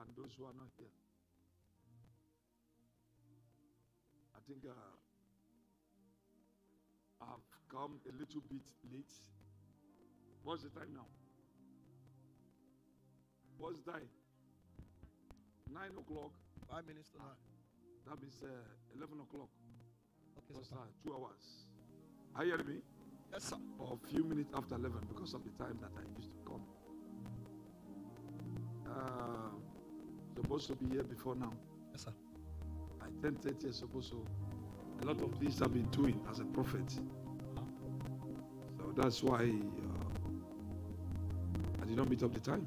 and those who are not here. I think uh, I've come a little bit late. What's the time now? What's the time? Nine o'clock. Five minutes to nine. That means uh, eleven o'clock. Okay, What's sir. that? Two hours. Are you hearing me? Yes, sir. Or a few minutes after eleven because of the time that I used to come. Uh, supposed to be here before now. Yes, sir. By ten thirty, I'm supposed to. A lot of things I've been doing as a prophet. So that's why uh, I did not meet up the time.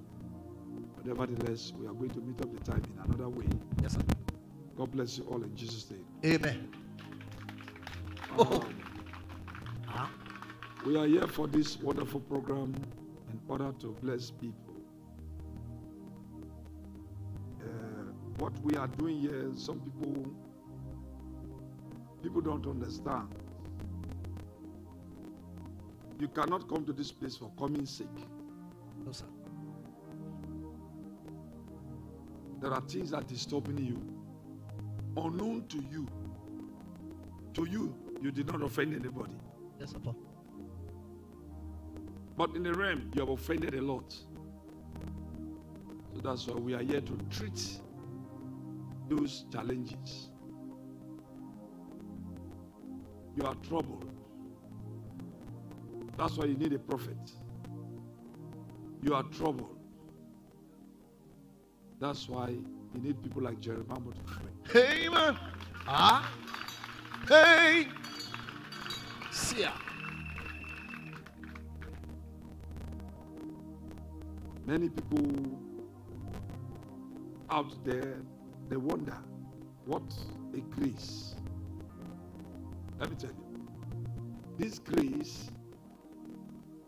But nevertheless, we are going to meet up the time in another way. Yes, sir. God bless you all in Jesus' name. Amen. Oh. Um, Huh? we are here for this wonderful program in order to bless people. What we are doing here, some people people don't understand. You cannot come to this place for coming sake. No, sir. There are things that are disturbing you, unknown to you. To you, you did not offend anybody. Yes, sir. But in the realm, you have offended a lot. So that's why we are here to treat those challenges. You are troubled. That's why you need a prophet. You are troubled. That's why you need people like Jeremiah to pray. Amen. Ah. Hey. See ya. Many people out there, they wonder what a grace. Let me tell you, this grace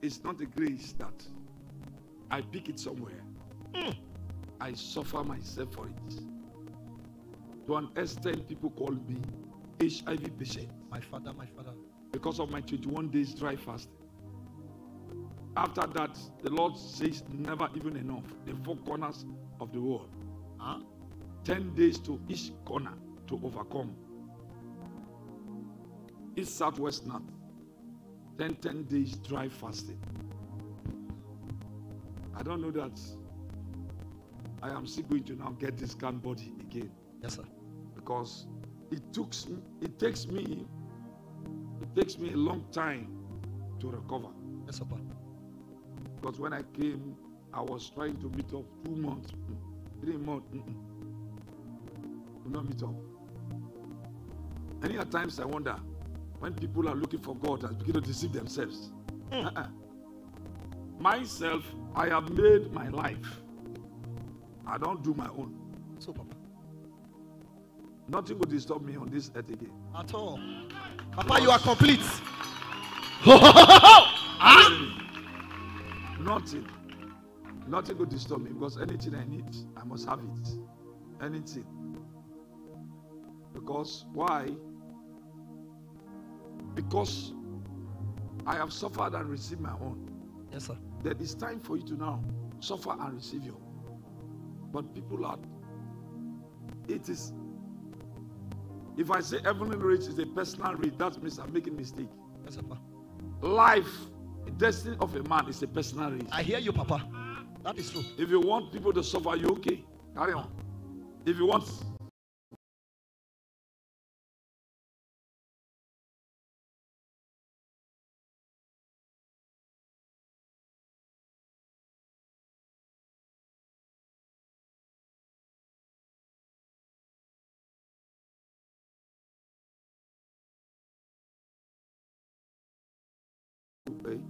is not a grace that I pick it somewhere. Hmm. I suffer myself for it. To an extent, people call me HIV patient My father, my father. because of my 21 days dry fasting. After that, the Lord says, never even enough. The four corners of the world. Huh? 10 days to each corner to overcome. East, southwest, north. 10, 10 days dry fasting. I don't know that I am still going to now get this kind body again Yes, sir. because it took it takes me it takes me a long time to recover. Yes, sir. Because when I came, I was trying to meet up two months, mm, three months. Could not meet up. Many a times I wonder when people are looking for God and begin to deceive themselves. Hmm. Uh-uh. Myself, I have made my life. I don't do my own. So, Papa. Nothing will disturb me on this earth again. At all. Papa, you are complete. Ah! Nothing. Nothing will disturb me because anything I need, I must have it. Anything. Because why? Because I have suffered and received my own. Yes, sir. Then it's time for you to now suffer and receive your. But people are. It is. If I say heavenly rate is a personal rate, that means I'm making mistake. Yes, sir. Papa. Life, the destiny of a man is a personal race. I hear you, Papa. That is true. If you want people to suffer, you okay. Carry on. Ah. If you want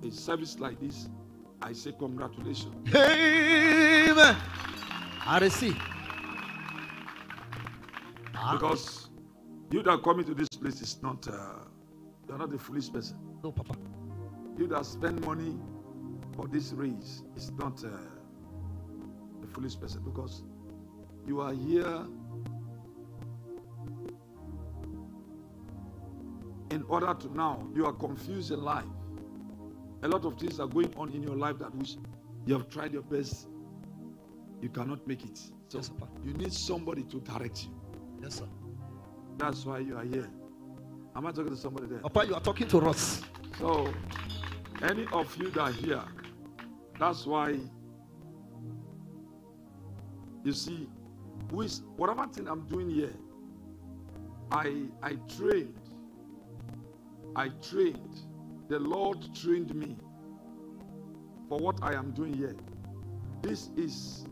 a, service like this, I say congratulations. Amen. I receive. Ah, Because you that coming to this place is not, uh, you're not a foolish person. no, Papa. You that spend money for this race is not uh, a foolish person because you are here in order to now, you are confused in life. A lot of things are going on in your life that which you have tried your best you cannot make it. So Yes, you need somebody to direct you. Yes, sir. That's why you are here. Am I talking to somebody there? Papa, you are talking to us. So, any of you that are here, that's why you see, with whatever thing I'm doing here, I I trained. I trained. The Lord trained me for what I am doing here. This is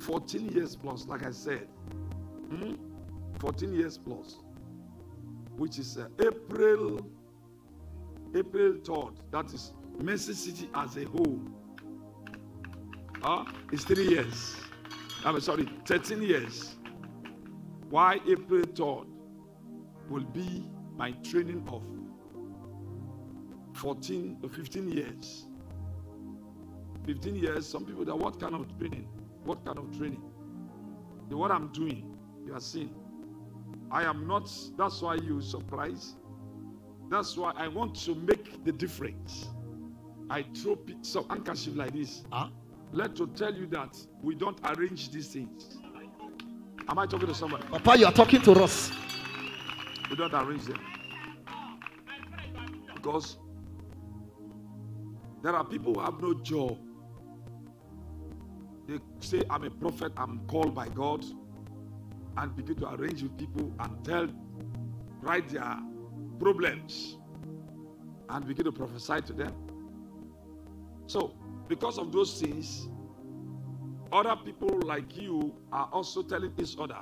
14 years plus, like I said. Hmm? 14 years plus, which is uh, April April 3rd. That is Mercy City as a whole. Ah, it's three years. I'm sorry, 13 years. Why April 3rd will be my training of 14 to 15 years. 15 years, some people that what kind of training? What kind of training? The what I'm doing, you are seeing. I am not, that's why you surprised. That's why I want to make the difference. I throw some handkerchief like this. Huh? Let to tell you that we don't arrange these things. Am I talking to somebody? Papa, you are talking to us. We don't arrange them. Because there are people who have no job. They say, I'm a prophet, I'm called by God, and begin to arrange with people and tell, write their problems, and begin to prophesy to them. So, because of those things, other people like you are also telling each other.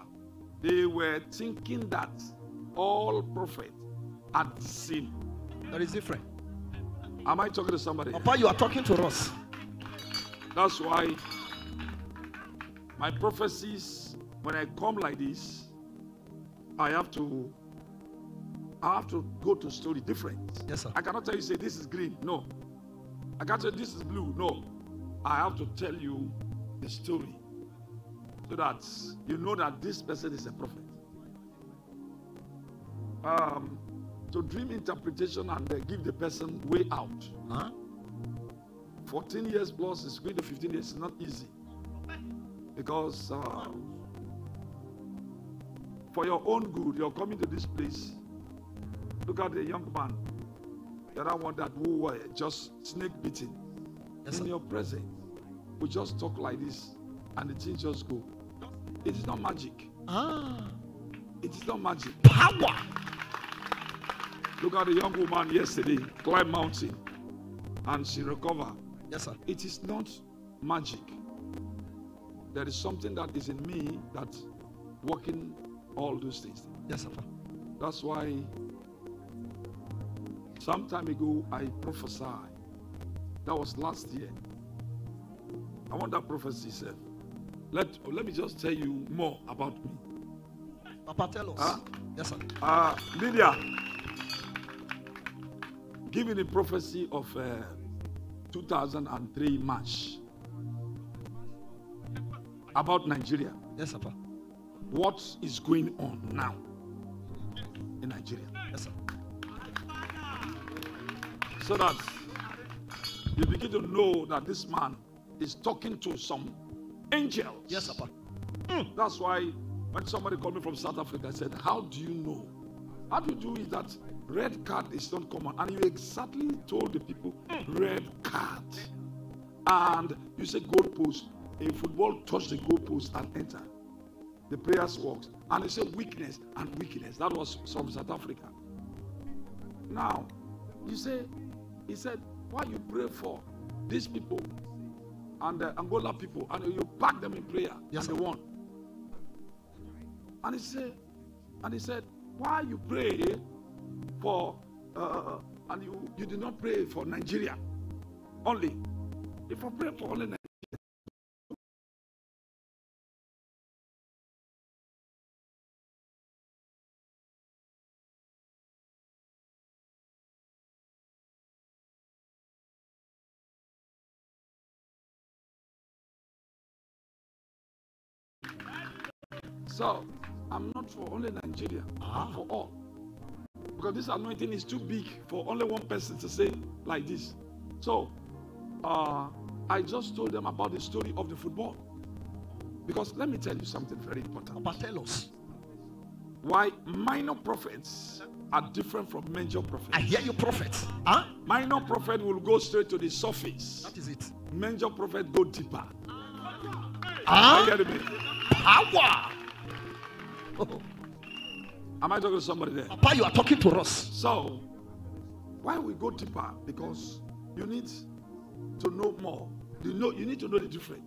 They were thinking that all prophets are the same. That is different. Am I talking to somebody? Papa, you are talking to us. That's why my prophecies, when I come like this, I have to I have to go to story different. Yes, sir. I cannot tell you say this is green. No. I can't say this is blue. No. I have to tell you the story so that you know that this person is a prophet. Um, to dream interpretation and uh, give the person way out. Huh? 14 years plus is going to 15 years is not easy because uh, for your own good you're coming to this place look at the young man the other one that who were just snake beating Yes, in sir. your presence we just talk like this and the things just go it is not magic Ah. it is not magic Power. Look at the young woman yesterday climb mountain and she recover Yes, sir. It is not magic. There is something that is in me that working all those things. Yes, sir. That's why some time ago I prophesied. That was last year. I want that prophecy sir. Let, let me just tell you more about me. Papa, tell us. Huh? Yes, sir. Uh, Lydia, give me the prophecy of uh, 2003 March about Nigeria. Yes, sir. What is going on now in Nigeria? Yes, sir. So that you begin to know that this man is talking to some angels. Yes, sir. Papa. That's why when somebody called me from South Africa, I said, How do you know? How do you do it that red card is not common? And you exactly told the people hmm. red card. And you say goalpost. A football touch the goalpost and enter. The players works. And they say weakness and weakness. That was from South Africa. Now, you say, he said, why you pray for these people and the Angola people and you back them in prayer Yes, and they won. And he said, and he said, why you pray for uh, and you you did not pray for Nigeria only. If I pray for only Nigeria, so I'm not for only Nigeria, Ah. I'm for all. Because this anointing is too big for only one person to say like this. So uh, I just told them about the story of the football. Because let me tell you something very important. Papa, tell us. Why minor prophets are different from major prophets. I hear you, prophet. Huh? Minor prophet will go straight to the surface. That is it. Major prophet go deeper. Huh? Are you getting me? Power. Oh, Am I talking to somebody there? Papa, you are talking to us. So, why we go deeper? Because you need to know more. You know, you need to know the difference.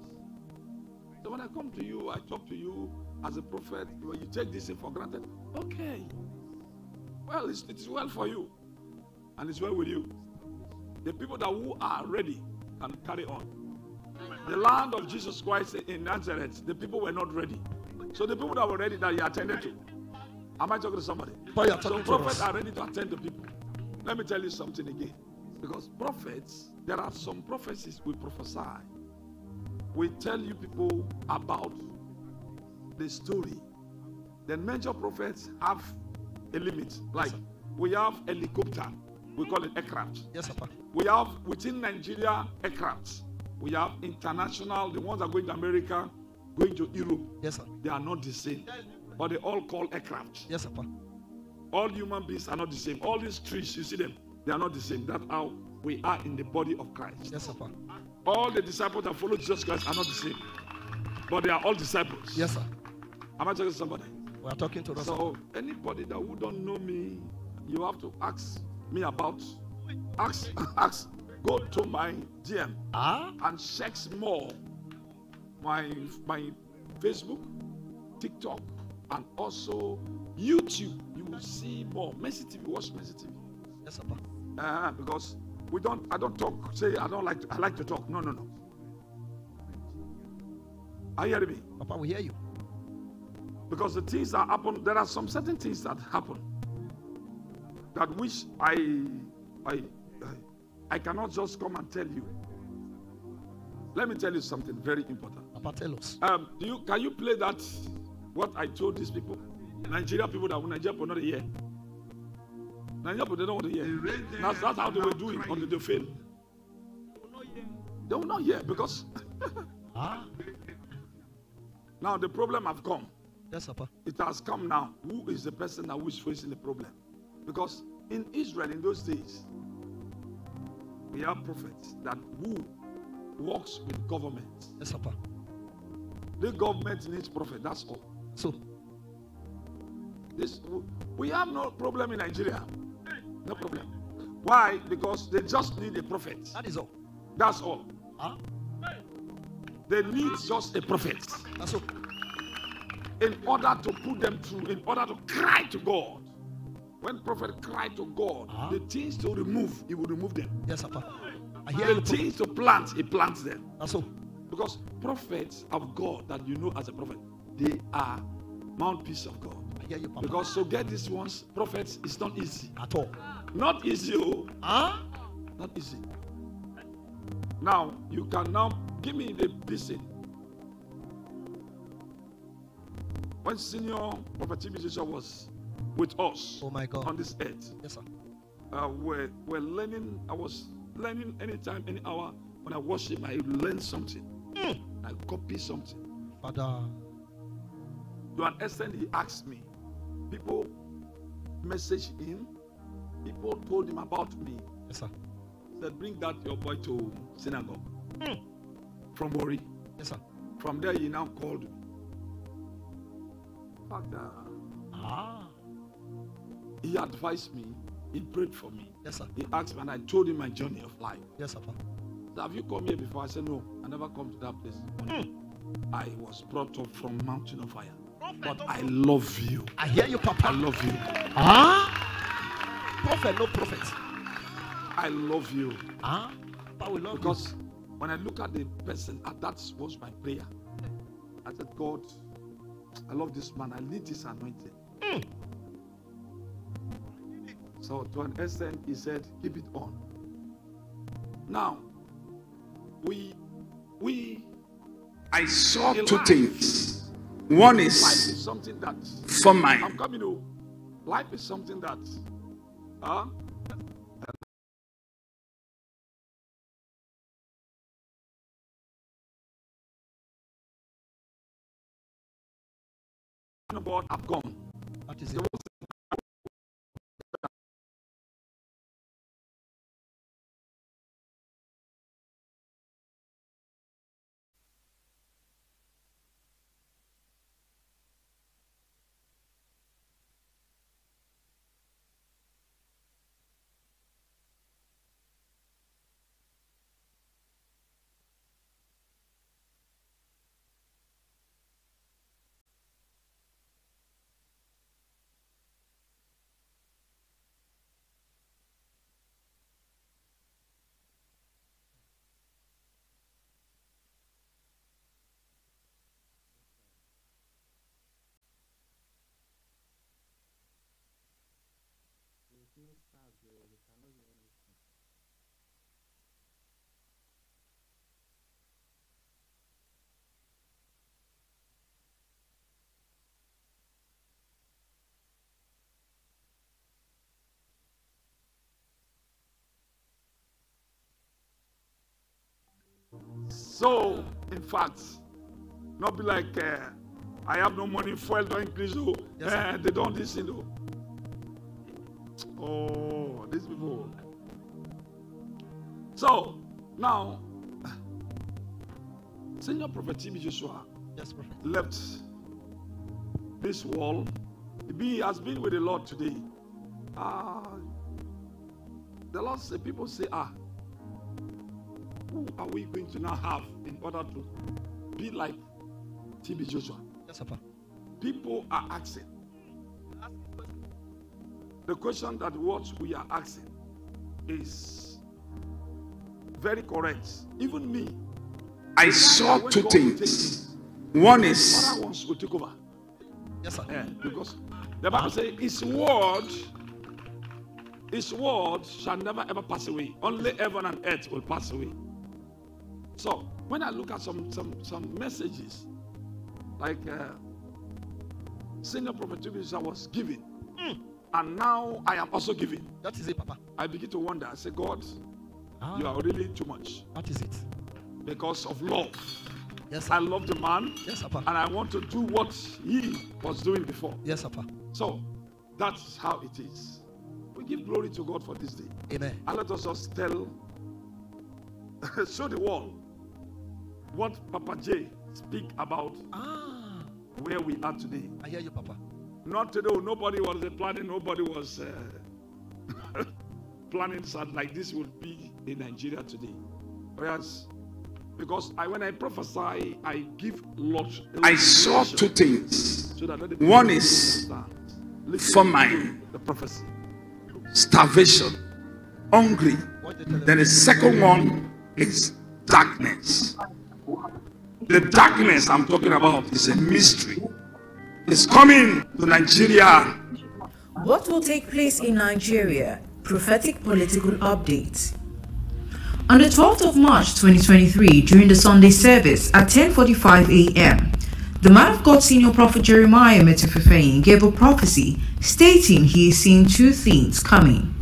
So when I come to you, I talk to you as a prophet. When you take this thing for granted, okay. Well, it's, it's well for you, and it's well with you. The people that who are ready can carry on. The land of Jesus Christ in Nazareth, the people were not ready. So the people that were ready that you attended to. Am I talking to somebody? You are So prophets are ready to attend to people. Let me tell you something again. Because prophets, there are some prophecies we prophesy. We tell you people about the story. Then major prophets have a limit. Like sir. we have helicopter, we call it aircraft. Yes, Papa. We have within Nigeria aircraft. We have international, the ones that are going to America, going to Europe. Yes, sir. They are not the same. But they all call aircraft. Yes, sir. All human beings are not the same. All these trees, you see them, they are not the same. That's how we are in the body of Christ. Yes, Papa. All the disciples that follow Jesus Christ are not the same. But they are all disciples. Yes, sir. Am I talking to somebody? We are talking to us. So anybody that who don't know me, you have to ask me about. Ask, ask. Go to my DM Ah, and check more. My my Facebook, TikTok, and also YouTube. You will see more. Mercy TV. Watch Mercy TV. yes, Papa. Uh, because we don't I don't talk, say I don't like to, I like to talk. No, no, no. Are you hearing me? Papa, we hear you. Because the things that happen, there are some certain things that happen that which I I I, I cannot just come and tell you. Let me tell you something very important. Papa, tell us. Um, do you can you play that what I told these people? Nigeria people that Nigeria people not hear. Nigeria people they don't want to hear. That's, that's how they were doing until they failed. They will not hear because Ah, now the problem have come. yes, Papa. It has come now. Who is the person that is facing the problem? Because in Israel in those days, we have prophets that who works with government. Yes, Papa. The government needs prophet. That's all. So, This we have no problem in Nigeria. No problem. Why? Because they just need a prophet. that is all. That's all. Ah, They need just a prophet that's all. in order to put them through, in order to cry to God. When prophet cry to God, Ah. the things to remove, he will remove them. Yes, Papa. I hear The things to plant, he plants them. That's all. Because prophets of God that you know as a prophet, they are mouthpiece of God. I hear you, Papa. Because to get these ones, prophets, is not easy. At all. Not easy, oh. Ah, Not easy. Now, you can now give me the this thing. When senior prophet TB Joshua was with us oh my God. on this earth, Yes, sir. uh, we're, we're learning. I was learning anytime, any hour. When I worship, I learn something. I copy something. Father. To an extent, he asked me. People messaged him. People told him about me. Yes, sir. Said, bring that your boy to synagogue. Mm. From Warri. Yes, sir. From there, he now called me. Father, Ah, he advised me. He prayed for me. yes, sir. He asked me, and I told him my journey of life. Yes, sir. Have you come here before? I said, No, I never come to that place. I was brought up from mountain of fire. But I love you. I hear you, Papa. I Papa. love you. Ah, prophet, no prophet. I love you. Ah, Papa, we love you. Because when I look at the person, and that was my prayer. I said, God, I love this man. I need this anointing. So to an extent, he said, keep it on. Now, we we I saw In two life. things. One is, life is something that for mine. I'm coming. Oh. Life is something that huh? About I've come. That is it. So, in fact, not be like uh, I have no money, fuel don't increase. Oh, Yes. Eh, they don't listen. Oh, oh these people. So now, Senior Prophet TB Joshua Yes, prophet. left this wall. He has been with the Lord today. Ah, the Lord say, people say, ah, who are we going to now have in order to be like TB Joshua? Yes, Papa. People are asking. The question that what we are asking is very correct. Even me, I saw two things. One is wants to take over. Yes, sir. Eh, because the Bible says his word, his word shall never ever pass away. Only heaven and earth will pass away. So when I look at some some some messages, like uh, senior prophet TB Joshua was giving, and now I am also giving. That is it, Papa. I begin to wonder. I say, God, Ah, you are really too much that is it. because of love. Yes, I love the man, Yes, Papa. and I want to do what he was doing before. Yes, Papa. So that's how it is. We give glory to God for this day. Amen. And let us just tell, show the world what Papa J speak about Ah, where we are today. I hear you, Papa. Not today, nobody was planning, nobody was uh, planning that like this would be in Nigeria today. Whereas, because I when I prophesy, I give lot. I saw two things. So that One is understand. Listen famine. the prophecy. starvation, hungry. What they tell Then the second one is darkness. The darkness I'm talking about is a mystery. It's coming to Nigeria. What will take place in Nigeria? Prophetic political update. On the 12th of March 2023, during the Sunday service at 10:45 a.m., the man of God, Senior Prophet Jeremiah Omoto Fufeyin, gave a prophecy stating he is seeing two things coming: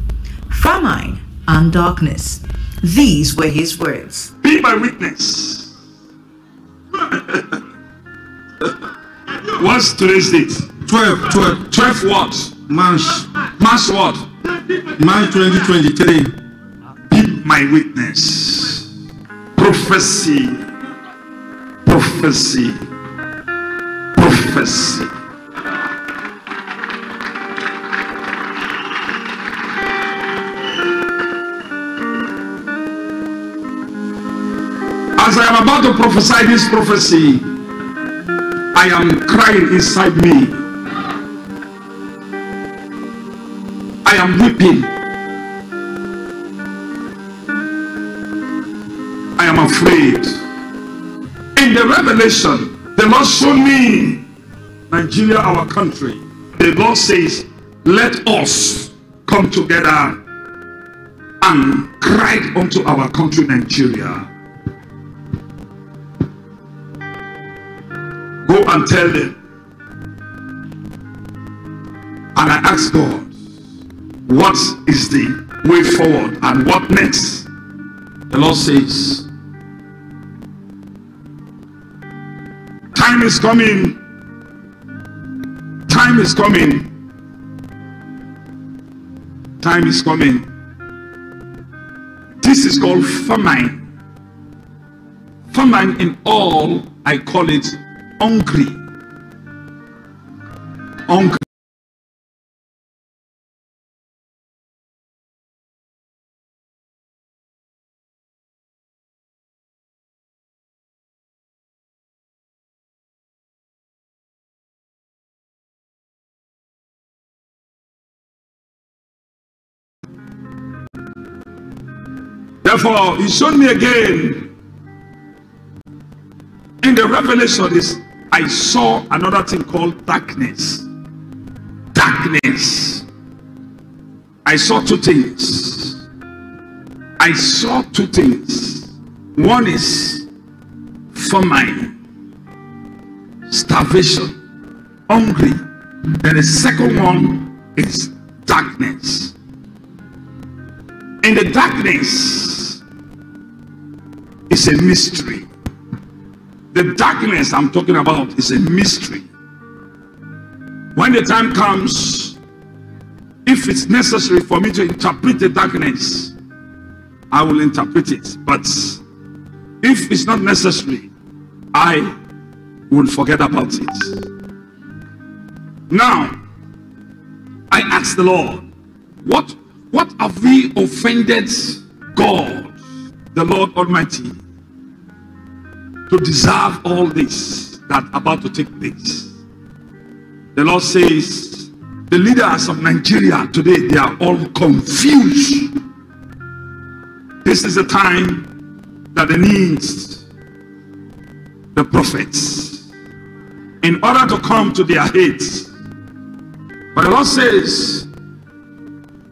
famine and darkness. These were his words. Be my witness. What's today's date? 12, 12, 12 what? March, March what? March 2023. Be my witness. Prophecy. Prophecy. Prophecy. As I am about to prophesy this prophecy, I am crying inside me. I am weeping. I am afraid. In the revelation, the Lord showed me Nigeria, our country. The Lord says, Let us come together and cry unto our country, Nigeria. And tell them. And I ask God, what is the way forward and what next? The Lord says, time is coming time is coming. Time is coming. This is called famine. Famine in all, I call it hungry. Hungry. Therefore, he showed me again in the revelation is I saw another thing called darkness. Darkness. I saw two things. I saw two things. One is famine, starvation, hungry. Then the second one is darkness. In the darkness is a mystery. The darkness I'm talking about is a mystery. When the time comes, if it's necessary for me to interpret the darkness, I will interpret it. But if it's not necessary, I will forget about it. Now, I ask the Lord, what what have we offended God, the Lord Almighty, to deserve all this that about to take place? The Lord says, the leaders of Nigeria today, they are all confused. This is the time that they need the prophets in order to come to their heads. But the Lord says,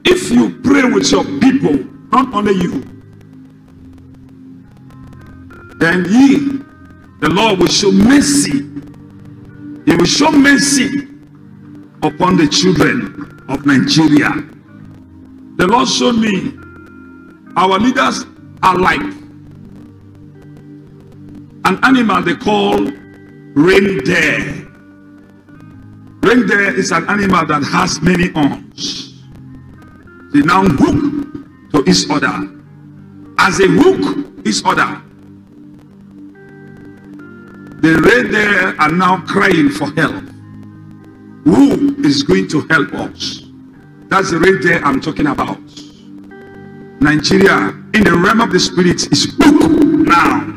if you pray with your people, not only you, then he, the Lord, will show mercy. He will show mercy upon the children of Nigeria. The Lord showed me our leaders are like an animal they call reindeer. Reindeer is an animal that has many horns. They now hook to each other. As they hook each other, the there are now crying for help. Who is going to help us? That's the reindeer I'm talking about. Nigeria, in the realm of the spirit, is now.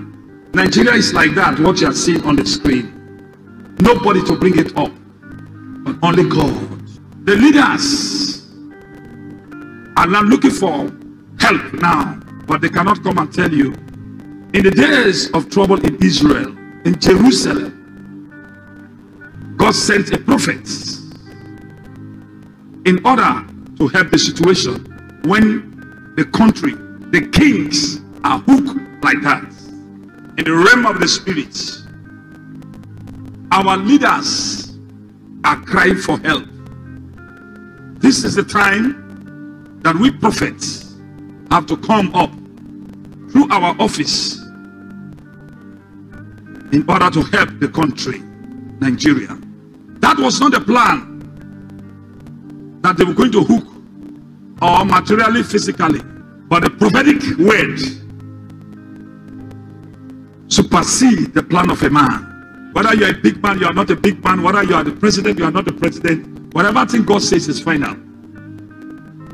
Nigeria is like that, what you are seeing on the screen. Nobody to bring it up, but only God. The leaders are now looking for help now, but they cannot come and tell you. In the days of trouble in Israel, in Jerusalem, God sent a prophet in order to help the situation when the country, the kings are hooked like that. In the realm of the spirit, our leaders are crying for help. This is the time that we prophets have to come up through our office in order to help the country, Nigeria. That was not the plan that they were going to hook or materially, physically, but the prophetic word supersede the plan of a man. Whether you are a big man, you are not a big man, whether you are the president, you are not the president, whatever thing God says is final.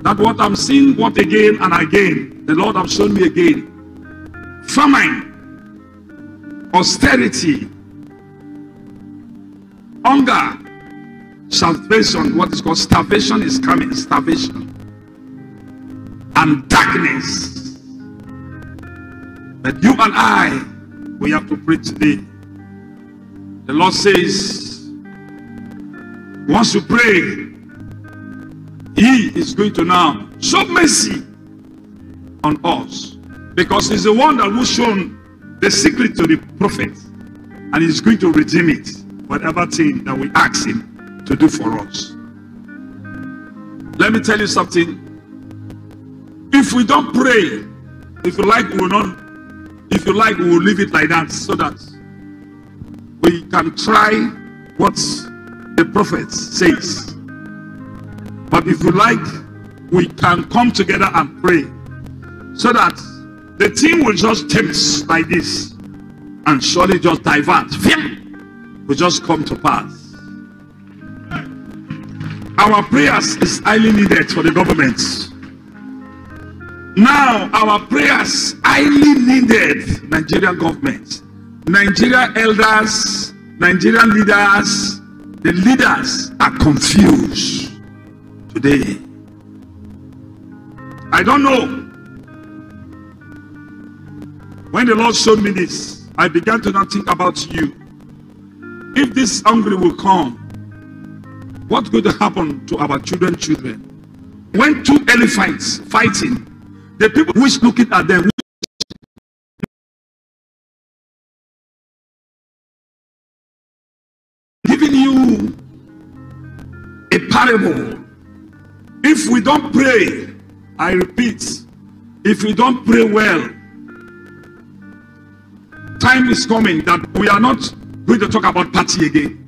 That what I'm seeing what again and again, the Lord have shown me again. Famine, austerity, hunger, salvation, what is called starvation is coming, starvation, and darkness. But you and I, we have to pray today. The Lord says, once you pray, He is going to now show mercy on us because He's the one that will shown the secret to the prophet, and He's going to redeem it, whatever thing that we ask Him to do for us. Let me tell you something. If we don't pray, if you like, we will not. If you like, we will leave it like that so that we can try what the prophet says. But if you like, we can come together and pray so that the thing will just tempt like this and surely just divert. Will just come to pass. Our prayers is highly needed for the government. Now, our prayers highly needed Nigerian government, Nigerian elders, Nigerian leaders, the leaders are confused today. I don't know. When the Lord showed me this, I began to not think about you. If this hungry will come, going to happen to our children children when two elephants fighting the people which looking at them giving you a parable if we don't pray i repeat if we don't pray well time is coming that we are not going to talk about party again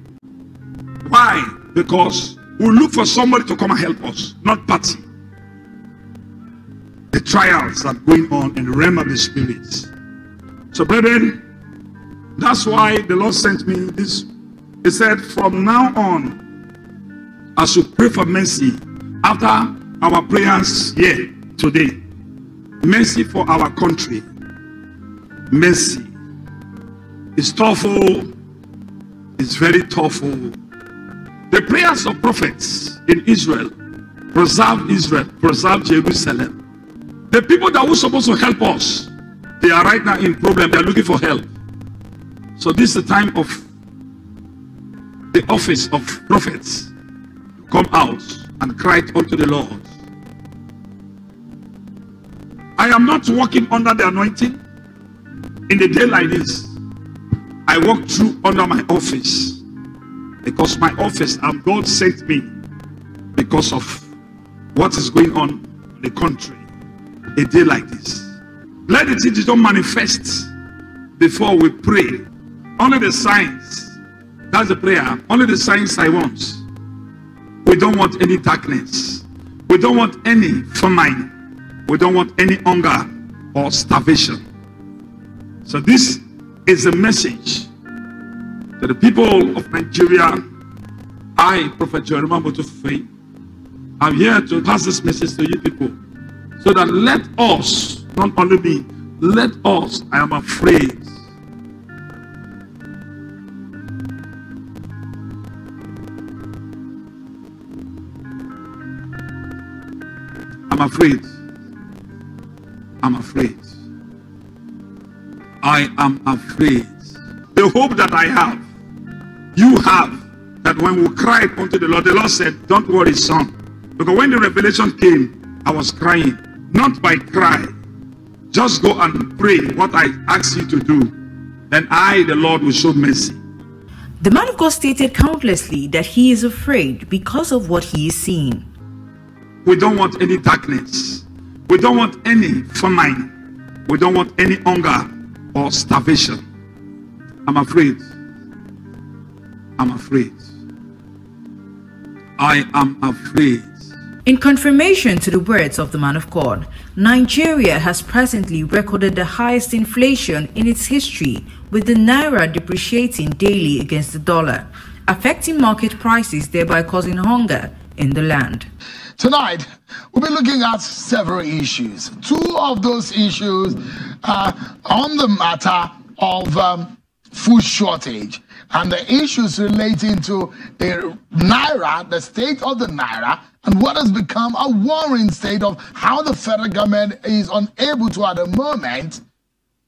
why because we look for somebody to come and help us, not party. The trials are going on in the realm of the spirits. So, brethren, that's why the Lord sent me this. He said, From now on, I should pray for mercy after our prayers here today. Mercy for our country. Mercy. It's tough. Oh. It's very tough. Oh. The prayers of prophets in Israel preserve Israel, preserve Jerusalem. The people that were supposed to help us, they are right now in problem. They are looking for help. So this is the time of the office of prophets come out and cry unto the Lord. I am not walking under the anointing in the day like this. I walk through under my office because my office and God sent me because of what is going on in the country a day like this. Let the things don't manifest before we pray. Only the signs. That's the prayer. Only the signs I want. We don't want any darkness. We don't want any famine. We don't want any hunger or starvation. So this is a message to the people of Nigeria. I, Prophet Jeremiah Omoto Fufeyin, I'm here to pass this message to you people. So that let us, not only me, let us, I am afraid. I'm afraid. I'm afraid. I am afraid. The hope that I have, you have, that when we cried unto the Lord, the Lord said, Don't worry, son. Because when the revelation came, I was crying. Not by cry. Just go and pray what I ask you to do. Then I, the Lord, will show mercy. The man of God stated countlessly that he is afraid because of what he is seeing. We don't want any darkness. We don't want any famine. We don't want any hunger or starvation. I'm afraid. I'm afraid. I am afraid. In confirmation to the words of the man of God, Nigeria has presently recorded the highest inflation in its history, with the naira depreciating daily against the dollar, affecting market prices, thereby causing hunger in the land. Tonight, we'll be looking at several issues. Two of those issues are on the matter of um, food shortage and the issues relating to the naira, the state of the naira, and what has become a worrying state of how the federal government is unable to, at the moment,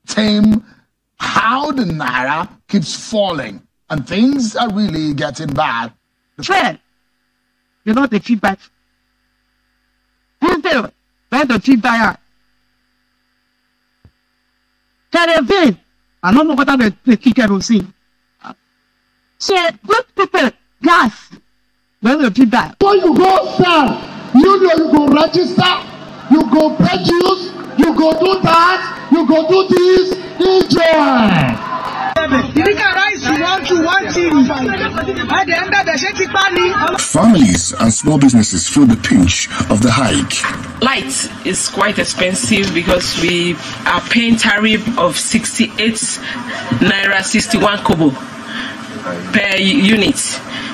tame how the naira keeps falling. And things are really getting bad. Fred, you're not the feedback. Who's there? Where's the feedback? Television. I don't know what the, the kicker will see. Say, good people, gas. Where's the feedback? Before you go sell, you know you go register, you go produce, you go do that, you go do this, enjoy. Families and small businesses feel the pinch of the hike. Light is quite expensive because we are paying tariff of 68 naira 61 kobo per unit,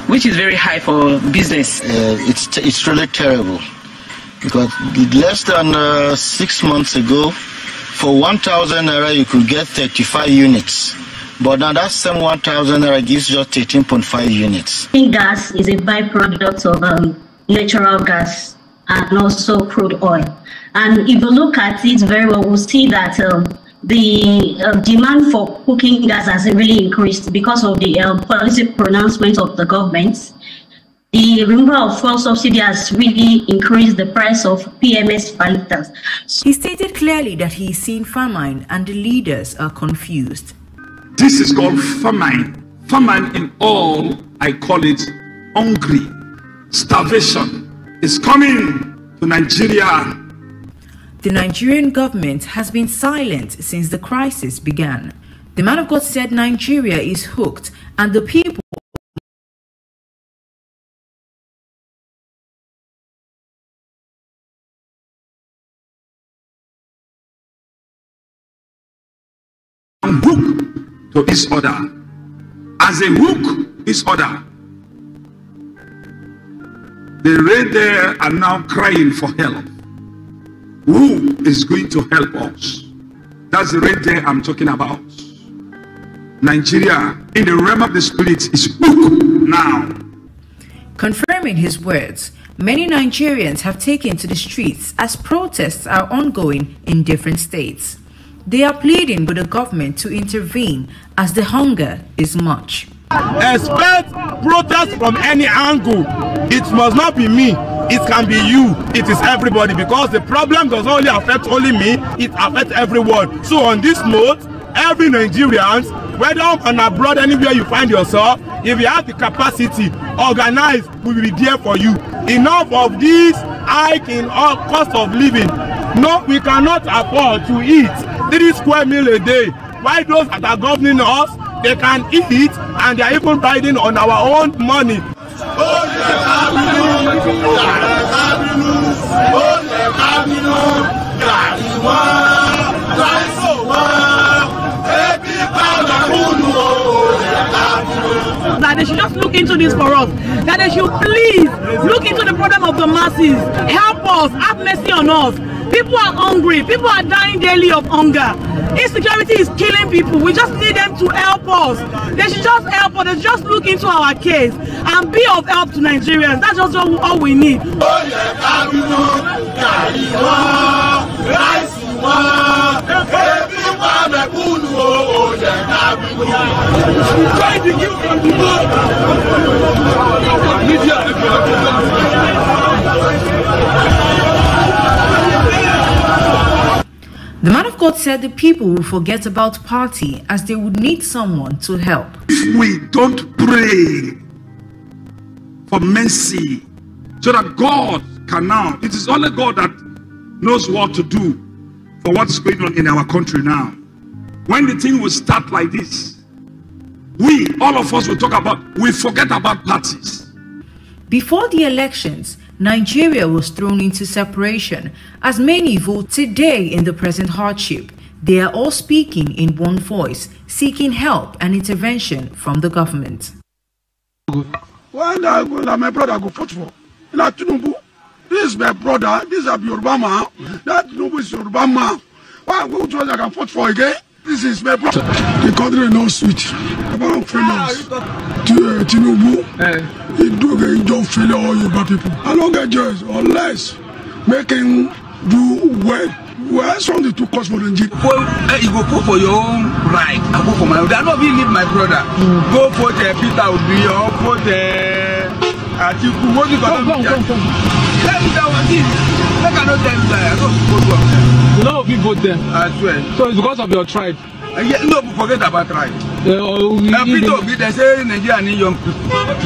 which is very high for business. Uh, it's it's really terrible because less than uh, six months ago, for 1,000 naira you could get 35 units. But now that same 1,000 naira gives just 18.5 units. Gas is a byproduct of um, natural gas and also crude oil. And if you look at it very well, we'll see that um, the uh, demand for cooking gas has really increased because of the uh, policy pronouncement of the government. The removal of fuel subsidy has really increased the price of PMS per litres. He stated clearly that he is seeing famine and the leaders are confused. This is called famine. Famine in all, I call it hungry. Starvation is coming to Nigeria. The Nigerian government has been silent since the crisis began. The man of God said Nigeria is hooked and the people to his order. As a hook is order. The red there are now crying for help. Who is going to help us? That's the red there I'm talking about. Nigeria, in the realm of the spirit, is hook now. Confirming his words, many Nigerians have taken to the streets as protests are ongoing in different states. They are pleading with the government to intervene as the hunger is much. Expect protest from any angle. It must not be me. It can be you. It is everybody because the problem does not only affect only me, it affects everyone. So on this note, every Nigerian, whether on abroad, anywhere you find yourself, if you have the capacity, organize, we will be there for you. Enough of this hike in all cost of living. No, we cannot afford to eat three square meal a day. Why those that are governing us, they can eat and they are even riding on our own money. that they should just look into this for us. That they should please look into the problem of the masses. Help us. Have mercy on us. People are hungry. People are dying daily of hunger. Insecurity is killing people. We just need them to help us. They should just help us. They should just look into our case and be of help to Nigerians. That's just all, we need. The man of God said the people will forget about party as they would need someone to help. If we don't pray for mercy so that God can now, it is only God that knows what to do for what's going on in our country now. When the thing will start like this, we, all of us will talk about, we forget about parties. Before the elections, Nigeria was thrown into separation as many vote today in the present hardship. They are all speaking in one voice, seeking help and intervention from the government. I go, na my brother go vote for. This is my brother. This is Yoruba. That Tinubu is Yoruba man. Why go to I can vote for again? This is my brother. The country no sweet. About failures. Uh, Tinubu, he do he don't fail all Yoruba people. I don't get choice unless him do well. Well, something to cost for Nigeria. Well, uh, you go for your own right. I vote for my own. Are not being leave my brother. Go vote uh, Peter Obi or vote uh, Atiku. What you gonna do? Tell me that one thing. I not tell you that. I don't vote for them. You know people vote them. I swear. So it's because of your tribe. Yeah, no, forget about tribe. Uh, uh, Peter Obi, they say Nigeria need young people.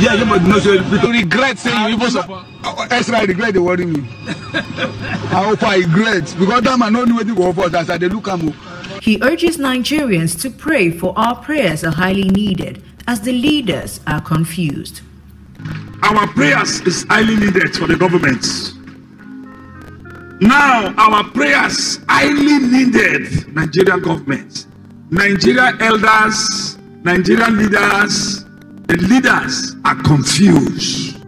Yeah, you must know. So Peter regret saying you even support. Uh, extra regret they worry me. I hope I regret because that man no know wetin go for us as I dey look am o. He urges Nigerians to pray for our prayers are highly needed as the leaders are confused. Our prayers is highly needed for the government. Now, our prayers highly needed Nigerian government, Nigerian elders, Nigerian leaders, the leaders are confused.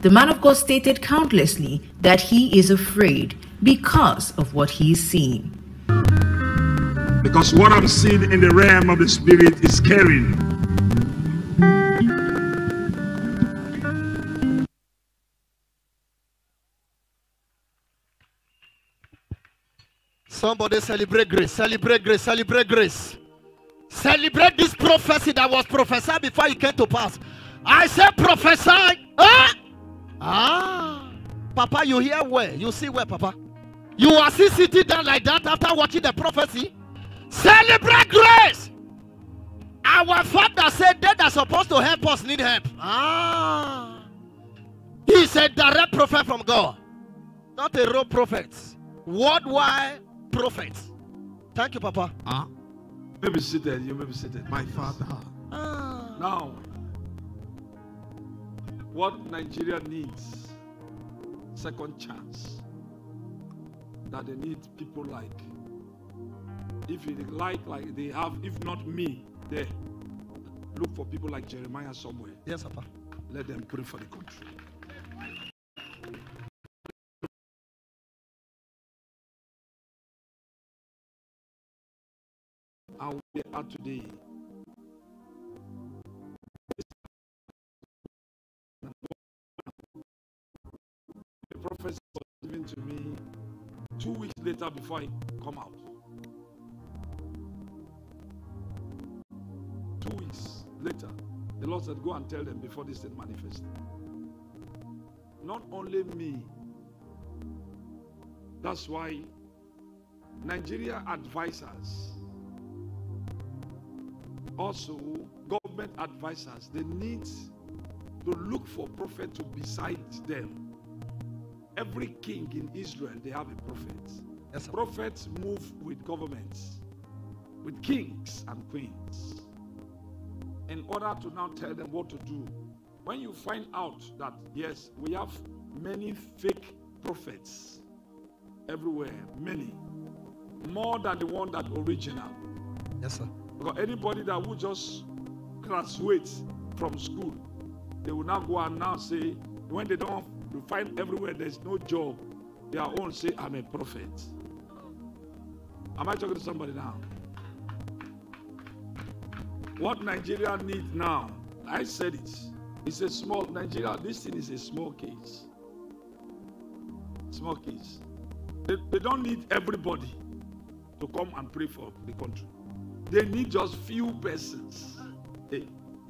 The man of God stated countlessly that he is afraid because of what he is seeing. Because what I'm seeing in the realm of the spirit is scaring. Somebody celebrate grace, celebrate grace, celebrate grace. Celebrate this prophecy that was prophesied before it came to pass. I said prophesy. Ah! Ah. Papa, you hear where? You see where, Papa? You are still sitting down like that after watching the prophecy? Celebrate grace. Our father said they that are supposed to help us need help. Ah. He is a direct prophet from God, not a road prophet. Worldwide prophet. Thank you, Papa. Ah. You may be seated. You may be seated. My father. Ah. Now, what Nigeria needs, second chance. That they need people like, if you like, like they have, if not me, there. Look for people like Jeremiah somewhere. Yes, Papa. Let them pray for the country. And we are today. The prophecy was given to me two weeks later before I come out. Two weeks later, the Lord said, Go and tell them before this thing manifests. Not only me, that's why Nigeria advisors, also government advisors, they need to look for prophet to beside them. Every king in Israel, they have a prophet. Yes. Prophets move with governments, with kings and queens, in order to now tell them what to do. When you find out that, yes, we have many fake prophets everywhere, many, more than the one that original. Yes, sir. Because anybody that would just graduate from school, they will now go and now say, when they don't find everywhere there's no job, they are all say, I'm a prophet. Am I talking to somebody now? What Nigeria needs now, I said it. It's a small Nigeria. This thing is a small case. Small case. They, they don't need everybody to come and pray for the country. They need just few persons. A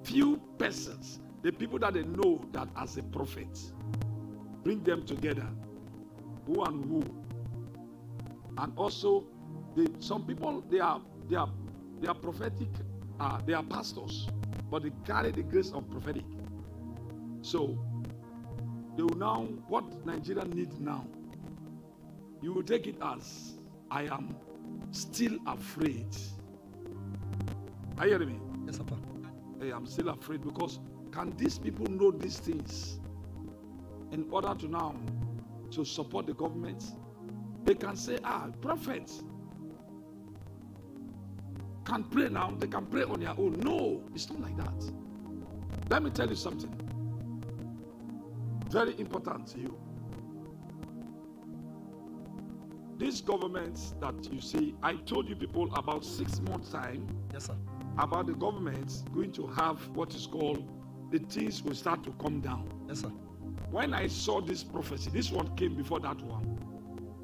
few persons. The people that they know that as a prophet. Bring them together. Who and who. And also, they, some people they are they are they are prophetic, uh, they are pastors, but they carry the grace of prophetic. So they will now what Nigeria needs now. You will take it as I am still afraid. Are you hearing me? Yes, Papa. Hey, I'm still afraid because can these people know these things in order to now to support the government? They can say, ah, prophets can pray now, they can pray on their own. No, it's not like that. Let me tell you something very important to you. This government that you see, I told you people about six months' time Yes, sir. About the government going to have what is called the things will start to come down. Yes, sir. When I saw this prophecy, this one came before that one.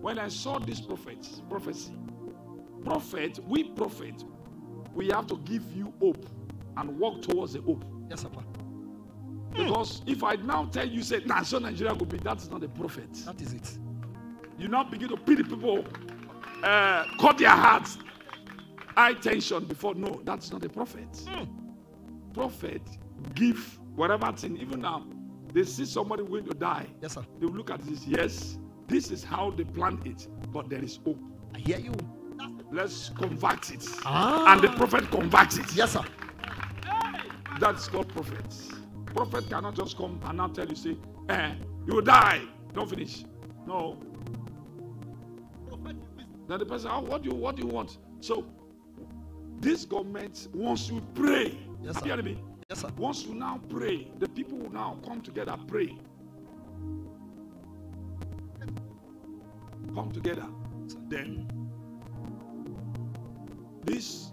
When I saw this prophet, prophecy, prophet, we prophet, we have to give you hope and walk towards the hope. Yes, Papa. Because if I now tell you, say, nah, so Nigeria will be, that's not a prophet. That is it. You now begin to pity people, uh, cut their hearts, high tension before. No, that's not a prophet. Prophet give whatever thing. Even now, they see somebody going to die. Yes, sir. They will look at this. Yes, this is how they planned it, but there is hope. I hear you. Let's convert it. Ah. And the prophet converts it. Yes, sir. That's called prophets. Prophet cannot just come and now tell you, say, eh, you will die. Don't finish. No. Then the person, oh, what do you what do you want? So this government wants you pray. Yes, sir. hearing me? Yes, sir. Once you now pray, the people will now come together, pray. Come together. Then this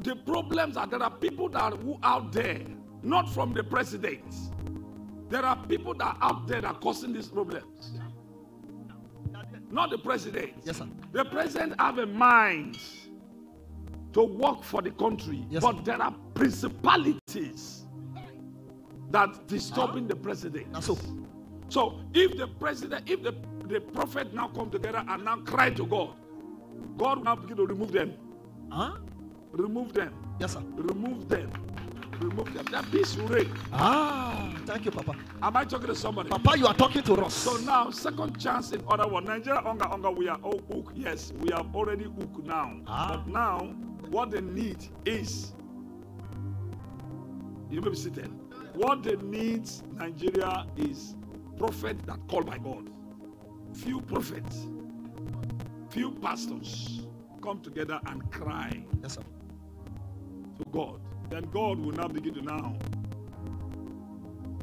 the problems are there are people that are who out there, not from the president. There are people that are out there that are causing these problems. Not the president. Yes, sir. The president have a mind to work for the country, Yes, but there are principalities that disturbing the president. That's so. So if the president, if the, the prophet now come together and now cry to God, God will now begin to remove them. Huh? Remove them. Yes, sir. Remove them. Remove them. That peace will reign. Ah, thank you, Papa. Am I talking to somebody? Papa, you are talking to us. So now, second chance in other one. Nigeria, Onga, Onga, we are all hooked. Yes, we are already hooked now. Ah. But now, what they need is, you may be seated. What they need, Nigeria, is prophet that called by God. Few prophets, few pastors come together and cry Yes, sir. to God. Then God will now begin to now.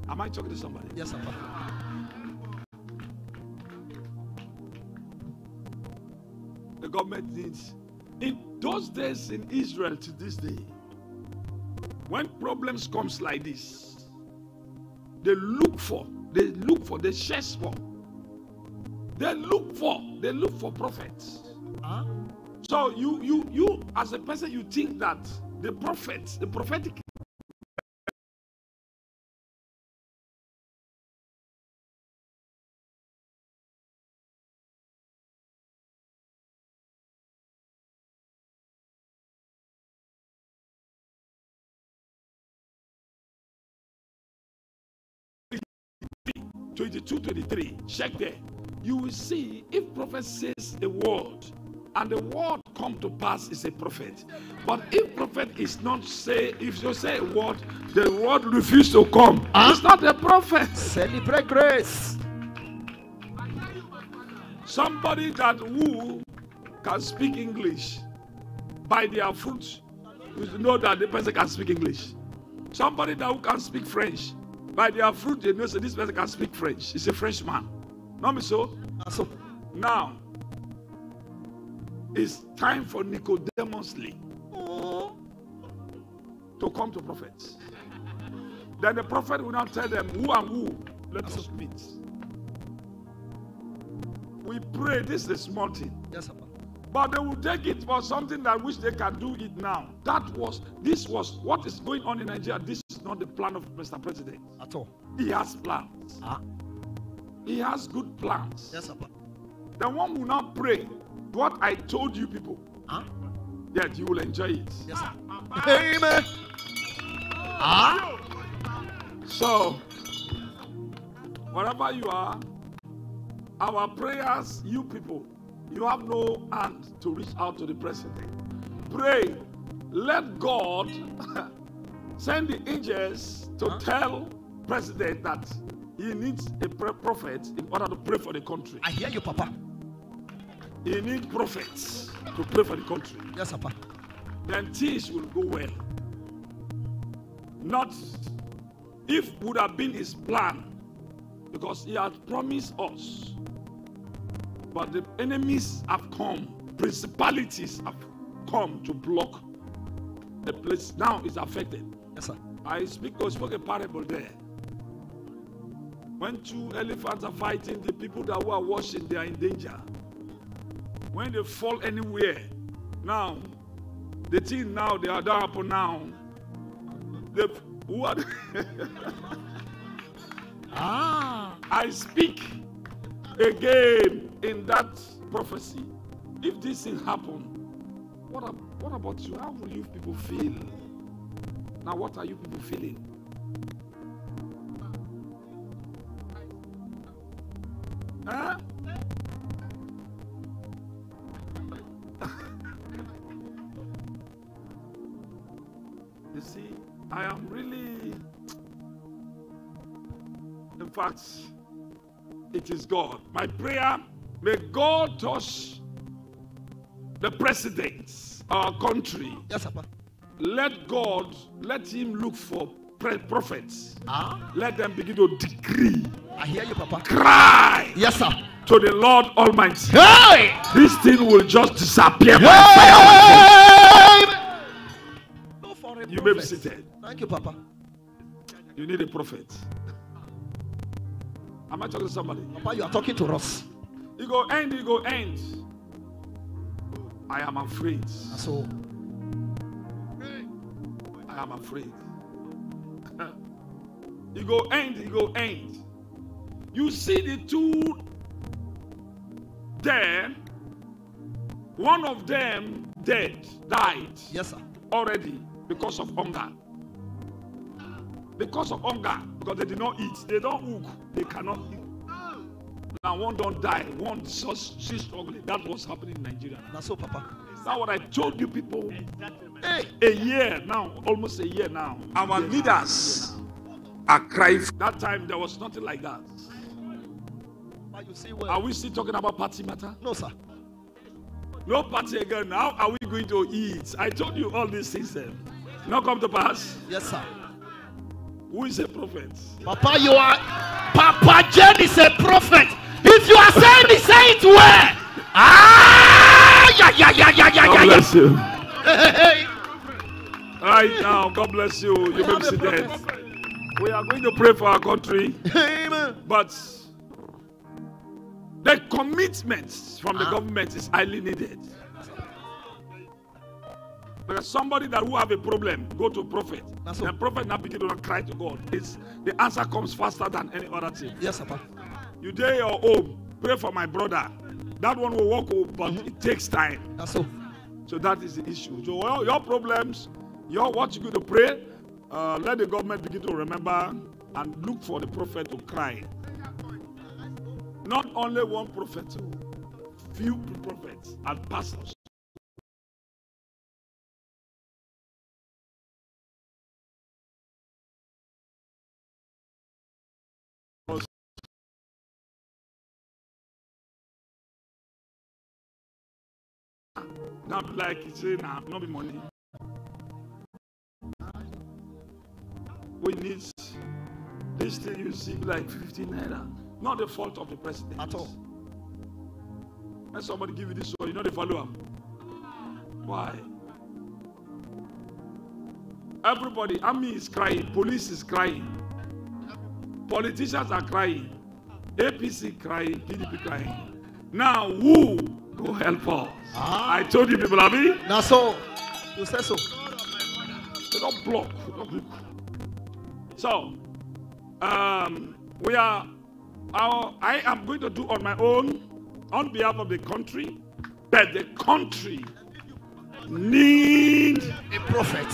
Am I talking to somebody? Yes, sir. The government needs. In those days in Israel to this day, when problems comes like this, they look for, they look for, they chase for, they look for, they look for prophets. Huh? So you, you, you, as a person, you think that the prophets, the prophetic Twenty-two, twenty-three. Check there. You will see if prophet says a word and the word come to pass is a prophet. But if prophet is not say, if you say a word, the word refuse to come. It's not a prophet. Celebrate grace. Somebody that who can speak English by their fruit, you know that the person can speak English. Somebody that who can speak French by their fruit, they know so this person can speak French. He's a Frenchman. Not me so. So Now, it's time for Nicodemus Lee to come to prophets. Then the prophet will now tell them who and who let us meet. We pray this is a small thing. Yes, sir. But they will take it for something that which they can do it now. That was this was what is going on in Nigeria. This is not the plan of Mr. President. At all. He has plans. Ah. He has good plans. Yes, sir. The one will not pray what I told you people. Huh? Yet you will enjoy it. Yes, sir. Amen. Ah. So, wherever you are, our prayers, you people, you have no hand to reach out to the president. Pray. Let God send the angels to tell president that he needs a prophet in order to pray for the country. I hear you, Papa. He needs prophets to pray for the country. Yes. Papa. then things will go well. Not if would have been his plan, because he had promised us. But the enemies have come, principalities have come to block the place. Now is affected. Yes, sir. I speak I spoke a parable there. When two elephants are fighting, the people that were watching, they are in danger. When they fall anywhere, now the thing now they are that happen now. The who are Ah. I speak again in that prophecy. If this thing happen, what what about you? How will you people feel? Now, what are you people feeling? Huh? you see, I am really. In fact, it is God. My prayer may God touch the presidents, our country. Yes, sir. Let God, let him look for prophets. Ah. Let them begin to decree, I hear you, Papa. cry Yes, sir. to the Lord Almighty. Hey! This thing will just disappear by fire. Amen. Go for it. You may be seated. Thank you, Papa. You need a prophet. Am I talking to somebody? Papa, you are talking to us. You go end, you go end. I am afraid. So, I am afraid. you go end, you go end. You see the two there, one of them dead, died yes, sir. already because of hunger. Because of hunger, because they did not eat, they don't hook, they cannot eat. Now one don't die, one just she's struggling. That was happening in Nigeria. That's so, Papa. That's what I told you people. Hey, a year now, almost a year now. Our leaders are crying. That time there was nothing like that. But you see where? Are we still talking about party matter? No, sir. No party again. How are we going to eat? I told you all these things. eh? Not come to pass. Yes, sir. Who is a prophet? Papa, you are. Papa Jen is a prophet. If you are saying it, say it where? Ah! Yeah, yeah, yeah, yeah, yeah, God yeah, bless yeah. you. Hey, hey, hey. Right now, God bless you. You may be seated. We are going to pray for our country. Amen. But the commitment from the Ah. government is highly needed. Because somebody that who have a problem go to prophet. That's The prophet now begin to cry to God. It's the answer comes faster than any other thing. Yes, Papa. You day your home, pray for my brother. That one will work, oh, but it takes time. That's all. So that is the issue. So your problems, your what you to pray, uh, let the government begin to remember and look for the prophet to cry. Not only one prophet, oh, few prophets and pastors. Not like you say now, not be money. We need this thing you see like 15 naira. Not the fault of the president. At all. When somebody give you this one, you know they follow him. Why? Everybody, army is crying, police is crying, politicians are crying, APC crying, PDP crying. Now who will help us? Ah. I told you people, Abi, Now, so, you say so. don't block. don't block. So, um, we are. Our, I am going to do on my own, on behalf of the country, but the country need A prophet.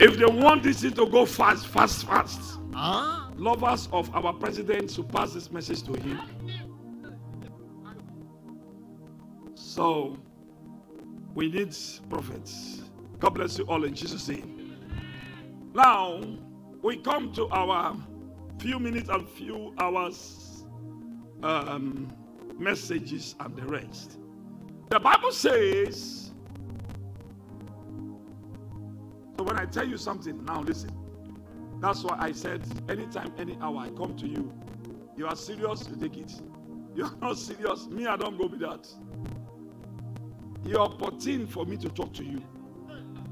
if they want this thing to go fast, fast, fast. Ah. Lovers of our president to pass this message to him. So, we need prophets. God bless you all in Jesus' name. Now, we come to our few minutes and few hours um, messages and the rest. The Bible says, so when I tell you something, now listen. That's why I said, anytime, any hour I come to you, you are serious, you take it. You are not serious, me, I don't go with that. You're opportune for me to talk to you.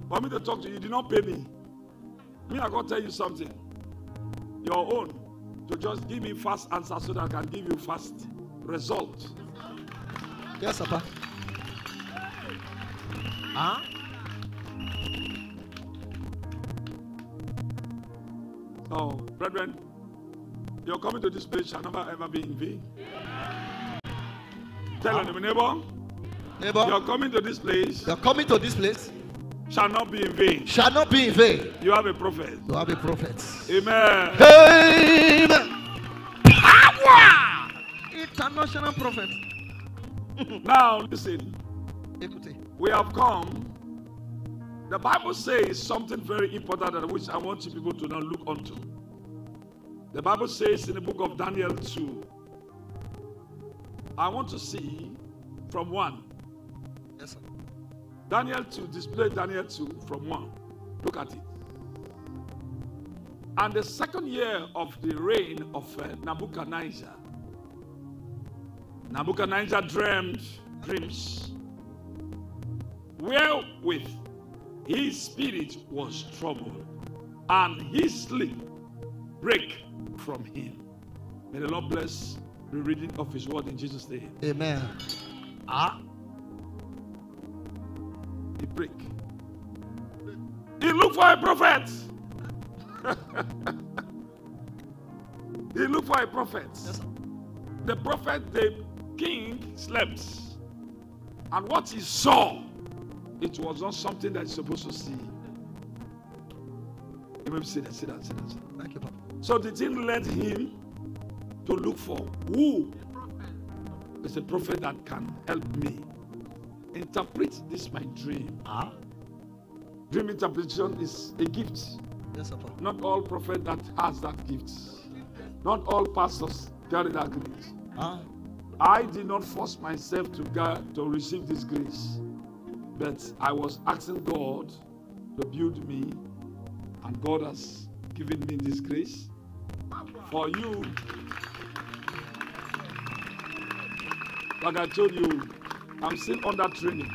For me to talk to you, you did not pay me. Me, I gotta tell you something. Your own. To just give me fast answer so that I can give you fast result. Yes, Papa. Ah. So, brethren, your coming to this place shall never ever be in vain. Tell your neighbor, Neighbor, You're coming to this place you're coming to this place shall not be in vain. shall not be in vain. You have a prophet. You have a prophet. Amen. Amen. Power. International prophet. Now, listen, Écoutez. we have come. The Bible says something very important that which I want you people to now look onto. The Bible says in the book of Daniel 2. I want to see from 1. Yes, sir. Daniel 2, display Daniel 2 from 1. Look at it. And the second year of the reign of uh, Nebuchadnezzar, Nebuchadnezzar dreamed dreams wherewith his spirit was troubled, and his sleep break from him. May the Lord bless the reading of his word in Jesus' name. Amen. Ah, He break. He looked for a prophet. he looked for a prophet. the prophet, the king, slept. And what he saw, it was not something that he's supposed to see. You may sit down, sit down, sit down. thank you, Papa. So the thing led him to look for who is a prophet that can help me interpret this my dream. Ah, Dream interpretation is a gift. yes, sir. Not all prophet that has that gift. Not all pastors carry that grace. Ah, I did not force myself to get, to receive this grace, but I was asking God to build me, and God has given me this grace. For you, like I told you, I'm still under training.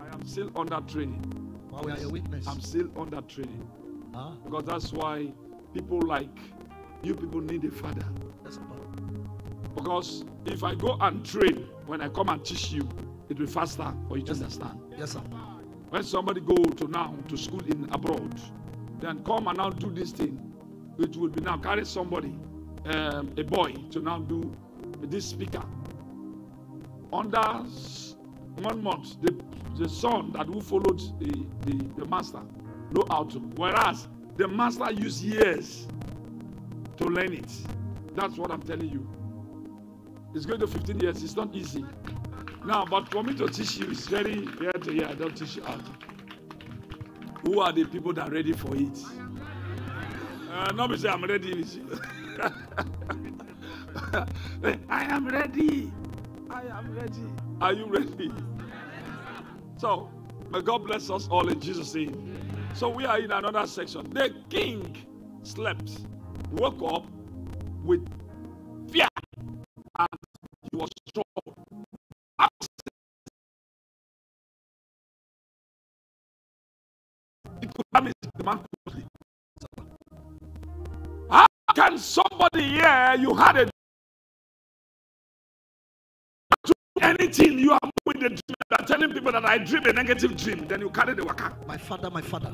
I am still under training. Wow, we are your witness. I'm still under training. Ah, Because that's why people like you people need a father. yes, sir. Because if I go and train, when I come and teach you, it will be faster for you to understand. Yes, sir. When somebody go to now to school in abroad, then come and now do this thing, it will be now carry somebody, um, a boy, to now do this speaker. Under one month, the, the son that who followed the, the, the master know how to. Whereas the master used years to learn it. That's what I'm telling you. It's going to 15 years. It's not easy. Now, but for me to teach you, it's very here to here. I don't teach you out. Who are the people that are ready for it? Uh, nobody say I'm ready. I am ready. I am ready. Are you ready? So, may God bless us all in Jesus' name. So, we are in another section. The king slept, woke up with fear, and he was troubled. How can somebody here you had a anything you are moving the dream you are telling people that I dream a negative dream then you carry the waka. My father, my father,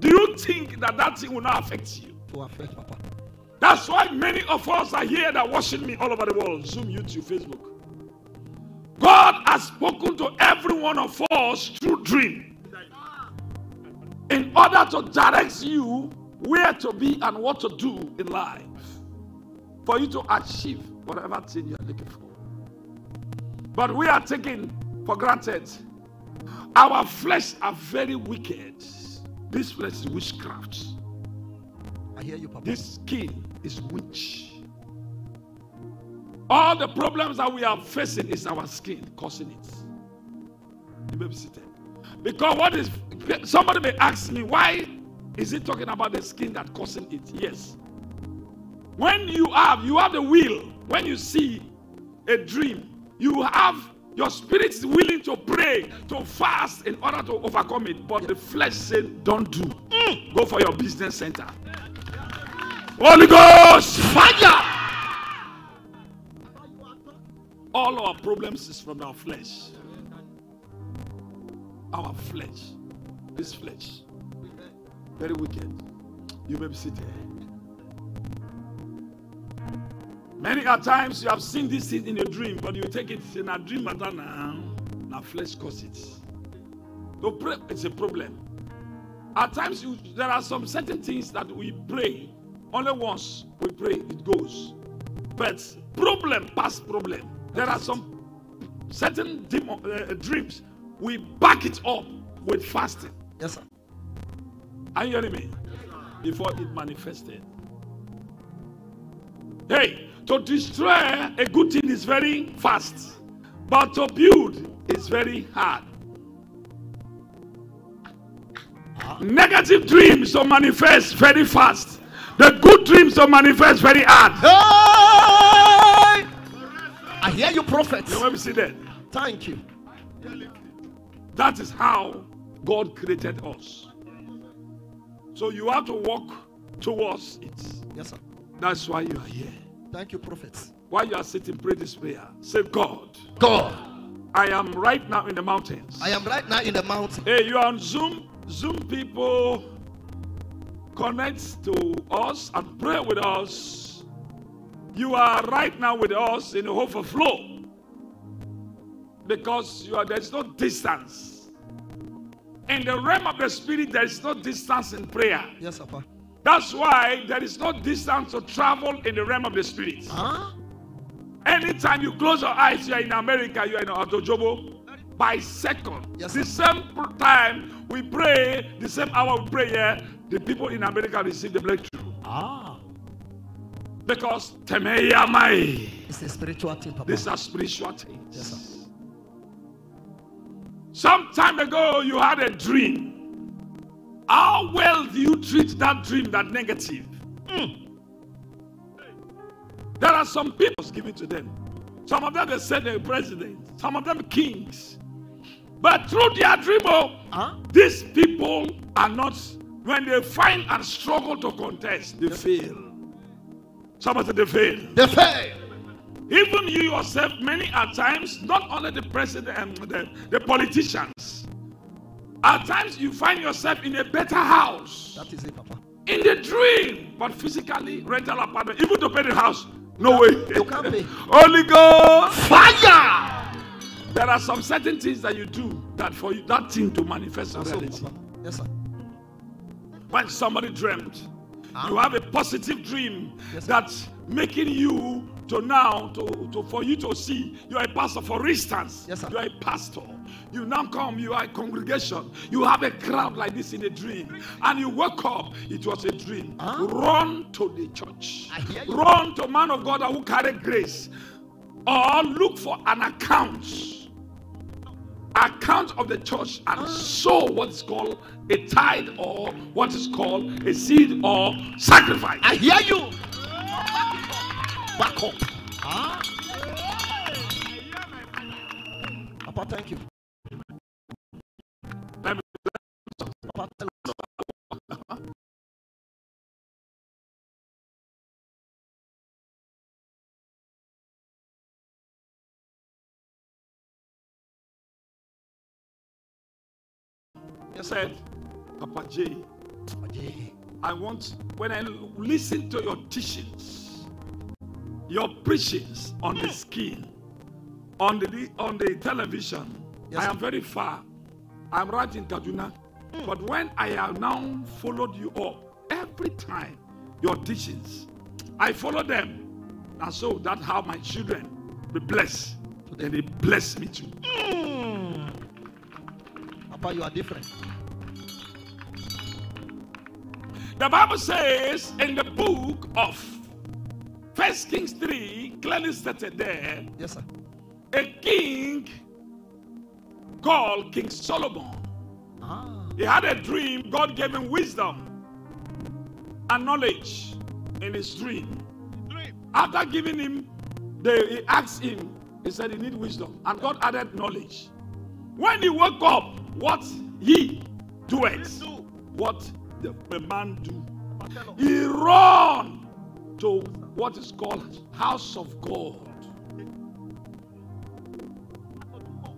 Do you think that that thing will not affect you? to affect Papa. That's why many of us are here that are watching me all over the world Zoom, YouTube, Facebook. God has spoken to every one of us through dream in order to direct you where to be and what to do in life for you to achieve whatever thing you are looking for. But we are taking for granted our flesh are very wicked. This flesh is witchcraft. I hear you, Papa. This skin is witch. All the problems that we are facing is our skin causing it. You may be seated. Because what is somebody may ask me, why is he talking about the skin that causing it? Yes. When you have you have the will, when you see a dream, you have your spirit is willing to pray, to fast in order to overcome it. But the flesh said, Don't do. Mm. Go for your business center. Holy Ghost, fire! All our problems is from our flesh. Our flesh. This flesh. Very wicked. You may be seated. Many a times you have seen this thing in a dream, but you take it in a dream matter now. Now flesh cause it. So it's a problem. At times you, there are some certain things that we pray. Only once we pray, it goes. But problem past problem. There are some certain uh, dreams. We back it up with fasting. Yes, sir. Are you hearing me? Before it manifested. Hey, to destroy a good thing is very fast, but to build is very hard. Negative dreams to manifest very fast. The good dreams to manifest very hard. Hey! I hear you, prophet. You me see that? Thank you. That is how God created us. So you have to walk towards it. Yes, sir. That's why you are here. Thank you, prophets. While you are sitting, pray this prayer. Say, God, God, I am right now in the mountains. I am right now in the mountains. Hey, you are on Zoom. Zoom people connect to us and pray with us. You are right now with us in the overflow because you are there's no distance. In the realm of the spirit, there is no distance in prayer. Yes, Papa. That's why there is no distance to travel in the realm of the spirit. Huh? Anytime you close your eyes, you are in America, you are in Otojobo. By second, Yes, the same time we pray, the same hour we pray here, the people in America receive the breakthrough. Ah. Because temeyamai. It's a spiritual thing, Papa. These are spiritual things. Yes, sir. Some time ago, you had a dream. How well do you treat that dream, that negative? Mm. There are some people given to them. Some of them they said they're president. Some of them kings. But through their dream, oh, Huh? these people are not. When they find and struggle to contest, they fail. Somebody they fail. They fail. Even you yourself, many at times, not only the president and the, the politicians, at times you find yourself in a better house, That is it, Papa. in the dream, but physically, rental apartment, even to pay the house, no way. You can't pay. Holy Ghost, fire! There are some certain things that you do that for you, that thing to manifest in reality. Yes, sir. When somebody dreamt, Ah. you have a positive dream Yes, that's making you to now to, to for you to see you are a pastor for instance Yes, sir. you are a pastor you now come you are a congregation you have a crowd like this in a dream and you wake up it was a dream Ah. run to the church I hear you. run to man of god who carry grace or look for an account account of the church and sow what is called a tithe or what is called a seed or sacrifice. I hear you. Back up. Huh? Papa, thank you. Papa. He said, Papa J, Yeah. I want, when I listen to your teachings, your preachings on the skin, on the on the television, Yes, I am very far. I'm right in Kaduna. But when I have now followed you up, every time your teachings, I follow them. And so that's how my children be blessed. And they bless me too. Mm. Papa, you are different. The Bible says in the book of First Kings 3, clearly stated there, Yes, sir. a king called King Solomon. Ah. He had a dream. God gave him wisdom and knowledge in his dream. After giving him, the, he asked him, he said he need wisdom. And God added knowledge. When he woke up, what he doeth, what the, the man do, he run to what is called house of God.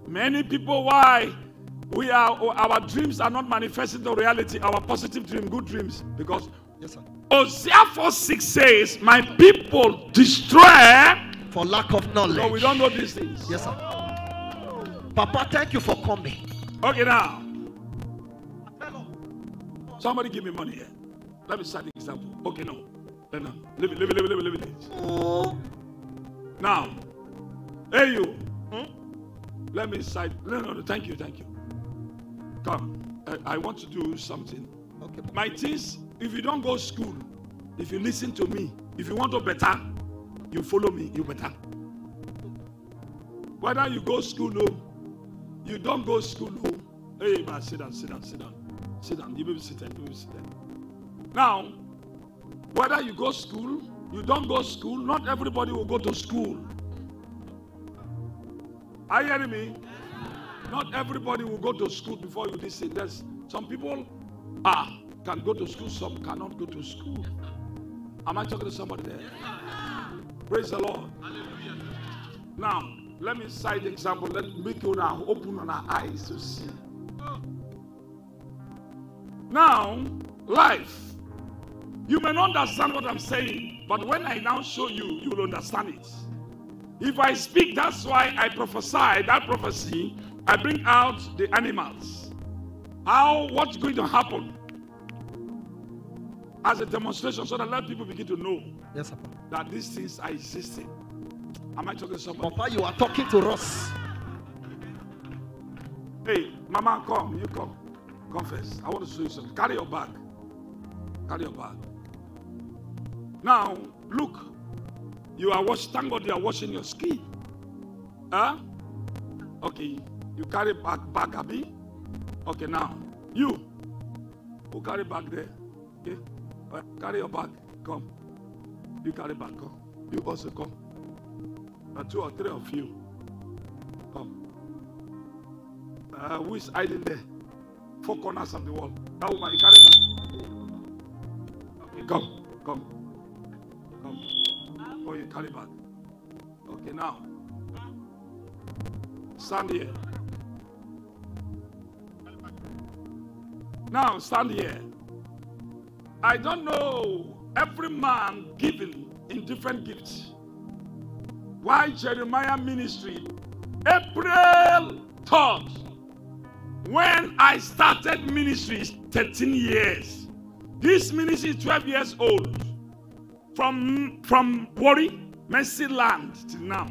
Many people, why we are our dreams are not manifesting the reality, our positive dream, good dreams, because Yes, sir. Hosea 4 6 says, My people destroy. For lack of knowledge. No, we don't know these things. Yes, sir. Papa, thank you for coming. Okay, now. Somebody give me money here. Let me start the example. Okay, no. No, no. Leave it, leave it, leave it, leave it, leave it. Oh. Now, hey, you. Hmm? Let me cite. No, no, no. Thank you, thank you. Come. I, I want to do something. Okay. My things, if you don't go school, if you listen to me, if you want to better, you follow me, you better. Whether you go school, no, you don't go school, no. Hey, man, sit down, sit down, sit down, sit down. You may be seated, you may be seated. Now, whether you go school, you don't go school, not everybody will go to school. Are you hearing me? Not everybody will go to school before you listen. There's some people ah can go to school, some cannot go to school. Am I talking to somebody there? Praise the Lord. Now, let me cite the example. Let me make you now open on our eyes to see. Now, life. You may not understand what I'm saying, but when I now show you, you will understand it. If I speak, that's why I prophesy that prophecy. I bring out the animals. How, what's going to happen as a demonstration so that let people begin to know Yes, sir. that these things are existing. Am I talking to somebody? Papa, you are talking to us. Hey, Mama, come. You come. First. I want to show you something. Carry your bag. Carry your bag. Now, look. You are washing. Thank God you are washing your skin. Huh? Okay. You carry back bag, Abi. Okay, now. You. Who carry bag there? Okay. Right, carry your bag. Come. You carry bag. Come. You also come. Uh, two or three of you. Come. Uh, who is hiding there? Four corners of the wall. That woman, you carry back. Okay, come, come, come. Oh, you carry back. Okay, now. Stand here. Now, stand here. I don't know every man given in different gifts. Why Jeremiah ministry? April 3rd, when I started ministry, 13 years. This ministry is 12 years old. From from Warri, Mercy Land till now.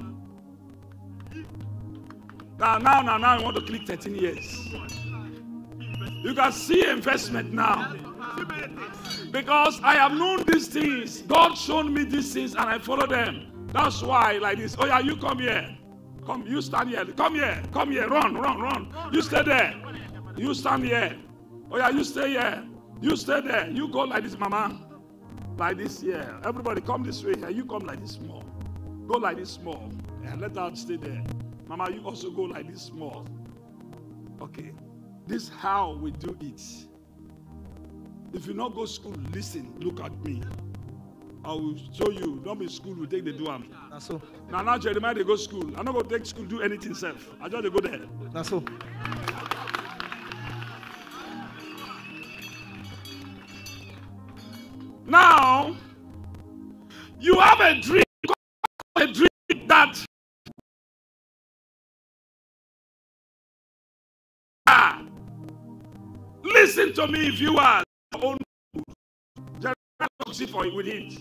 Now, now, now, now, I want to click 13 years. You can see investment now. Because I have known these things. God showed me these things and I follow them. That's why, like this. Oh, yeah, you come here. Come, you stand here. Come here. Come here. Run, run, run. You stay there. You stand here. Oh, yeah, you stay here. You stay there. You go like this, mama. Like this here. Everybody come this way here. You come like this small. Go like this small. And let her stay there. Mama, you also go like this small. Okay. This is how we do it. If you not go school, listen, look at me. I will show you. Don't be school, we take the do am. That's so. Now, now Jeremiah, they go school. I'm not going to take school, do anything self. I just go there. That's so. Now, you have a dream, a dream listen to me if you are your own food. Jeremiah succeed for you with it.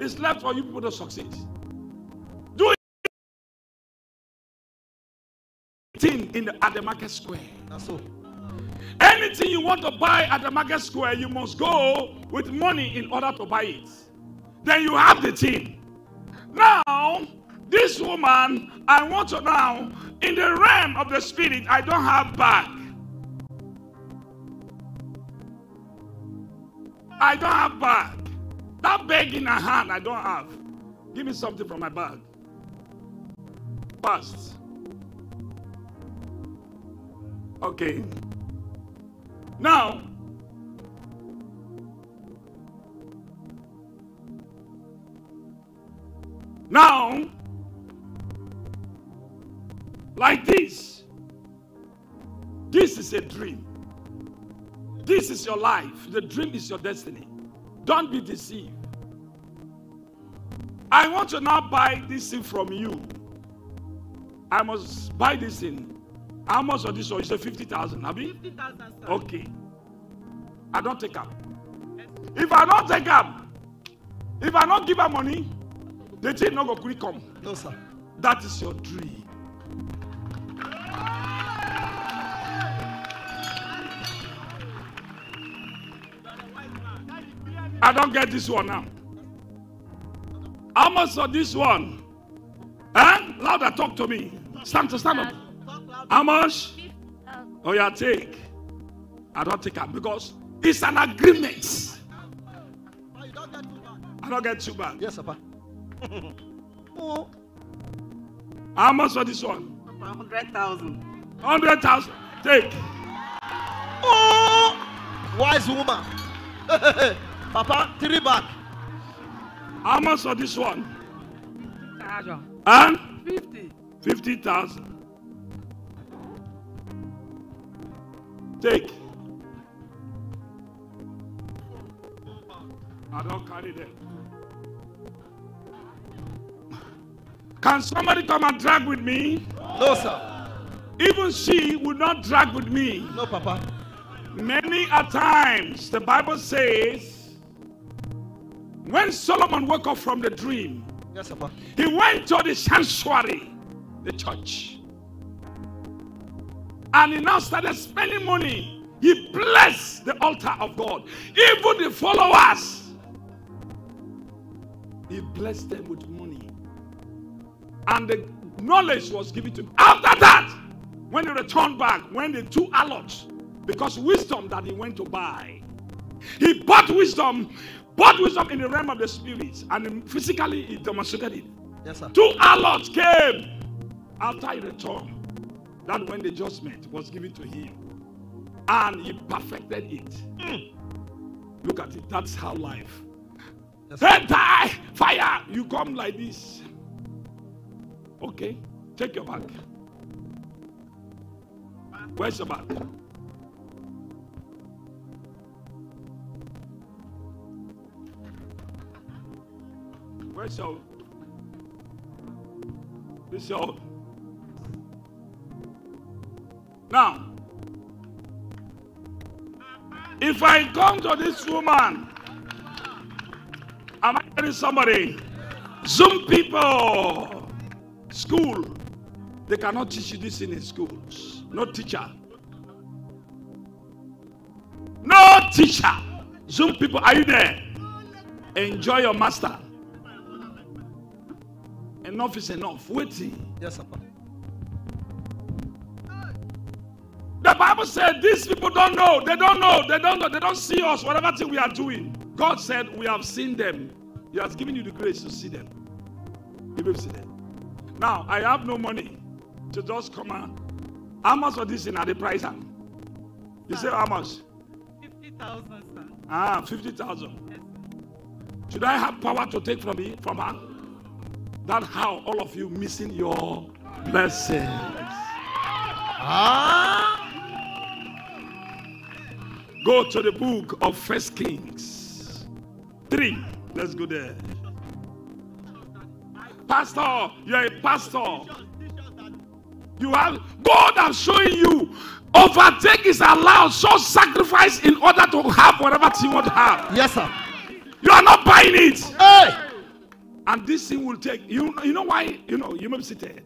It's left for you people to succeed. Do it in the, at the market square. That's so. Anything you want to buy at the market square, you must go with money in order to buy it. Then you have the thing. Now, this woman, I want to now, in the realm of the spirit, I don't have bag. I don't have bag. That bag in her hand, I don't have. Give me something from my bag. Fast. Okay. Now, now, like this, this is a dream. This is your life. The dream is your destiny. Don't be deceived. I want to now buy this thing from you. I must buy this thing. How much for this one? You say 50,000, Abi? 50,000, sir. Okay. I don't take up. If I don't take up, if I don't give her money, the thing not go quick come. No, sir. That is your dream. I don't get this one now. How much for this one? Huh? Louder, talk to me. Stand to stand up. How much? Oh, yeah, take. I don't take it because it's an agreement. I don't get too bad. Yes, Papa. oh. How much for this one? 100,000. 100,000. Take. Oh! Wise woman. Papa, three back. How much for this one? And? 50. 50,000. Take. I don't carry them. Can somebody come and drag with me? No, sir. Even she will not drag with me. No, Papa. Many a times the Bible says when Solomon woke up from the dream, Yes, he went to the sanctuary, the church. And he now started spending money. He blessed the altar of God. Even the followers, he blessed them with money. And the knowledge was given to him. After that, when he returned back, when the two allots, because wisdom that he went to buy, he bought wisdom, bought wisdom in the realm of the spirit, and physically he demonstrated it. Yes, sir. Two allots came after he returned. That when the judgment was given to him, and he perfected it. Hmm. Look at it. That's how life. Hey, die, fire! You come like this. Okay, take your bag. Where's your bag? Where's your? This your. Now, if I come to this woman, am I getting somebody? Zoom people, school, they cannot teach you this in schools. No teacher. No teacher. Zoom people, are you there? Enjoy your master. Enough is enough. Waiting. Yes, Papa. The Bible said these people don't know. They don't know. They don't know. They don't see us. Whatever thing we are doing. God said we have seen them. He has given you the grace to see them. You will see them. Now I have no money to just come out. How much for this in at the price? am? You say how much? 50,000, sir. Ah, fifty thousand. Should I have power to take from me from her? That's how all of you missing your blessings. Ah. Go to the book of First Kings. Three. Let's go there. Pastor, you're a pastor. You have God I'm showing you overtake is allowed, so sacrifice in order to have whatever thing you want to have. Yes, sir. You are not buying it. Hey! And this thing will take you. You know why? You know, you may be seated.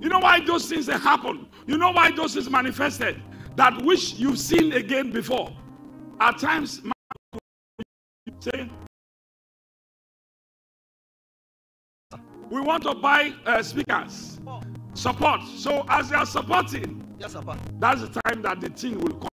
You know why those things they happen? You know why those things manifested? That which you've seen again before. At times, say, we want to buy uh, speakers, support. So as they are supporting, Yes, that's the time that the thing will come.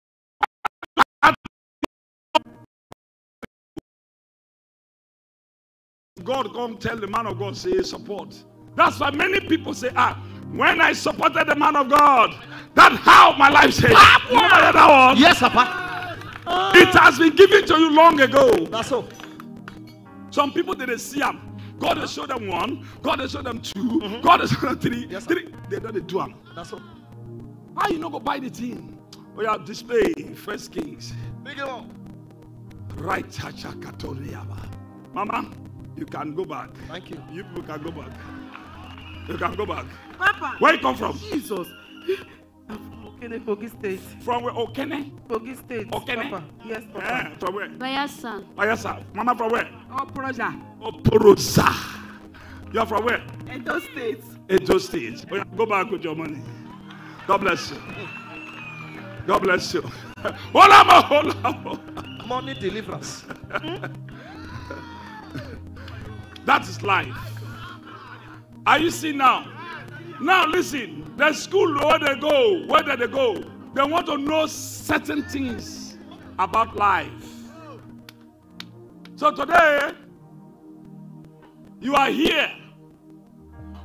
God come tell the man of God say support. That's why many people say ah when I supported the man of God that's how my life changed. You know that one? Yes, Papa. It has been given to you long ago. That's all. Some people didn't see them. God has showed them one. God has showed them 2 God has showed them three. Yes, three. They don't do them. That's all. Why you not go buy the thing? We have display First Kings. Big it up. Right. Mama, you can go back. Thank you. You people can go back. You can go back. Papa. Where you come from? Jesus. I'm from Okene, Kogi State. From where? Okene? Kogi State. Okene? Papa. Yes, Papa. Eh, from where? Bayelsa. Yes, sir. Mama from where? Oh, Proja. Oporosa. You're from where? Edo State. Edo State. Oh, yeah, go back with your money. God bless you. God bless you. Hold on, hold on. Money deliverance. That is life. Are you seeing now? Now listen. The school where they go, where did they go? They want to know certain things about life. So today, you are here.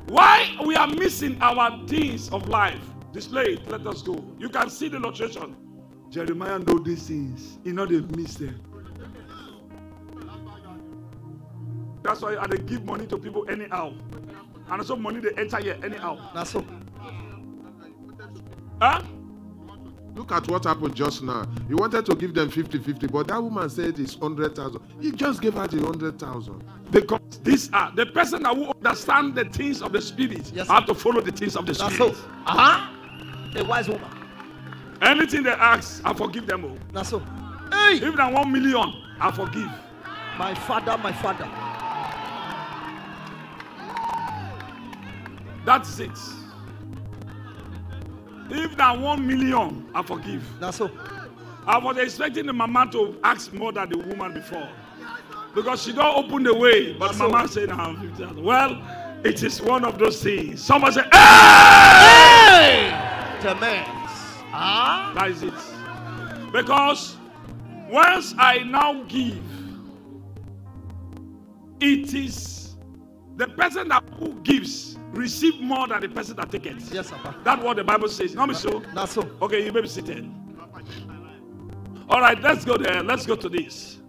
Why we are missing our things of life? Display it. Let us go. You can see the illustration. Jeremiah know these things. He know they miss them. That's why I they give money to people anyhow. And also money they enter here anyhow. That's so. Huh? Look at what happened just now. He wanted to give them 50 50, but that woman said it's 100,000. He just gave her the 100,000. Because these are the person that will understand the things of the spirit Yes, have to follow the things of the That's spirit. so. Uh-huh. A wise woman. Anything they ask, I forgive them. all. That's so. If they one million, I forgive. My father, my father. That's it. If that one million, I forgive. That's all. I was expecting the mama to ask more than the woman before. Because she don't open the way, but That's mama said 50,000. Well, it is one of those things. Someone say, hey! Man. Ah. That is it. Because once I now give, it is the person that who gives receive more than the person that takes it. Yes, Papa. That's what the Bible says. Not me so. That's so. Okay, you may be seated. All right, let's go there. Let's go to this.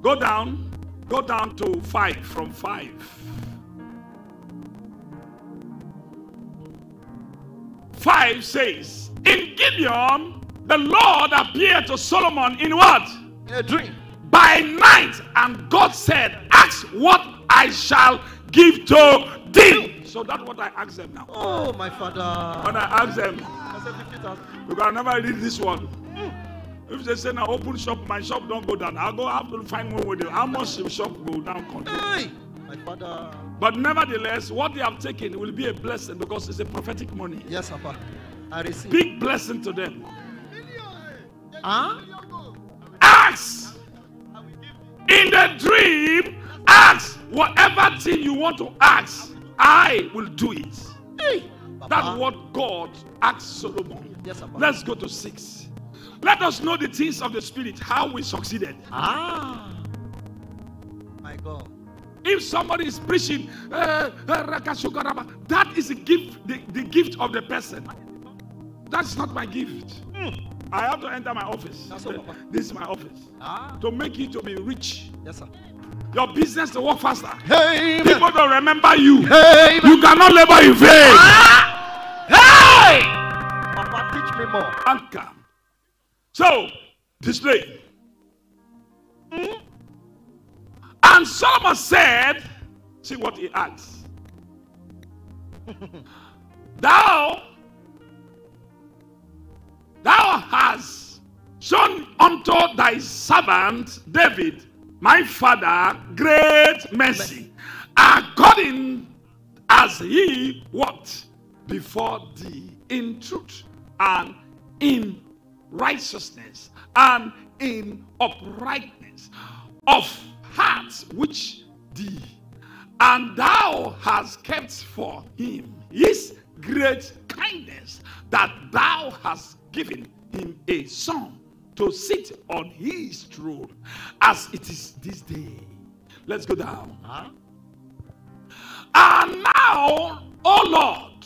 Go down. Go down to five from five. Five says, In Gibeon, the Lord appeared to Solomon in what? In a dream. By night, and God said, Ask what I shall give to thee. So that's what I ask them now. Oh, my father. When I ask them, I said 50,000. because I never read this one. If they say now open shop, my shop don't go down. I'll go have to find one with you. How much the shop go down? Control. Hey, my father. But nevertheless, what they have taken will be a blessing because it's a prophetic money. Yes, Papa. I receive. Big blessing to them. Huh? Ask in the dream. Ask whatever thing you want to ask. I will do it. Hey. That's what God asked Solomon. Yes. Let's go to six. Let us know the things of the spirit, how we succeeded. Ah. My God. If somebody is preaching, uh, uh, that is a gift, the, the gift of the person. That's not my gift. I have to enter my office. That's all, Papa. This is my office. Ah. To make you to be rich. Yes, sir. Your business to work faster. Hey, People don't remember you. Hey, You cannot labor in vain. Hey! Papa, teach me more. Anchor. So, display. And Solomon said, see what he adds. thou, thou hast shown unto thy servant David, my father, great mercy, according as he walked before thee in truth and in righteousness and in uprightness of heart which thee and thou hast kept for him his great kindness that thou hast given him a son to sit on his throne as it is this day. Let's go down. Uh-huh. And now oh lord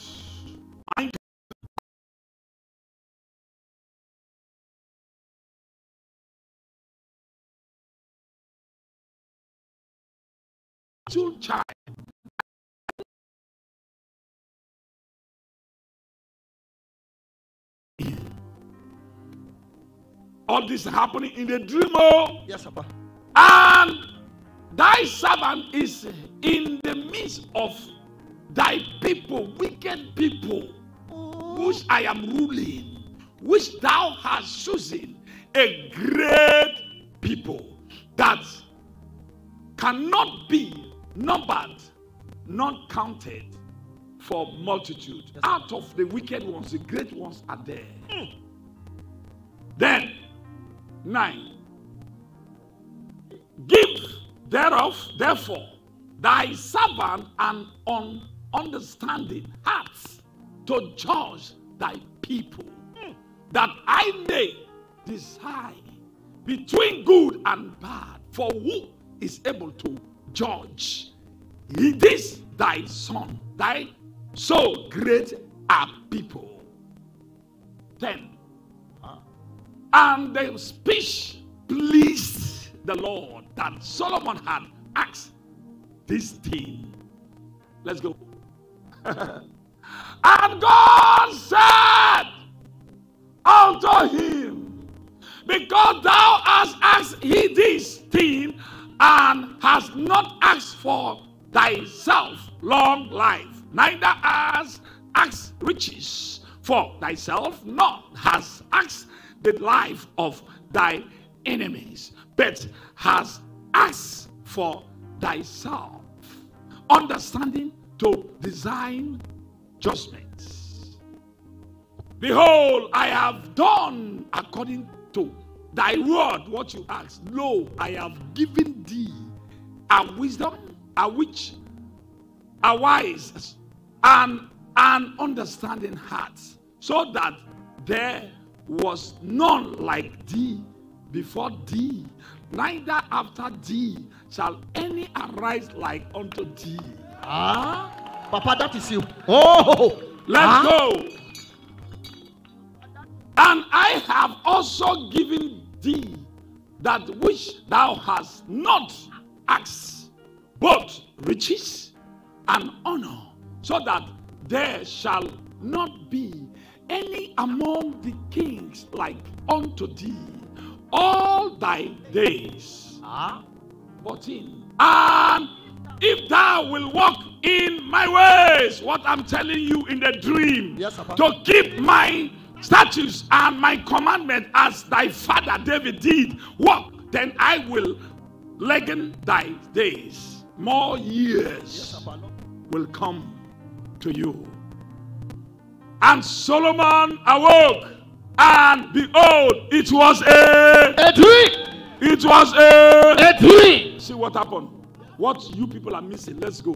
child. All this happening in the dream, oh, Yes, Papa. and thy servant is in the midst of thy people, wicked people, which I am ruling, which thou hast chosen, a great people that cannot be numbered, not counted for multitude. Out of the wicked ones, the great ones are there. Hmm. Then, nine. Give thereof, therefore, thy servant an un- understanding hearts to judge thy people, hmm, that I may decide between good and bad. For who is able to judge? It is thy son, thy so great a people. 10. And the speech pleased the Lord that Solomon had asked this thing. Let's go. and God said unto him, Because thou hast asked he this thing, and hast not asked for thyself long life, neither hast asked riches for thyself, nor hast asked the life of thy enemies, but has asked for thyself understanding to design judgments. Behold, I have done according to thy word what you asked. Lo, I have given thee a wisdom, a which, a wise, and an understanding heart, so that there was none like thee before thee, neither after thee shall any arise like unto thee. Ah, Papa, that is you. Oh, Let's Ah. go. And I have also given thee that which thou hast not asked, both riches and honor, so that there shall not be any among the kings like unto thee all thy days. Ah. 14. And if thou will walk in my ways, what I'm telling you in the dream, Yes, to keep my statutes and my commandment as thy father David did, walk, then I will lengthen thy days. More years will come to you. And Solomon awoke, and behold, it was a, a dream. It was a, a dream. See what happened. What you people are missing. Let's go.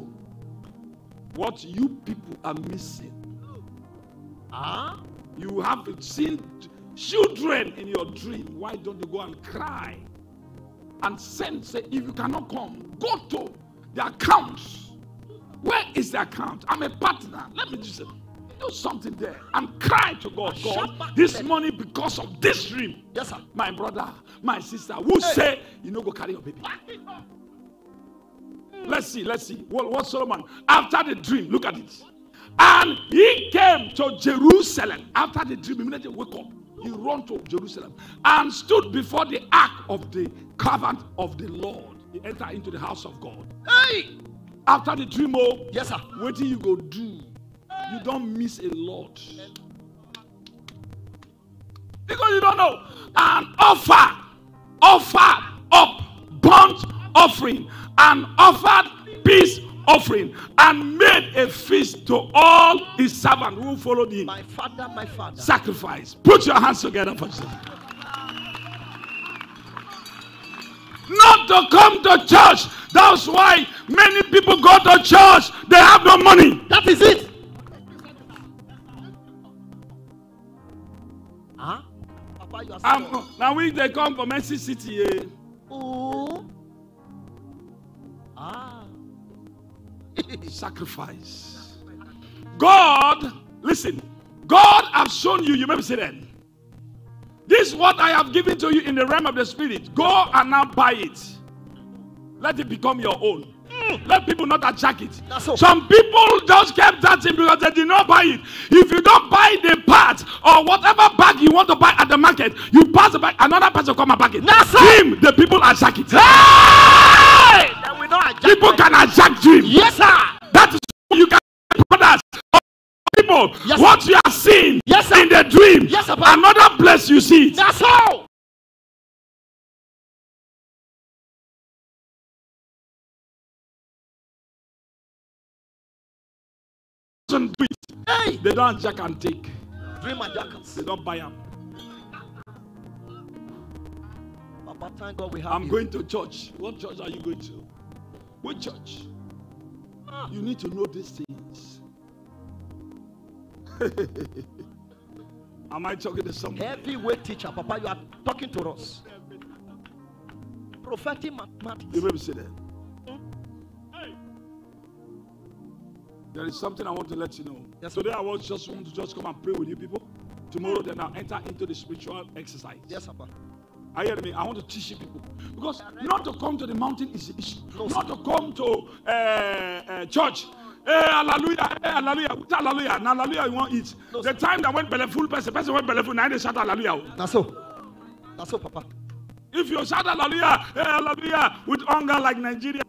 What you people are missing. Ah. You have seen children in your dream. Why don't you go and cry? And send, say, if you cannot come, go to the account. Where is the account? I'm a partner. Let me just do something there and cry to God. God, this money because of this dream. Yes, sir. My brother, my sister, who say you know go carry your baby. Hmm. Let's see, let's see. What, what Solomon after the dream? Look at it. And he came to Jerusalem after the dream. Immediately wake up. He ran to Jerusalem and stood before the ark of the covenant of the Lord. He entered into the house of God. Hey! After the dream, oh, yes, sir. What do you go do? You don't miss a lot. Because you don't know. And offer, offer up burnt offering and offered peace offering and made a feast to all his servants who followed him. My father, my father. Sacrifice. Put your hands together for yourself. Not to come to church. That's why many people go to church. They have no money. That is it. Papa, you are Um, now we they come from Mercy City. Eh? Oh. Ah. Sacrifice. God, listen. God have shown you. You may say that. This is what I have given to you in the realm of the spirit. Go and now buy it. Let it become your own. Let people not attack it. Some people just kept that thing because they did not buy it. If you don't buy the part or whatever bag you want to buy at the market, you pass the bag, another person come and buy it. Him, the people attack it. Hey! People can attack dream. Yes, sir. That is why you can others people Yes, what you are seeing Yes, sir. in the dream. Yes, sir. Another place you see it. That's all. Don't do it. Hey! They don't jack and take. Dream and jackets. They don't buy them. Papa, thank God we have I'm you. going to church. What church are you going to? Which church? Ah. You need to know these things. Am I talking to somebody? Heavyweight teacher, Papa, you are talking to us. Prophetic mathematics. You maybe say that. There is something I want to let you know. Today I want just want to just come and pray with you people. Tomorrow then I'll enter into the spiritual exercise. Yes, Papa. I hear me. I want to teach you people because not to come to the mountain is the issue. Not to come to uh, uh, church. Hey, hallelujah, hey, hallelujah, Which hallelujah, now hallelujah you want eat. the time that went belly full person, person went belly full, now they shout hallelujah. That's so. That's so, Papa. If you shout hallelujah, hey, hallelujah, with hunger like Nigeria,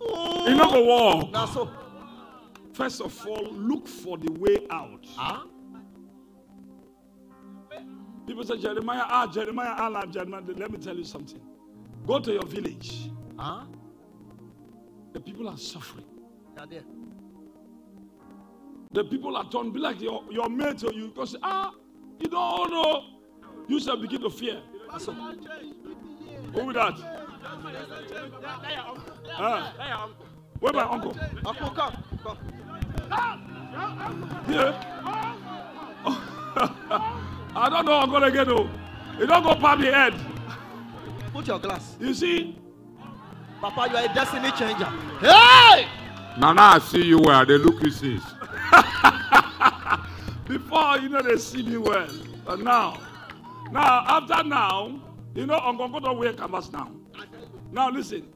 you know go war. That's so. First of all, look for the way out. Huh? People say Jeremiah, ah, Jeremiah, ah, Jeremiah. Let me tell you something. Go to your village. Huh? The people are suffering. They are there. The people are torn. Be like your, your mate or you. Because, ah, you don't know. You shall begin to fear. Who with that? Ah. Where my uncle? Uncle, come. Come. Yeah. I don't know I'm gonna get though. You don't go past the head. Put your glass. You see? Papa, you are a destiny changer. Hey! Now, now I see you where they look you since. Before you know they see me well. But now, now after now, you know I'm gonna go to wear canvas now. Now listen.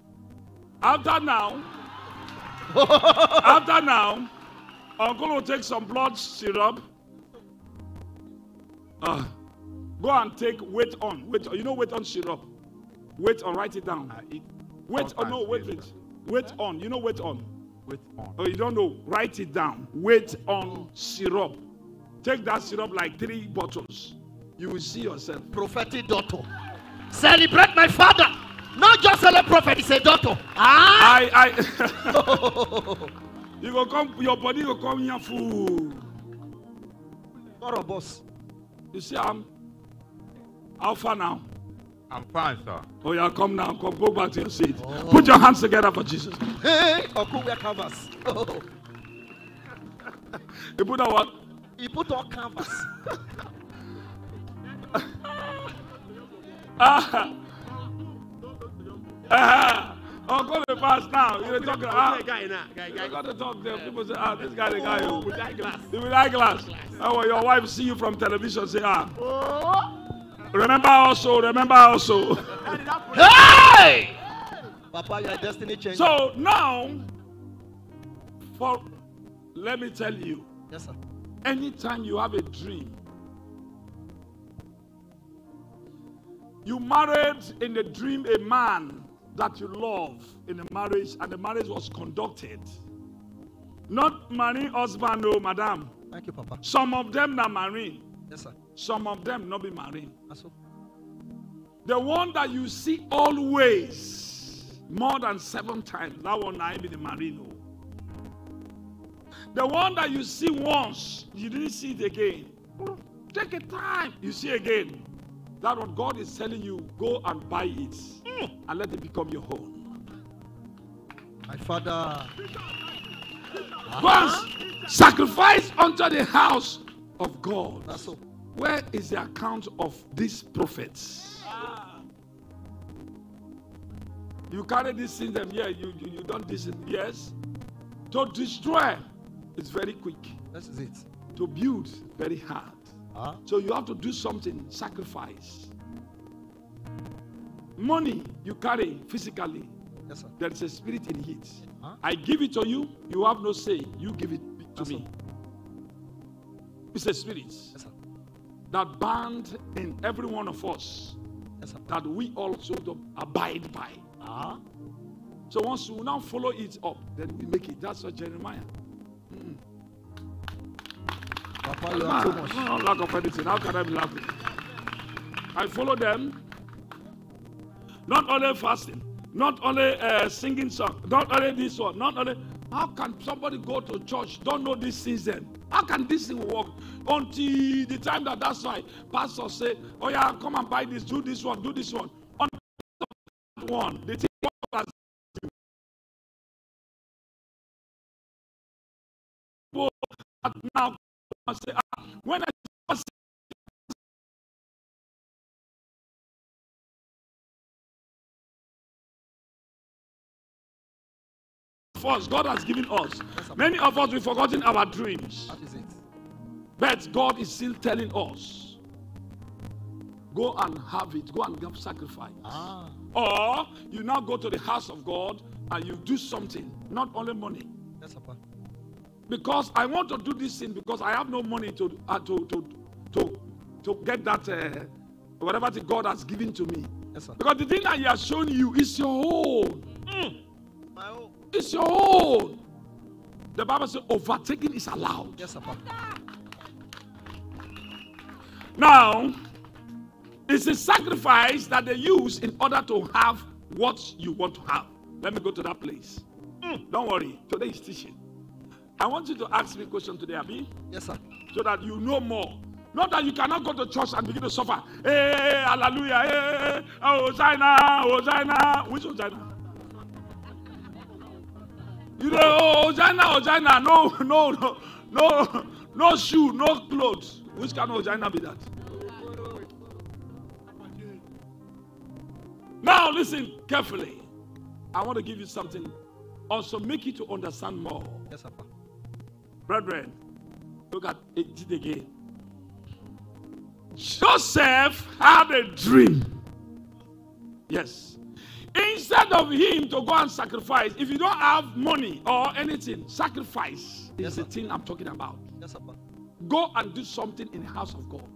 After now, after now, I'm gonna take some blood syrup. Uh, go and take wait on. Wait on. You know wait on syrup. Wait on, write it down. Wait on, no, wait it. Wait on. You know wait on. Wait on. Oh, you don't know. Write it down. Wait on syrup. Take that syrup like three bottles. You will see yourself. Prophetic daughter. Celebrate my father. Not just a prophet, it's a daughter. Ah! I, I. you go come, your body will come here full. Not a boss. You see, I'm. How far now? I'm fine, sir. Oh, yeah, come now. Come, go back to your seat. Put your hands together for Jesus. Hey, Uncle, wear canvas. Oh, he put on what? he put on canvas. Ah. Ah. Oh, go to pass now. You're talking. Ah. You got to talk there. People say, ah, this guy, the guy who. With eyeglass. With eyeglass. Oh, well, your wife see you from television, say, ah. Remember also, remember also. hey! Papa, you are a destiny changer. So now, for let me tell you, yes, sir. anytime you have a dream, you married in the dream a man that you love in a marriage, and the marriage was conducted. Not marrying husband, no, madam. Thank you, Papa. Some of them are marrying. Yes, sir. Some of them not be marrying. That's all. The one that you see always, more than seven times, that one I be the marino. The one that you see once, you didn't see it again. Take a time, you see again. That what God is telling you, go and buy it hmm. and let it become your own. My father. Go and sacrifice unto the house of God. That's all. Where is the account of these prophets? You carry this in them, yeah, you, you, you don't this, yes. To destroy is very quick. That is it. To build, very hard. Huh? So you have to do something, sacrifice. Money you carry physically, Yes, sir. there is a spirit in it. Huh? I give it to you, you have no say. You give it to Yes, me. It's a spirit Yes, sir. that bound in every one of us Yes, sir. that we also abide by. Ah. So once we now follow it up, then we make it. That's what Jeremiah. Papa, you are too much. no lack of anything. How can I be laughing? I follow them. Not only fasting, not only uh, singing song, not only this one, not only. How can somebody go to church don't know this season? How can this thing work until the time that that's why pastor say, "Oh yeah, come and buy this, do this one, do this one." On one, they think now say, ah, when I us, God has given us. Many of us we've forgotten our dreams. That is it. But God is still telling us, go and have it, go and give sacrifice. Ah. Or you now go to the house of God and you do something, not only money. Yes, Papa. Because I want to do this thing because I have no money to uh, to to to to get that uh, whatever the God has given to me. Yes, sir. Because the thing that He has shown you is your own. My own. It's your own. The Bible says overtaking is allowed. Yes, Papa. Now, it's a sacrifice that they use in order to have what you want to have. Let me go to that place. Mm, don't worry. Today is teaching. I want you to ask me a question today, Abi. Yes, sir. So that you know more. Not that you cannot go to church and begin to suffer. Hey, hallelujah. Hey, Hosanna, Hosanna. Which Hosanna? You know, Hosanna, Hosanna. No, no, no, no, no shoe, no clothes. Which kind of Hosanna be that? Now, listen carefully. I want to give you something. Also, make you to understand more. Yes, Papa. Brethren, look at it again. Joseph had a dream. Yes. Instead of him to go and sacrifice, if you don't have money or anything, sacrifice is the thing I'm talking about. Yes, Papa. Go and do something in the house of God.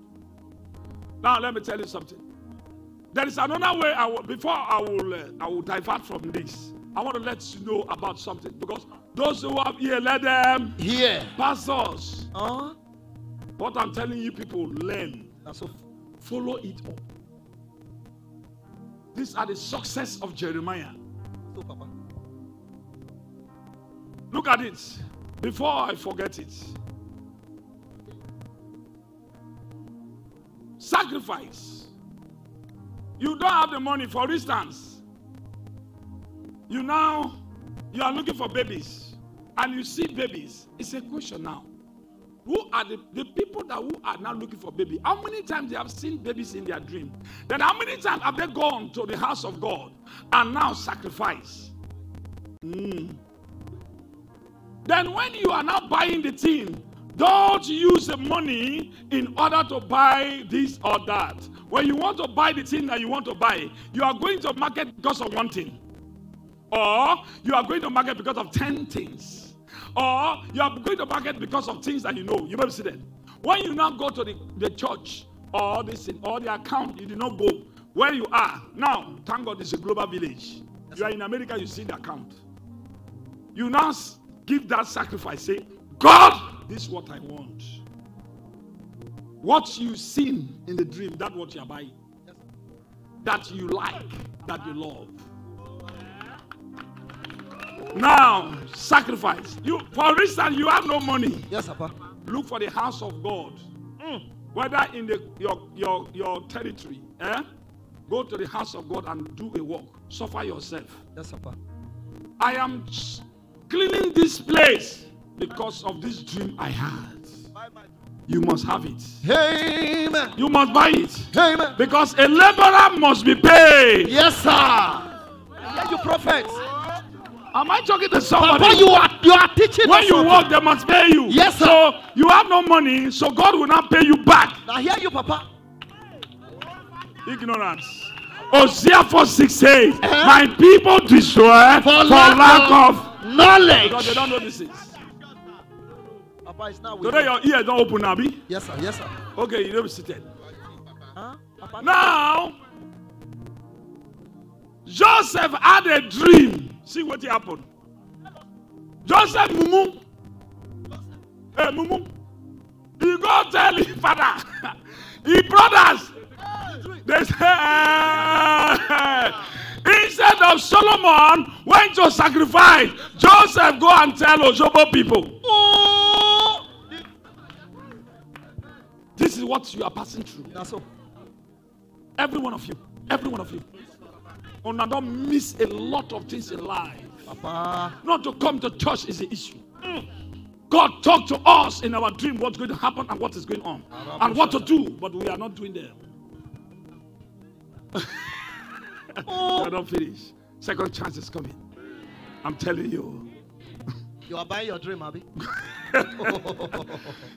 Now, let me tell you something. There is another way. I will, before I will, uh, I will divert from this. I want to let you know about something because those who have here, let them hear. Pastors, Uh, what I'm telling you, people learn. And so. Follow it up. These are the success of Jeremiah. So, Papa. Look at it. Before I forget it. Sacrifice. You don't have the money, for instance. You now you are looking for babies and you see babies. It's a question now. Who are the, the people that who are now looking for baby? How many times they have seen babies in their dream? Then how many times have they gone to the house of God and now sacrifice? Mm. Then when you are now buying the thing, don't use the money in order to buy this or that. When you want to buy the thing that you want to buy, you are going to market because of one thing. Or you are going to market because of 10 things. Or you are going to market because of things that you know. You better see that. When you now go to the, the church or this thing, or the account, you did not go where you are. Now, thank God it's a global village. You are in America, you see the account. You now give that sacrifice. Say, God, this is what I want. What you seen in the dream, that's what you are buying. That you like, that you love. Now, sacrifice. You, for instance, you have no money. Yes, Papa. Look for the house of God. Whether in the your your your territory, eh? Go to the house of God and do a work. Suffer yourself. Yes, Papa. I am cleaning this place because of this dream I had. You must have it. Amen. You must buy it. Amen. Because a laborer must be paid. Yes, sir. Yeah, you prophet. Am I talking to somebody? Papa, you are you are teaching when you work, they must pay you. Yes, sir. So you have no money, so God will not pay you back. I hear you, Papa. Ignorance. Hosea 4 6 says, uh-huh. My people destroy for, lack, of knowledge. Because they don't know this is. Papa is now with Today you. your ears don't open, Abi. Yes, sir. Yes, sir. Okay, you don't be seated. Huh? Papa. Now, Joseph had a dream. See what happened. Joseph Mumu. Hey, Mumu. He go tell his father. his brothers. They say, instead of Solomon went to sacrifice, Joseph go and tell Oshobo people. This is what you are passing through. Every one of you. Every one of you. Una don't miss a lot of things in life. Papa. Not to come to church is the issue. God talk to us in our dream what's going to happen and what is going on and what to do, but we are not doing them. we are not finished. Second chance is coming. I'm telling you. You are buying your dream, Abby.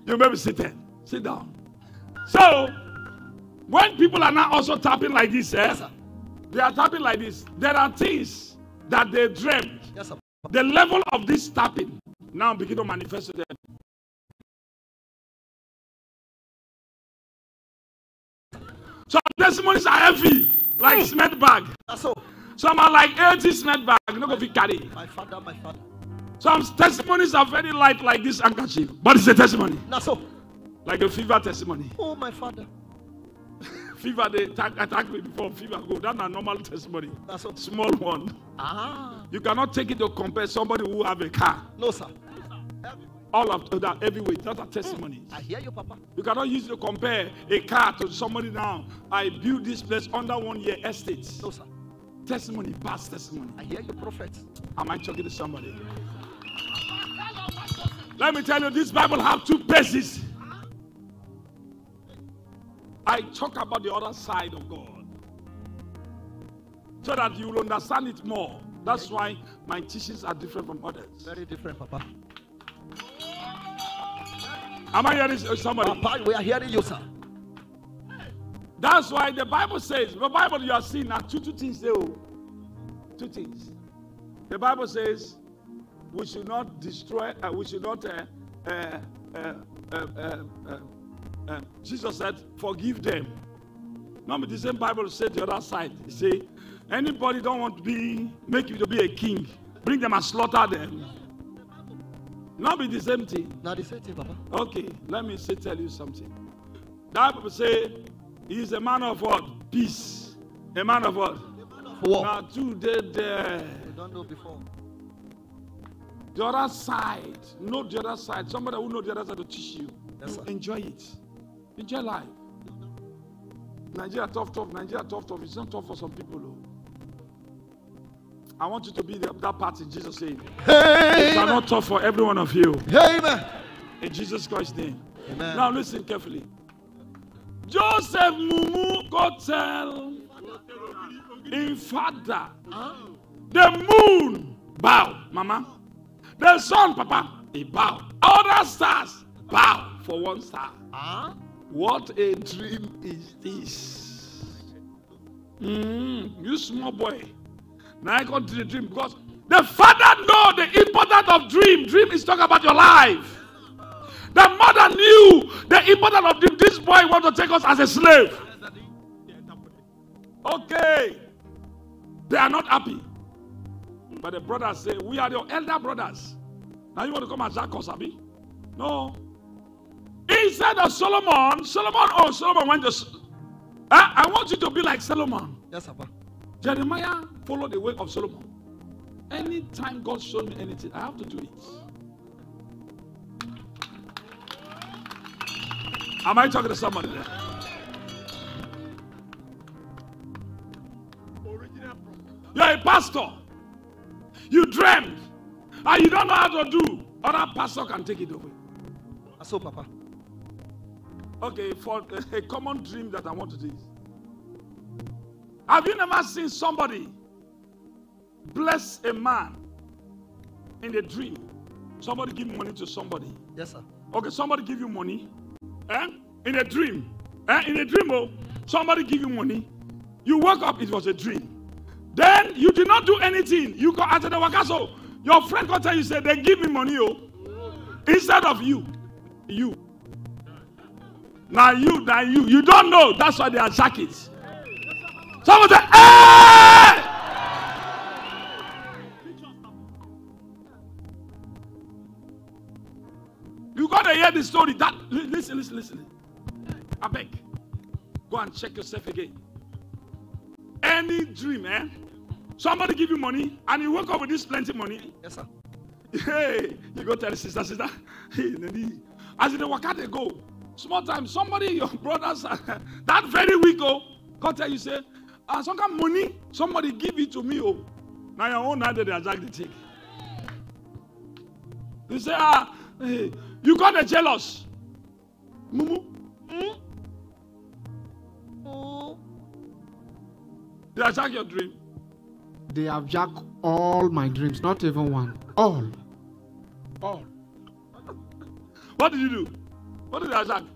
You may be sitting. Sit down. So, when people are now also tapping like this, eh, they are tapping like this. There are things that they dreamed. Yes, sir. The level of this tapping now begin to manifest to them. Some testimonies are heavy, like cement bag. That's so. Some are like 80 cement bag. You know, go fit carry. My father, my father. Some testimonies are very light, like this handkerchief, but it's a testimony, That's so. like a fever testimony. Oh, my father. Fever, they attack, attack me before fever go. That's a normal testimony. That's so. Small one. Ah. You cannot take it to compare somebody who have a car. No, sir. All of that heavyweight. That's a testimony. I hear you, Papa. You cannot use to compare a car to somebody now. I built this place under one year estate. No, sir. Testimony, past testimony. I hear you, prophet. Am I talking to somebody? Let me tell you, this Bible have two pages. I talk about the other side of God. So that you will understand it more. That's why my teachings are different from others. Very different, Papa. Am I hearing somebody? Papa, we are hearing you, sir. That's why the Bible says, the Bible you are seeing now two, two things there. oh. Two things. The Bible says we should not destroy, uh, we should not, uh, uh, uh, Jesus said, forgive them. Now, the same Bible said the other side. It say, anybody don't want to be, make you to be a king, bring them and slaughter them. Not be the same thing. Now, the same thing, Papa. Okay, let me say tell you something. That Bible say he is a man of what? Peace. A man of what? War. Now two dead there. You don't know before. The other side. Know the other side. Somebody who know the other side to teach you. Yes, You enjoy it. Enjoy life. Nigeria tough, tough. Nigeria tough, tough. It's not tough for some people. Though. I want you to be the, that part in Jesus' name. Hey, It's not tough for every one of you. Amen. In Jesus Christ's name. Amen. Now listen carefully. Joseph Mumu go tell in father. The moon bow, mama. The sun, papa, he bow. Other stars bow for one star. Ah. What a dream is this? Mm, you small boy. Now I got to the dream because the father know the importance of dream. Dream is talking about your life. The mother knew the importance of dream. This boy want to take us as a slave. Okay. They are not happy. But the brothers say, we are your elder brothers. Now you want to come and jack us, Abi? No. Instead of Solomon, Solomon, oh, Solomon went to. S- I, I want you to be like Solomon. Yes, Papa. Jeremiah followed the way of Solomon. Anytime God showed me anything, I have to do it. Am I talking to somebody there? You're a pastor. You dreamed, and you don't know how to do. Other pastor can take it away. So, Papa. Okay, for a common dream that I want to do. Have you never seen somebody bless a man in a dream? Somebody give money to somebody. Yes, sir. Okay, somebody give you money. Eh? In a dream. Eh? In a dream, oh, somebody give you money. You woke up, it was a dream. Then you did not do anything. You go after the wakaso. Your friend can tell you, say, they give me money, oh. Instead of you. You. Now you, now you. You don't know. That's why they are jackets. Someone say, hey! You gotta hear the story. That listen, listen, listen. I beg. Go and check yourself again. Any dream, eh? Somebody give you money and you wake up with this plenty money. Yes, sir. Hey, you go tell the sister, sister. Hey, Nani. As in the waka they go. Small time, somebody, your brothers, that very week, oh, come tell you, say, ah, some kind money, somebody give it to me, oh. Now your own hand, they are jack the thing. You say, ah, Hey, you got a jealous. Mumu. They attack your dream. They have jacked all my dreams, not even one. All. All. what did you do? What did?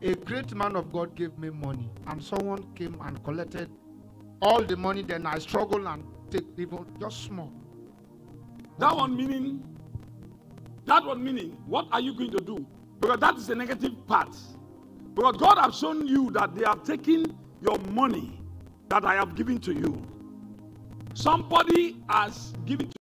A great man of God gave me money, and someone came and collected all the money. Then I struggle and take even just small. That one meaning, that one meaning, what are you going to do? Because that is the negative part. Because God has shown you that they have taken your money that I have given to you. Somebody has given to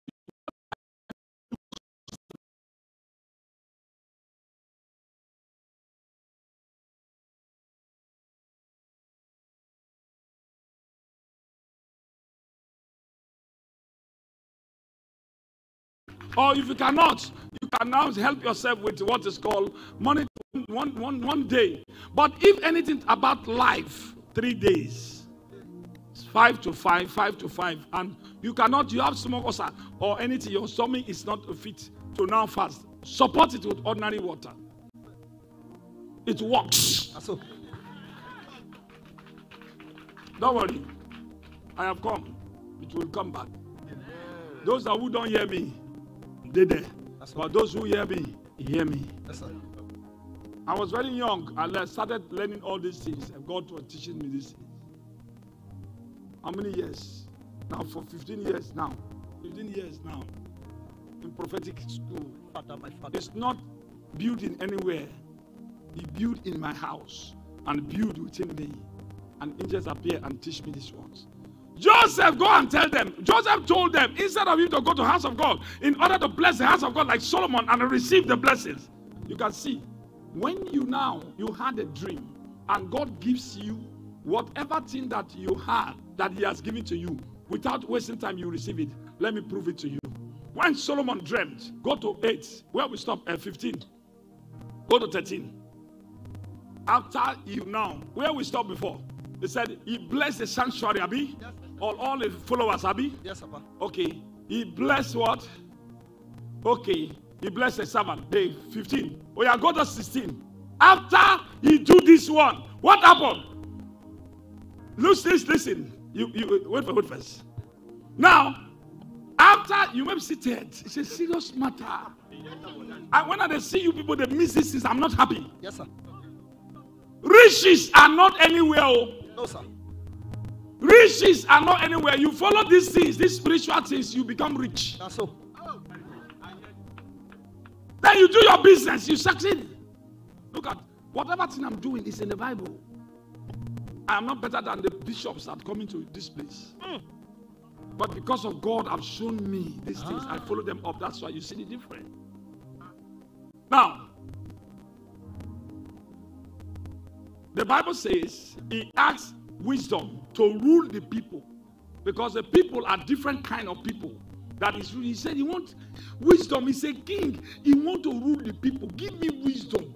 Or if you cannot, you can now help yourself with what is called money one, one, one day. But if anything about life, three days. Five to five, five to five. And you cannot, you have smoke or, or anything, your stomach is not fit to now fast. Support it with ordinary water. It works. Don't worry. I have come. It will come back. Those that who don't hear me, they there. But those who hear me, hear me. I was very young and I started learning all these things. And God was teaching me these things. How many years? Now for 15 years now. 15 years now. In prophetic school. Father, father. It's not building anywhere. He built in my house and build within me. And angels appear and teach me these ones. Joseph, go and tell them. Joseph told them, instead of him to go to house of God, in order to bless the house of God like Solomon and receive the blessings. You can see, when you now, you had a dream, and God gives you whatever thing that you had that he has given to you, without wasting time, you receive it. Let me prove it to you. When Solomon dreamt, go to 8, where we stop at 15. Go to 13. After you now, where we stop before, he said he blessed the sanctuary, Abi. Yes, all, all the followers, Abi. Yes, Papa. Okay. He blessed what? Okay. He blessed the servant. Day 15. Oh, yeah, go to 16. After he do this one, what happened? Listen, listen. You, you wait for wait first. Now, after you may be seated, it's a serious matter. And when I see you people, they miss this, I'm not happy. Yes, sir. Riches are not anywhere. oh. No, sir. Riches are not anywhere. You follow these things, these spiritual things, you become rich. That's so. Then you do your business, you succeed. Look at whatever thing I'm doing is in the Bible. I am not better than the bishops that come into this place. Hmm. But because of God have shown me these things, I follow them up. That's why you see the difference. Now, the Bible says he asked wisdom to rule the people because the people are different kind of people. That is, he said he wants wisdom. He's a king. He want to rule the people. Give me wisdom.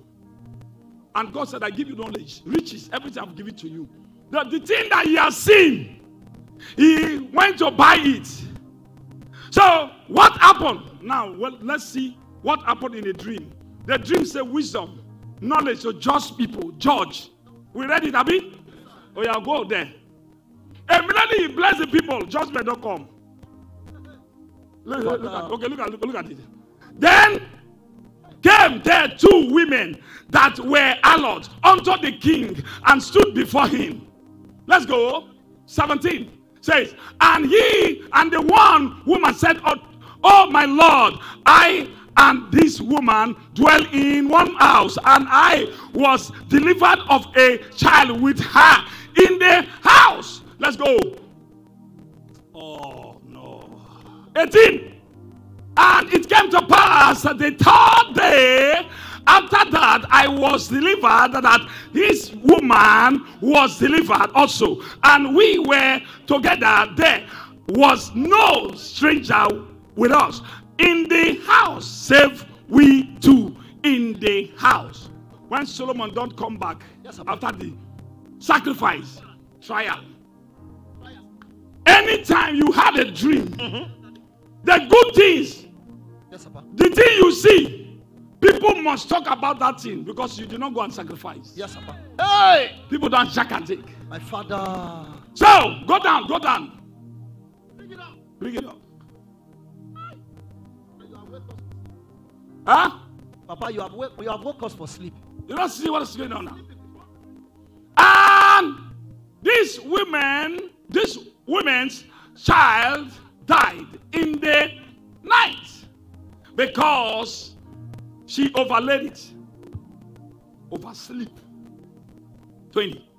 And God said, I give you knowledge, riches, everything I've given to you. The, the thing that he has seen, he went to buy it. So what happened? Now, well, let's see what happened in a dream. The dream said wisdom, knowledge to judge people, judge. We read it, Abi? Oh, yeah, go there. Immediately he blessed the people, judgment don't come. Look, look, look at, okay, look at, look, at it. Then came there two women that were allied unto the king and stood before him. Let's go. 17 says, And he and the one woman said, Oh, oh my Lord, I and this woman dwell in one house, and I was delivered of a child with her in the house. Let's go. Oh no. 18. And it came to pass that the third day after that I was delivered, that this woman was delivered also. And we were together. There was no stranger with us in the house, save we two in the house. When Solomon don't come back after the sacrifice, trial. Anytime you had a dream, the good things Yes, The thing you see, people must talk about that thing because you did not go and sacrifice. Yes, Papa. Hey! People don't jack and take. My father. So, go down, go down. Bring it up. Huh? Papa, you have you have woke us for sleep. You don't see what is going on now. And this woman, this woman's child died in the night because she overlaid it. Oversleep. 20.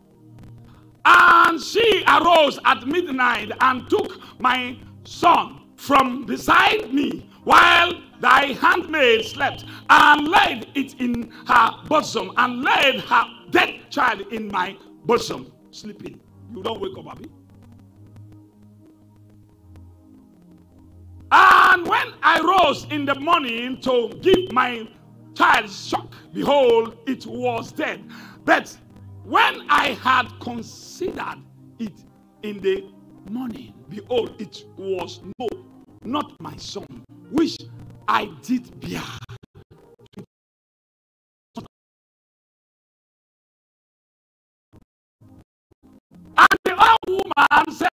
And she arose at midnight and took my son from beside me while thy handmaid slept and laid it in her bosom and laid her dead child in my bosom, sleeping. You don't wake up, Abby. And when I rose in the morning to give my child shock, behold, it was dead. But when I had considered it in the morning, behold, it was no, not my son, which I did bear. And the old woman said,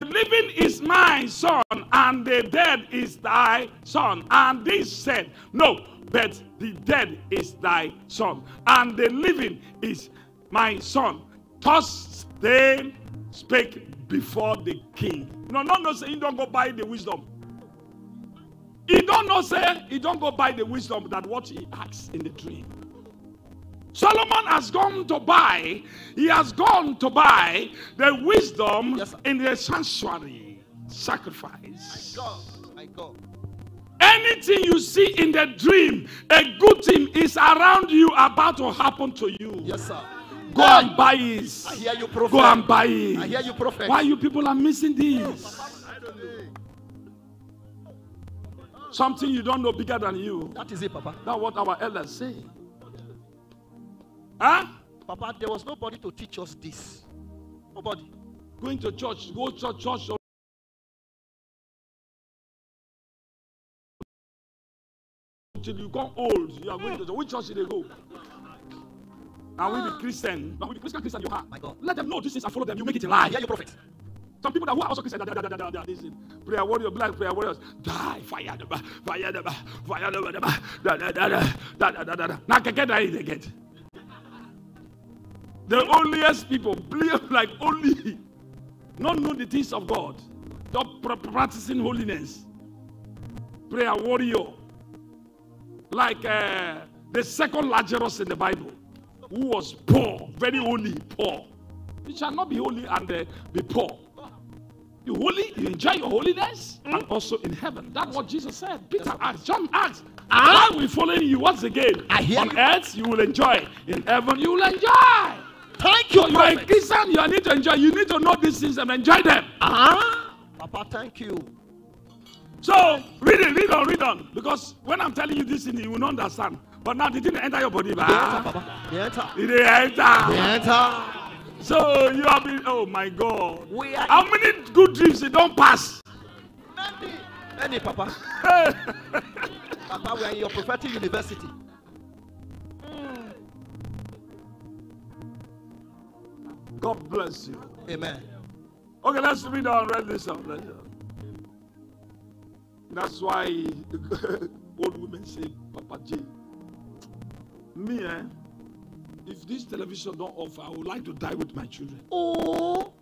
The living is my son, and the dead is thy son. And they said, No, but the dead is thy son, and the living is my son. Thus they spake before the king. No, no, no, say you don't go by the wisdom. He don't know, say, he don't go by the wisdom that what he acts in the dream. Solomon has gone to buy, he has gone to buy the wisdom in the sanctuary sacrifice. God, my God. Anything you see in the dream, a good thing is around you about to happen to you. Yes, sir. Go and buy it. I hear you, prophet. Go and buy it. I hear you, prophet. Why you people are missing this? Something you don't know bigger than you. That is it, Papa. That's what our elders say. Huh? Papa, there was nobody to teach us this. Nobody. Going to church, go to church. Till you come old, you are going to church. Which church did they go? Now we the Christian, now we the Christian Christian you are. My God. Let them know this is I follow them. You make it in life. I hear you, prophet. Some people that who are also Christian, da, da, da, da, da, da, listen. Prayer warrior, black prayer warriors, die, fire them, fire them, fire them, da, da, da, da, da, da, da, da, da. Now can get that they get. The onlyest people believe like only, not know the things of God, not practicing holiness. Prayer warrior, like uh, the second Lazarus in the Bible, who was poor, very holy, poor. You shall not be holy and uh, be poor. You holy, you enjoy your holiness, and also in heaven. That's what Jesus said. Peter asked, John asked, I will follow you once again. I hear On you. earth, you will enjoy. In heaven, you will enjoy. Thank you, So you are a prophet. Christian, you need to enjoy. You need to know these things and enjoy them. Ah, Papa, thank you. So read it, read on, read on. Because when I'm telling you this thing, you will not understand. But now the thing enter your body, They enter, ba. Papa. They enter. It enter. They enter. So you have been, oh my God. We are How many good dreams you don't pass? many, many, Papa. Papa, we are in your prophetic university. God bless you. Amen. Okay, let's read on. Read this. Let's. That's why old women say, Papa J. Me, eh? If this television don't offer, I would like to die with my children. Oh,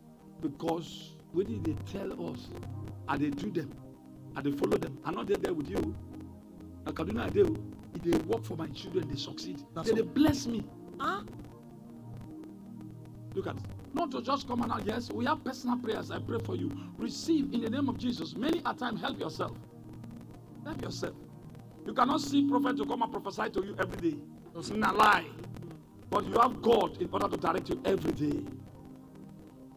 Because when did they tell us, Are they do them, Are they follow them, I'm not they there with you. Now, Kaduna, I do. If they work for my children, they succeed. That's Then they all. bless me. Huh? Look at it. Not to just come and out. Yes, we have personal prayers. I pray for you. Receive in the name of Jesus. Many a time, help yourself. Help yourself. You cannot see prophet to come and prophesy to you every day. It's not a lie. But you have God in order to direct you every day.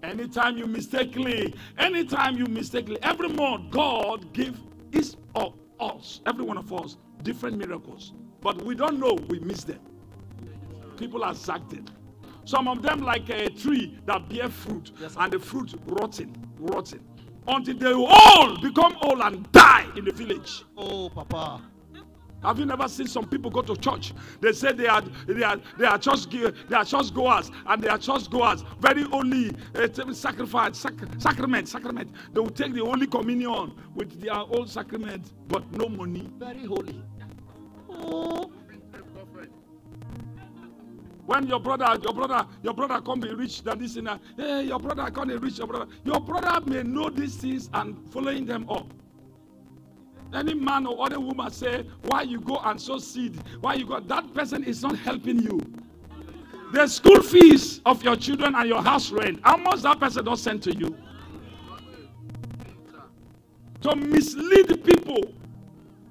Anytime you mistakenly, anytime you mistakenly, every month God give each of us, every one of us, different miracles. But we don't know we miss them. People are exacted. Some of them like a tree that bear fruit and the fruit rotten, rotten. until they all become old and die in the village. Oh, Papa. Have you never seen some people go to church? They say they are they are they are church they are church goers and they are church goers very only uh, sacrifice sac- sacrament sacrament. They will take the holy communion with their old sacrament, but no money. Very holy. Oh. When your brother, your brother, your brother come be rich than this and that. Eh? Hey, your brother come be rich, your brother. Your brother may know these things and following them up. Any man or other woman say, why you go and sow seed? Why you go? That person is not helping you. The school fees of your children and your house rent, how much that person don't send to you? To mislead people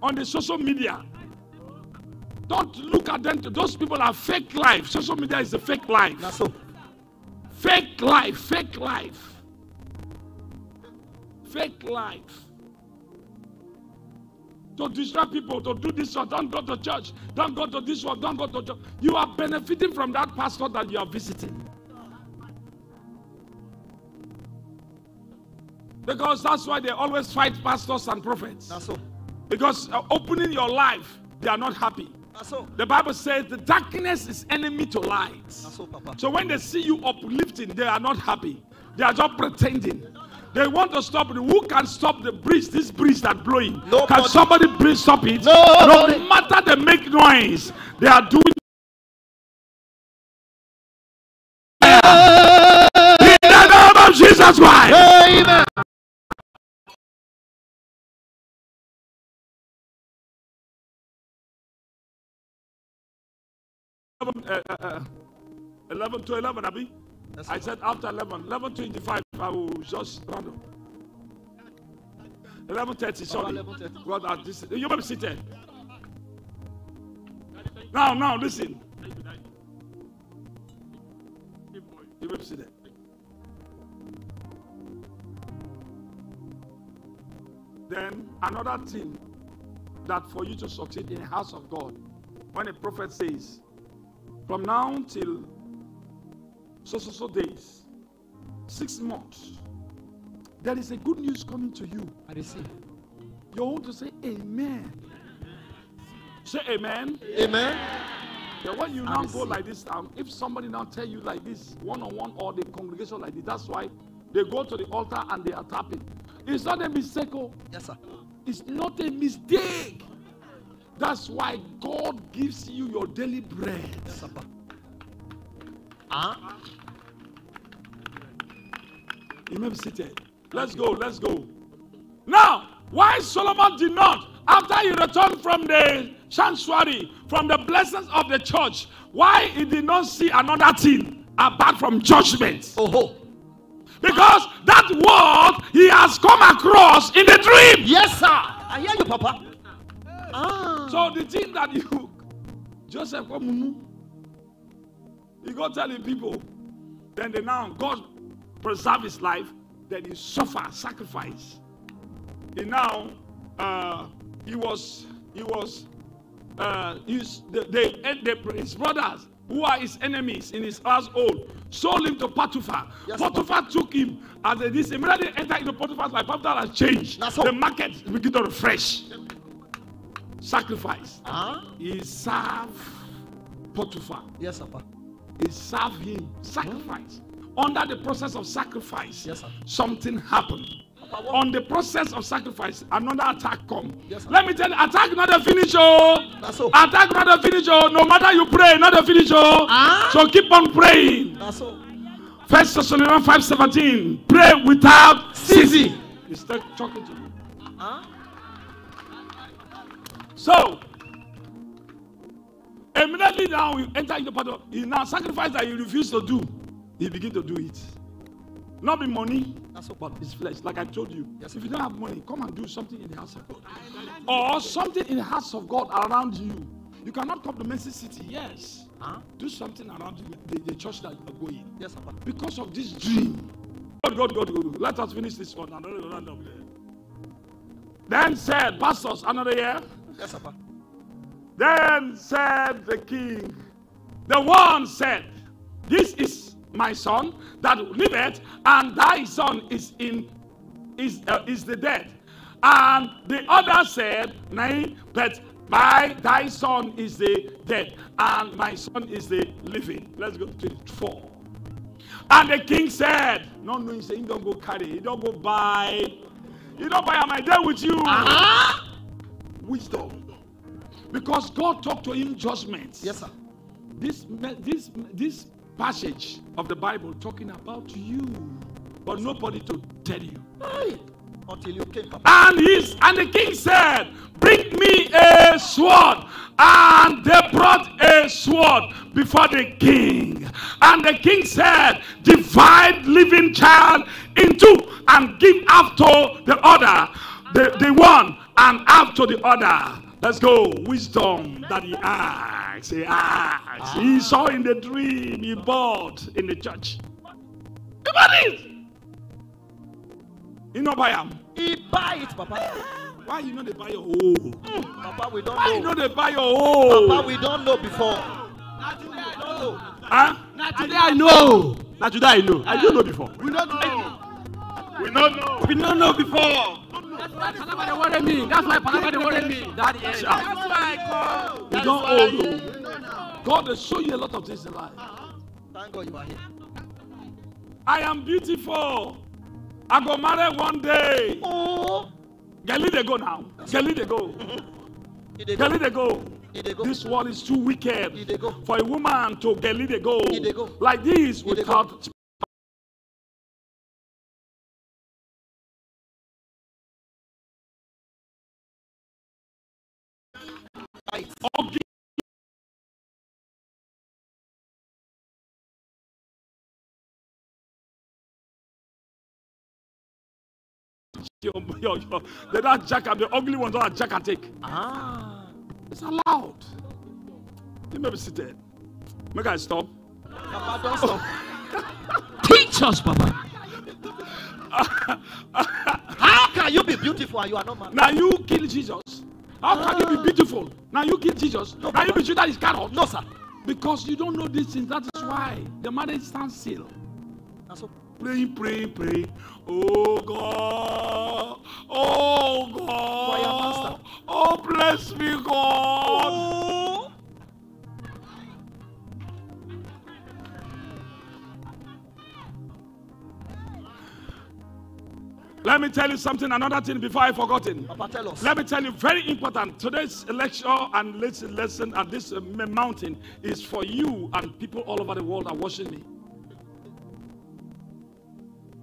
on the social media. Don't look at them. Those people are fake life. Social media is a fake life. That's so. Fake life. Fake life. Fake life. To distract people, to do this one, don't go to church, don't go to this one, don't go to church. You are benefiting from that pastor that you are visiting. Because that's why they always fight pastors and prophets. That's so. Because uh, opening your life, they are not happy. That's so. The Bible says the darkness is enemy to light. So, when they see you uplifting, they are not happy. They are just pretending. They want to stop it. Who can stop the breeze? This breeze that blowing. Can somebody breeze stop it? Nobody. No matter they make noise, they are doing. In the name of Jesus Christ. Amen. Eleven, uh, uh, uh, 11 to 11, Abby. I said after 11, 11 25, I will just round up. 11.30, sorry. 11:30. God, uh, this, you may be seated. Now, now, listen. You may be seated. Then another thing that for you to succeed in the house of God, when a prophet says, from now till so so so days, six months, there is a good news coming to you. I receive. You want to say amen. Say amen. Amen. Yeah, when you now go like this, um, if somebody now tell you like this, one on one, or the congregation like this, that's why they go to the altar and they are tapping. It's not a mistake. Oh. Yes, sir. It's not a mistake. That's why God gives you your daily bread. Ah. You may be seated. Let's go, let's go. Now, why Solomon did not, after he returned from the sanctuary, from the blessings of the church, why he did not see another thing apart from judgment? Oh, Because that word he has come across in the dream. Yes, sir. I hear you, Papa. Ah. So the thing that you, Joseph, come, you go tell the people, then they now, God preserve his life, then he suffer, sacrifice. He now, uh, he was, he was, uh, his, the, they, the, his brothers, who are his enemies in his household, sold him to Potiphar. Yes, Potiphar took him as a, this immediately entered into Potiphar's life. Potiphar has changed. That's. The market begin to refresh. Sacrifice. Ah. He served Potiphar. Yes, sir. He served him. Sacrifice. Under the process of sacrifice, Yes, sir. something happened. On the process of sacrifice, another attack come. Yes, sir. Let me tell you, attack not a finish, oh. That's all. Attack not a finish, oh. No matter you pray, not a finish, oh. Ah. So keep on praying. That's all. First Thessalonians five seventeen. Pray without ceasing. He's still talking to you. Ah. So, immediately now we enter into part of he now sacrifice that he refused to do, he begin to do it. Not be money, That's but his flesh. Like I told you, Yes, if you don't have money, come and do something in the house of God, or something in the house of God around you. You cannot come to Mercy City, yes. Ah. Do something around you, the, the church that you are going. Yes, Papa. because of this dream. God, God, God, God. Let us finish this one. Another round up there. Then said, Pastors, another year. Yes, Papa. Then said the king, the one said, This is my son that liveth, and thy son is in is, uh, is the dead. And the other said, Nay, but my thy son is the dead, and my son is the living. Let's go to four. And the king said, No, no, he said, You don't go carry, you don't go buy, you don't buy, am I there with you? Wisdom. Because God talked to him judgments. Yes, sir. This, this, this passage of the Bible talking about you, but nobody to tell you. Until you came, Papa. And he's and the king said, Bring me a sword. And they brought a sword before the king. And the king said, Divide living child in two and give after the other, the, the one, and after the other. Let's go. Wisdom that he asked. He asked. He ah. saw in the dream, he bought in the church. Look at this. You know buy am. He buy it, Papa. Why you know they buy your own? Papa, we don't Why you know. know they buy your own? Papa, we don't know before. Huh? Now today I know. Now today I know. I didn't know before. We don't know. We don't know. We don't know before. That's why Panama they worry me. That's why Panama they worry me. That is. That's why I call. You don't why owe though. God will show you a lot of things in life. Thank God you are here. I am beautiful. I go marry one day. Oh. Girlie they go now. Girlie they go. He dey go. They go. He dey go. This world is too wicked He dey go. for a woman to girlie they go. He dey go. Like this He dey without Yo, yo, yo. They don't jack and the ugly ones don't jack and take. Ah. It's allowed. You may be seated. Make I stop. Papa, don't stop. Teach us, Papa. How can you be beautiful and you are not man? Now you kill Jesus. How can you be beautiful? Now you kill Jesus. now you be sure that is carrot. No, sir. Because you don't know these things. That is why the marriage stands still. That's all. Praying, praying, praying. Oh God. Oh God. Oh bless me, God. Let me tell you something, another thing before I forgotten. Papa, tell us. Let me tell you, very important. Today's lecture and lesson, lesson at this uh, mountain is for you and people all over the world are watching me.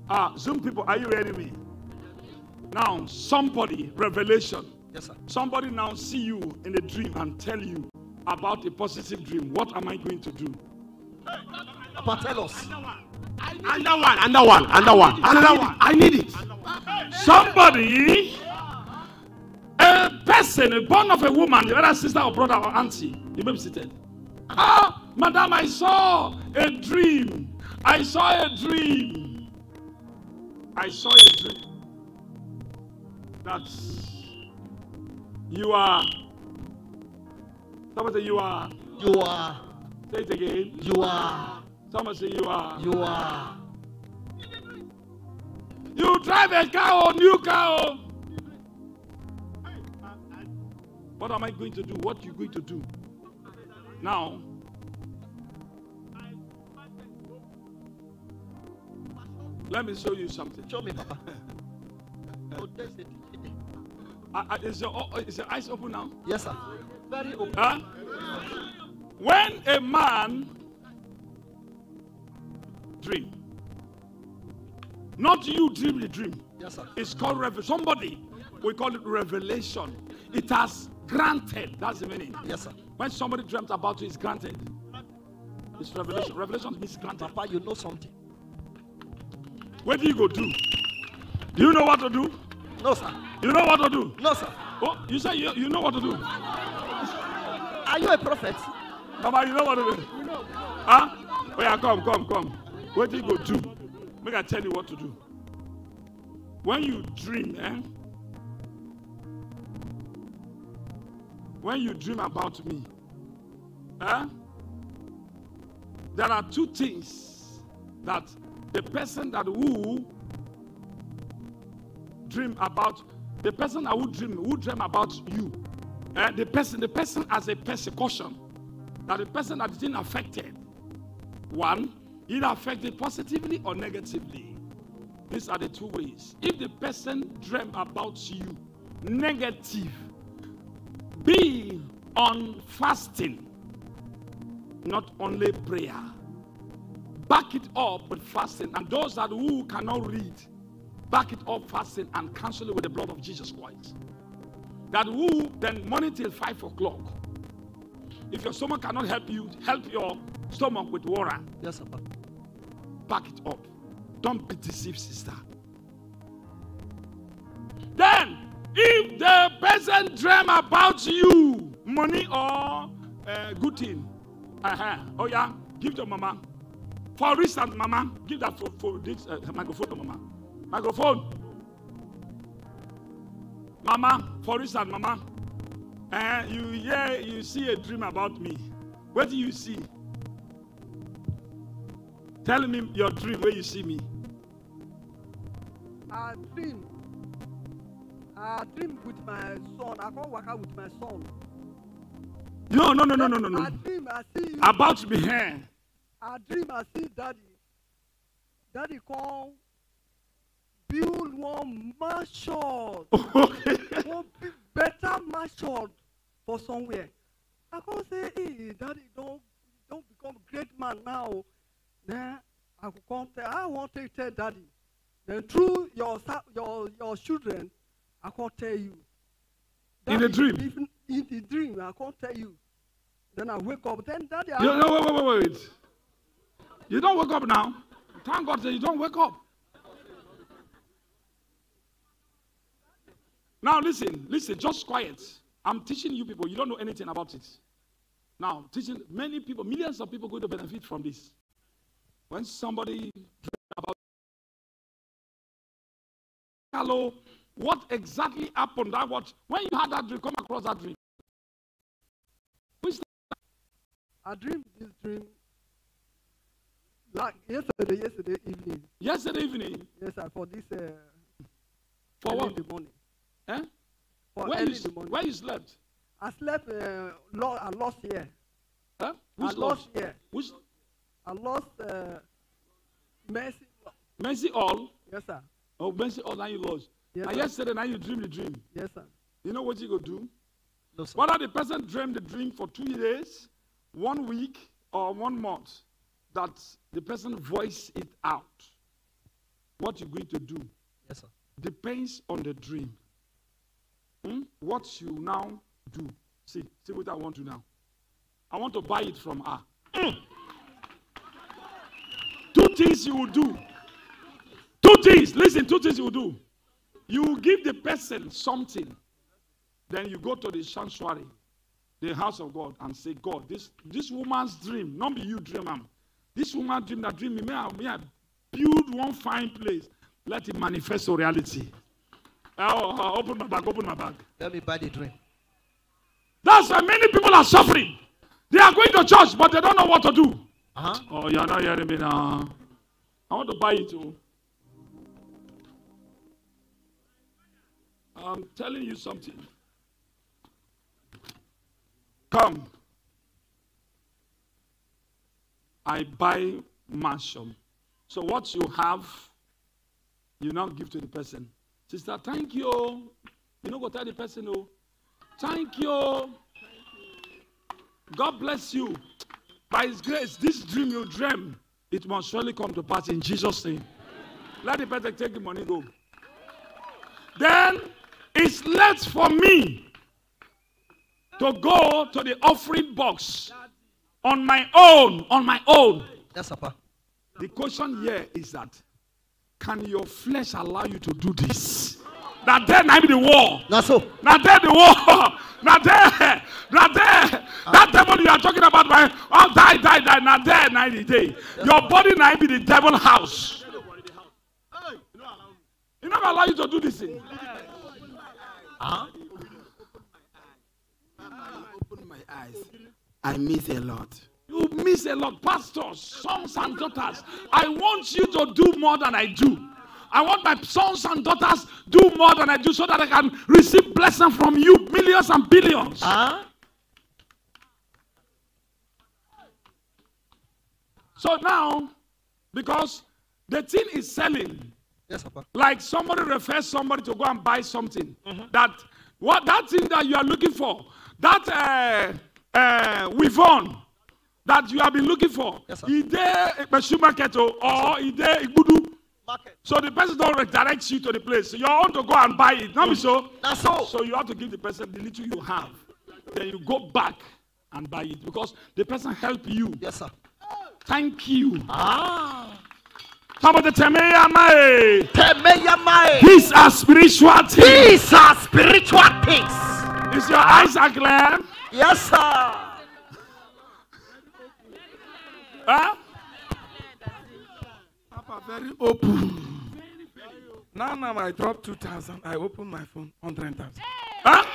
Ah, Zoom people, are you ready me? Now, somebody, revelation. Yes, sir. Somebody now see you in a dream and tell you about a positive dream. What am I going to do? Papa, tell us. Another one. Another one. Another one. Another one. I need it. Somebody, a person, a born of a woman, the other sister or brother or auntie, you may be seated. Ah, madam, I saw a dream. I saw a dream. I saw a dream. That you are. Somebody say you are. You are. Say it again. You are. Somebody say you are. You are. You drive a car or new car. What am I going to do? What you going to do? Now, let me show you something. Show me, Papa. Oh, there's it. Uh, is, your, oh, is your eyes open now? Yes, sir. Very open. Huh? When a man dream, not you dream the dream. Yes, sir. It's called revelation. Somebody, we call it revelation. It has granted. That's the meaning. Yes, sir. When somebody dreamt about you, it's granted. It's revelation. Revelation means granted. Papa, you know something. What do you go do? Do you know what to do? No, sir. You know what to do? No, sir. Oh, you say you, you know what to do? Are you a prophet? Mama, you know what to do? Huh? Oh yeah, come, come, come. What do you go do? Make I tell you what to do. When you dream, eh? When you dream about me, eh? There are two things that the person that who dream about the person that would dream who dream about you. Uh, the person, the person as a persecution. That the person that is being affected. One, either affected positively or negatively. These are the two ways. If the person dream about you negative, be on fasting, not only prayer. Back it up with fasting. And those that who cannot read, back it up fasting and cancel it with the blood of Jesus Christ. That who then morning till five o'clock. If your stomach cannot help you, help your stomach with water. Yes, Papa. Back it up. Don't be deceived, sister. Then, if the person dream about you, money or uh, good thing, uh-huh. oh yeah, give to mama. For instance, mama, give that for, for this uh, microphone to mama. Microphone. Mama, for instance, mama, uh, you hear, you see a dream about me. What do you see? Tell me your dream where you see me. I dream. I dream with my son. I can't work out with my son. No, no, no, no, no, no, I no. dream. I see you. About me here. I dream. I see daddy. Daddy come build one mansion. one big better mansion for somewhere. I come say, hey, daddy, don't don't become great man now. Then I go come tell. I want to tell daddy. Then through your your your children, I can't tell you. In the dream? Even in the dream, I can't tell you. Then I wake up. Then daddy. I, You, no, wait, wait, wait, wait. You don't wake up now. Thank God that you don't wake up. Now listen, listen, just quiet. I'm teaching you people. You don't know anything about it. Now, teaching many people, millions of people going to benefit from this. When somebody about hello, what exactly happened? That what when you had that dream, come across that dream. Which I dreamed this dream. Like yesterday, yesterday evening. Yesterday evening. Yes, sir. For this. Uh, For early what? In the morning. Eh? For Where early you, in the morning. where you slept? I slept. Uh, lo- I lost here. Huh? I Which lost lost? here. Which I lost. Uh, Mercy. Mercy all? Yes, sir. Oh, Mercy all now you lost. Yes, now sir. yesterday now you dream the dream. Yes, sir. You know what you go do? No, sir. Whether the person dreamed the dream for two days, one week, or one month, that the person voice it out. What you're going to do Yes, sir. depends on the dream. Hmm? What you now do. See, see what I want to now. I want to buy it from her. Hmm. Two things you will do. Two things. Listen, two things you will do. You will give the person something. Then you go to the sanctuary, the house of God, and say, God, this, this woman's dream, not be you dream am. This woman dream that dream may I, may I build one fine place. Let it manifest to reality. Oh, oh, open my bag, open my bag. Let me buy the dream. That's why many people are suffering. They are going to church, but they don't know what to do. Uh-huh. Oh, you're not hearing me now. I want to buy it too. I'm telling you something. Come. I buy mansion. So what you have, you now give to the person. Sister, thank you. You know, go tell the person, oh, thank you. God bless you. By His grace, this dream you dream, it must surely come to pass in Jesus' name. Let the person take the money, go. Then it's left for me to go to the offering box on my own. On my own. Yes, Papa. The question here is that can your flesh allow you to do this? Now then I be the war. Now so. Now there the war. Now there. Now there. That devil you are talking about, my oh die, die, die. Now there, 90 day. Your body now be the devil house. He never allow you to do this thing. Uh-huh. Open my eyes. I miss a lot. You miss a lot. Pastors, sons and daughters, I want you to do more than I do. I want my sons and daughters do more than I do so that I can receive blessing from you, millions and billions. Huh? So now, because the thing is selling, Yes, Papa. like somebody refers somebody to go and buy something, that what that thing that you are looking for, that uh, uh, on, that you have been looking for, Yes, sir. is there a shoe market or or there Igbudu? So the person don't redirect you to the place. So you want to go and buy it. Not be so. That's so. So you have to give the person the little you have. Then you go back and buy it because the person help you. Yes, sir. Thank you. Ah. Somebody tell me, Yamae. Temeyamae. These are spiritual things. These are spiritual things. Is your eyes are clear? Yes, sir. Huh? Papa, very open. Now, now I drop 2,000. I open my phone, 100,000. Huh?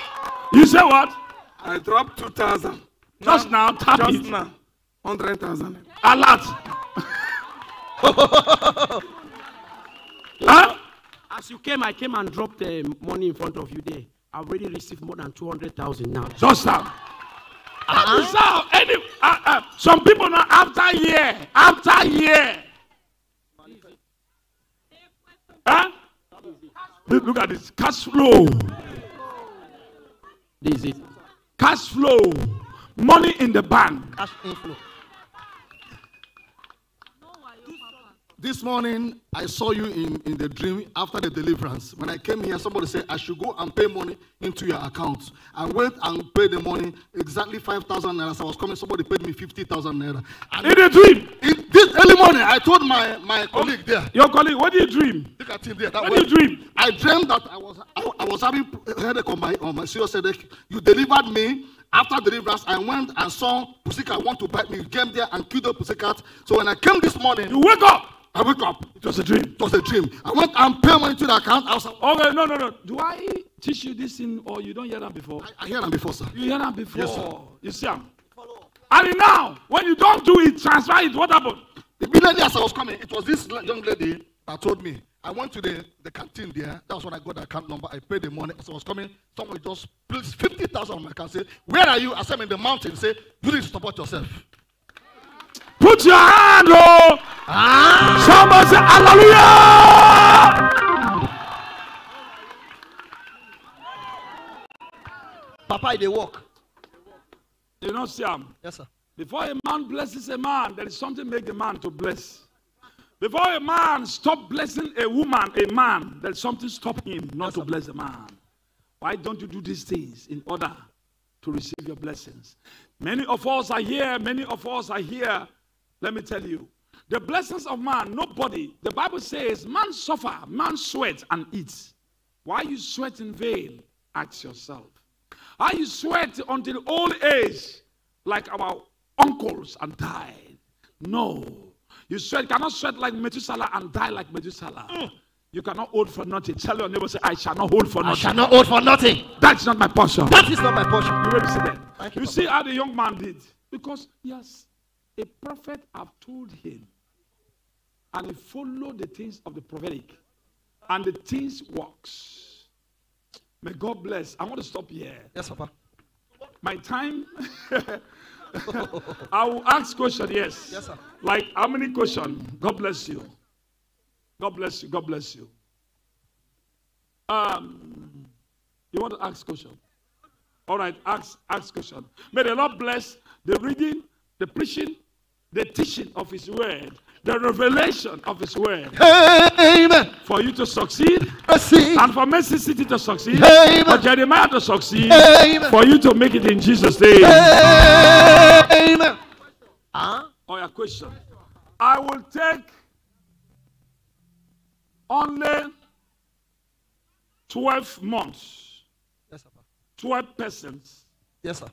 You say what? I drop 2,000. Just now, tap Just it. now, 100,000. Alert. huh? As you came, I came and dropped the money in front of you there. Already received more than 200,000 now. Just now. Uh-huh. Any, uh, uh, some people now after year, after year. Huh? Look, look at this cash flow. This is it. Cash flow. Money in the bank. Cash inflow. This morning, I saw you in, in the dream after the deliverance. When I came here, somebody said I should go and pay money into your account. I went and paid the money, exactly 5,000 naira. As I was coming, somebody paid me 50,000 naira. And In a dream. in this early morning, I told my, my colleague there, Your colleague, what did you dream? look at him there. That What did you dream? I dreamed that I was, I, I was having headache on my, on my serious headache. You delivered me. After deliverance, I went and saw Pussycat want to bite me. You came there and killed the Pussycat. So when I came this morning, You wake up. I wake up. It was a dream. It was a dream. I went and paid money to the account. I was, like, Okay, no, no, no. Do I teach you this thing or you don't hear that before? I hear them before, sir. You hear that before. Yes, sir. You see am? And now, when you don't do it, transfer it, what happened? Immediately as I was coming, it was this young lady that told me. I went to the, the canteen there. That's when I got the account number. I paid the money. As I was coming, someone just placed 50,000 on my account. Say, Where are you? I said, I'm in the mountain. Say, You need to support yourself. Put your hand, oh! Somebody say, Hallelujah! Papa, they walk. You know, see am? Yes, sir. Before a man blesses a man, there is something make the man to bless. Before a man stop blessing a woman, a man, there's something stop him not to bless a man. Why don't you do these things in order to receive your blessings? Many of us are here, many of us are here. Let me tell you, the blessings of man, nobody, the Bible says, man suffer, man sweat and eats. Why you sweat in vain? Ask yourself. Are you sweat until old age like our uncles and died? No. You sweat, cannot sweat like Methuselah and die like Methuselah. Mm. You cannot hold for nothing. Tell your neighbor, say, I shall not hold for I nothing. shall not hold for nothing. That's not my portion. That is not my portion. You see that? You you, see how the young man did? Because, yes, a prophet have told him. And he followed the things of the prophetic. And the things works. May God bless. I want to stop here. Yes, Papa. My time. I will ask question, yes. Yes, sir. Like how many question? God bless you. God bless you. God bless you. Um, you want to ask question? All right, ask ask question. May the Lord bless the reading, the preaching, the teaching of His word, the revelation of His word. Amen. For you to succeed, and for Mercy City to succeed, Amen. for Jeremiah to succeed, Amen. for you to make it in Jesus' name. Amen. Huh? Or your question. I will take only 12 months, Yes, Papa. 12 persons, Yes, sir.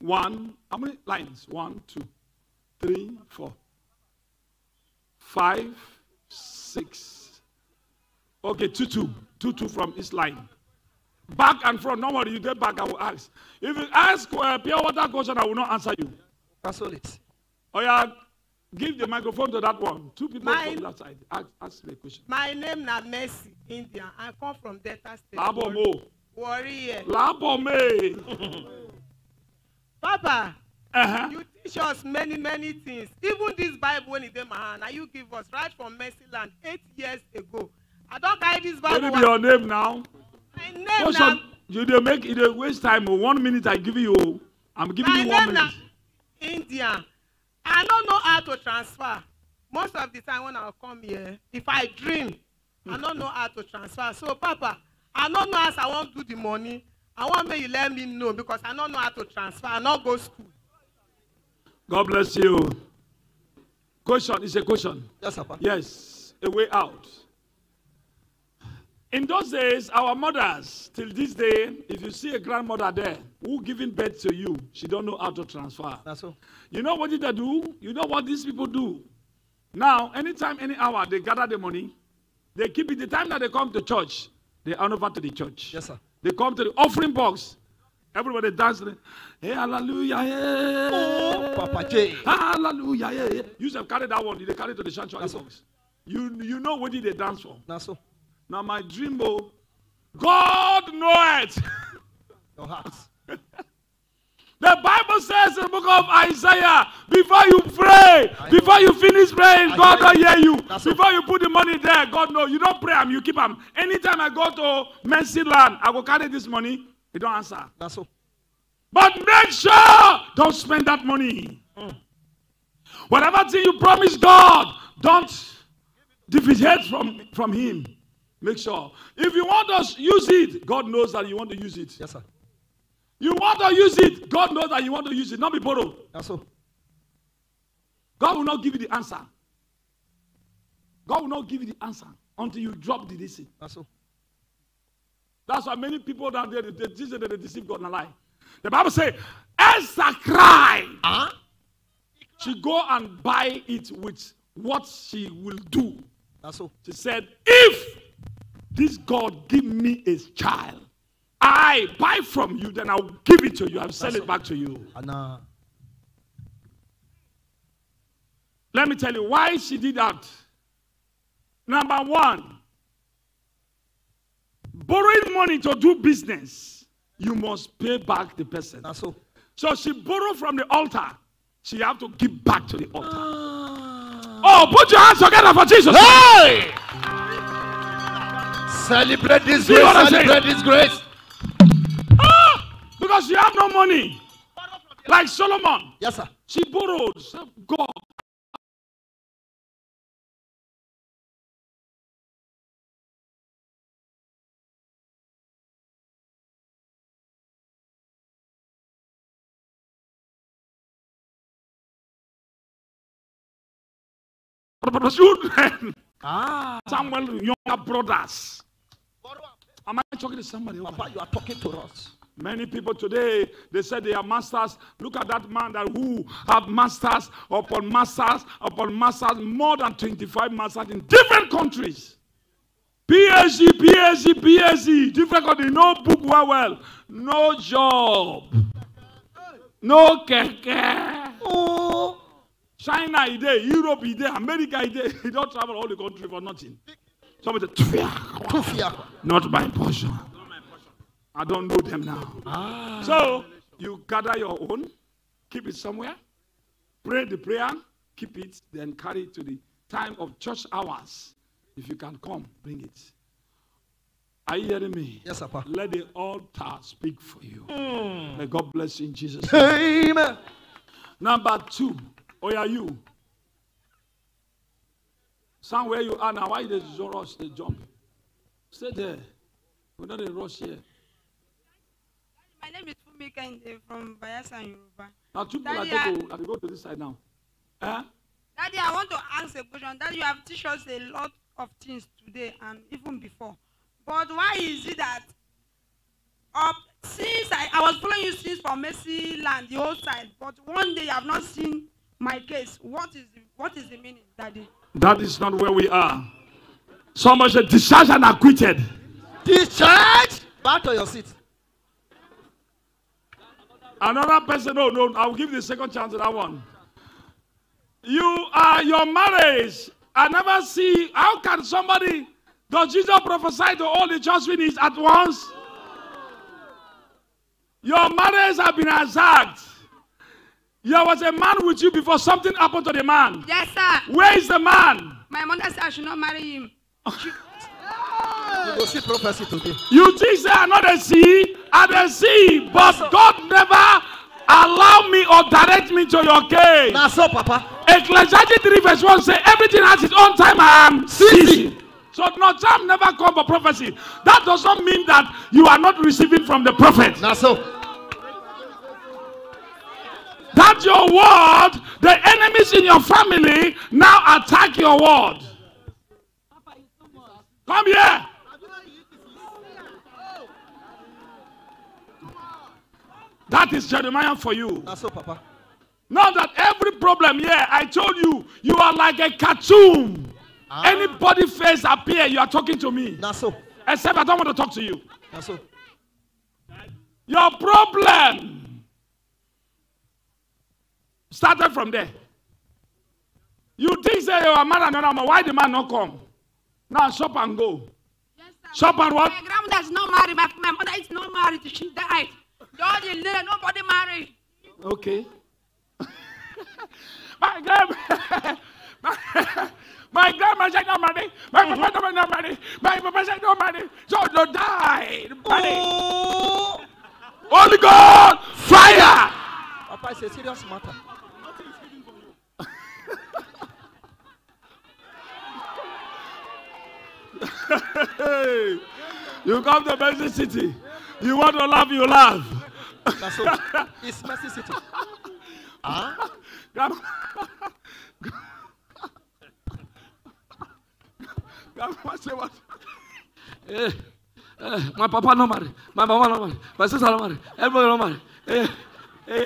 One, how many lines? One, two, three, four, five, six. Okay, two, two, two, two from each line. Back and front, no worry, you get back, I will ask. If you ask uh, pure water question, I will not answer you. Cancel it. Oh yeah, Give the microphone to that one. Two people My- from that side. Ask, ask me a question. My name na Mercy, India. I come from Delta State. Labo mo. Warrior. Labo me. Papa, Uh-huh. you teach us many, many things. Even this Bible when it in my hand, na you give us right from Mercy Land eight years ago. I don carry this What Bible. be your name now? My name na your, you dey make you dey waste time. Oh. One minute I give you. I'm giving my you one name na minute. India. I no know how to transfer. Most of the time when I come here, if I dream, I no know how to transfer. So Papa, I no know as I wan do the money. I want make you let me know because I don't know how to transfer. I don't go school. God bless you. Question is a question. Yes, Papa. Yes, a way out. In those days, our mothers, till this day, if you see a grandmother there who giving birth to you, she don't know how to transfer. That's all. You know what did they do? You know what these people do? Now, anytime, any hour, they gather the money. They keep it. The time that they come to church, they hand over to the church. Yes, sir. They come to the offering box. Everybody dancing. Hey, hallelujah. Hey. Oh, Papa J. Hallelujah. Hey. You have carried that one. They carry to the sanctuary box. You, you know what did they dance for? That's so. Now, my dream, oh, God know it. Your heart. The Bible says in the book of Isaiah, before you pray, before you finish praying, God don't hear you. Before you put the money there, God know. You don't pray am, you keep am. Anytime I go to Mercy Land, I will carry this money. You don't answer. That's so. But make sure don't spend that money. Mm. Whatever thing you promise God, don't deviate from, from Him. Make sure. If you want to use it, God knows that you want to use it. Yes, sir. You want to use it, God knows that you want to use it, not be borrowed. That's all. God will not give you the answer. God will not give you the answer until you drop the deceit. That's all. That's why many people down there they, they, they, they, they deceive God and lie. The Bible says, Esther cried. Huh? She go and buy it with what she will do. That's all. She said, if this God give me a child, I buy from you, then I'll give it to you. I'll sell it back to you. Let me tell you why she did that. Number one, borrowing money to do business, you must pay back the person. That's so. So she borrowed from the altar. She have to give back to the altar. Ah. Oh, put your hands together for Jesus. Hey! Celebrate this grace. what I'm saying? Celebrate this grace. Because you have no money. Like Solomon. Yes, sir. She borrowed. God. Children. Ah. Samuel, younger brothers. Am I talking to somebody? Papa, you are talking to us. Many people today, they said they are masters. Look at that man that who have masters upon masters upon masters, more than 25 masters in different countries. PhD, PhD, PhD, different countries, no book well, well, no job, no keke. Oh. China is there, Europe is there, America is there. He don't travel all the country for nothing. Somebody Tufia. not my portion. I don't know them now. Ah. So you gather your own, keep it somewhere, pray the prayer, keep it, then carry it to the time of church hours. If you can come, bring it. Are you hearing me? Yes, Papa. Let the altar speak for you. Mm. May God bless you in Jesus' name. Amen. Number two, or are you? Somewhere you are now, why they rush, they jump? Stay there. We're not in rush here. My name is Fumi Kende from Bayelsa Yoruba. Now, two people are Daddy, going I- to, I go to this side now. Eh? Daddy, I want to ask a question. Daddy, you have teach us a lot of things today and even before. But why is it that up since I, I was following you since from Mercy Land, the whole side, but one day you have not seen my case. What is the, what is the meaning, Daddy? That is not where we are. Someone said, discharged and acquitted. Discharge. Back to your seat. Another person, no, no, I'll give the second chance to that one. You are your marriage. I never see. How can somebody? Does Jesus prophesy to all the church finished at once? Your marriage have been attacked. There was a man with you before something happened to the man. Yes, sir. Where is the man? My mother said I should not marry him. You see prophecy today. You think say I'm not a see? I'm a see, but God never allow me or direct me to your case. Na so, Papa. Ecclesiastes 3 verse 1 say everything has its own time and season. So no time never come for prophecy. That does not mean that you are not receiving from the prophet. Na so. That's your word. The enemies in your family now attack your word. Come here. That is Jeremiah for you. Na so, Papa. Now that every problem here, I told you, you are like a cartoon. Anybody face appear, you are talking to me. Na so. Except I don't want to talk to you. Na so. Your problem started from there. You think say you are married another man. Why the man not come? Now shop and go. Shop and what? My grandmother is not married. My, my mother is not married. She died. Lady, nobody married. Okay. my grandma, my, my grandma said no money. My mm-hmm. papa said no money. My papa said no money. So they died. Money. Holy God, fire. Papa, it's a serious matter. you come to Mercy City. You want to laugh, you laugh. Na so. It's Mercy City. Grandma, grandma say what? Eh, eh, my papa no marry, my mama no marry, my sister no marry, everybody no marry. Eh, eh,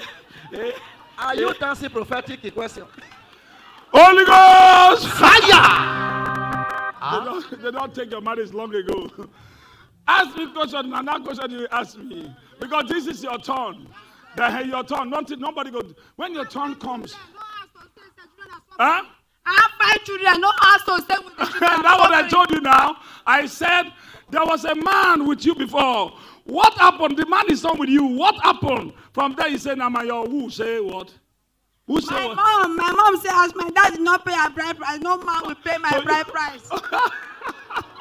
eh. Are you dancing prophetic in question? Holy Ghost, fire! They, don't, they don't take your marriage long ago. Ask me question, and that question you ask me. Because this is your turn. The, your turn. Not, nobody go. When your turn comes. Huh? I have five children. No house to stay with the children. That's what I told you now. I said there was a man with you before. What happened? The man is not with you. What happened? From there, he said, Now, my your who say what? Who say My what? mom, my mom said, as my dad did not pay her bride price, no man will pay my bride price.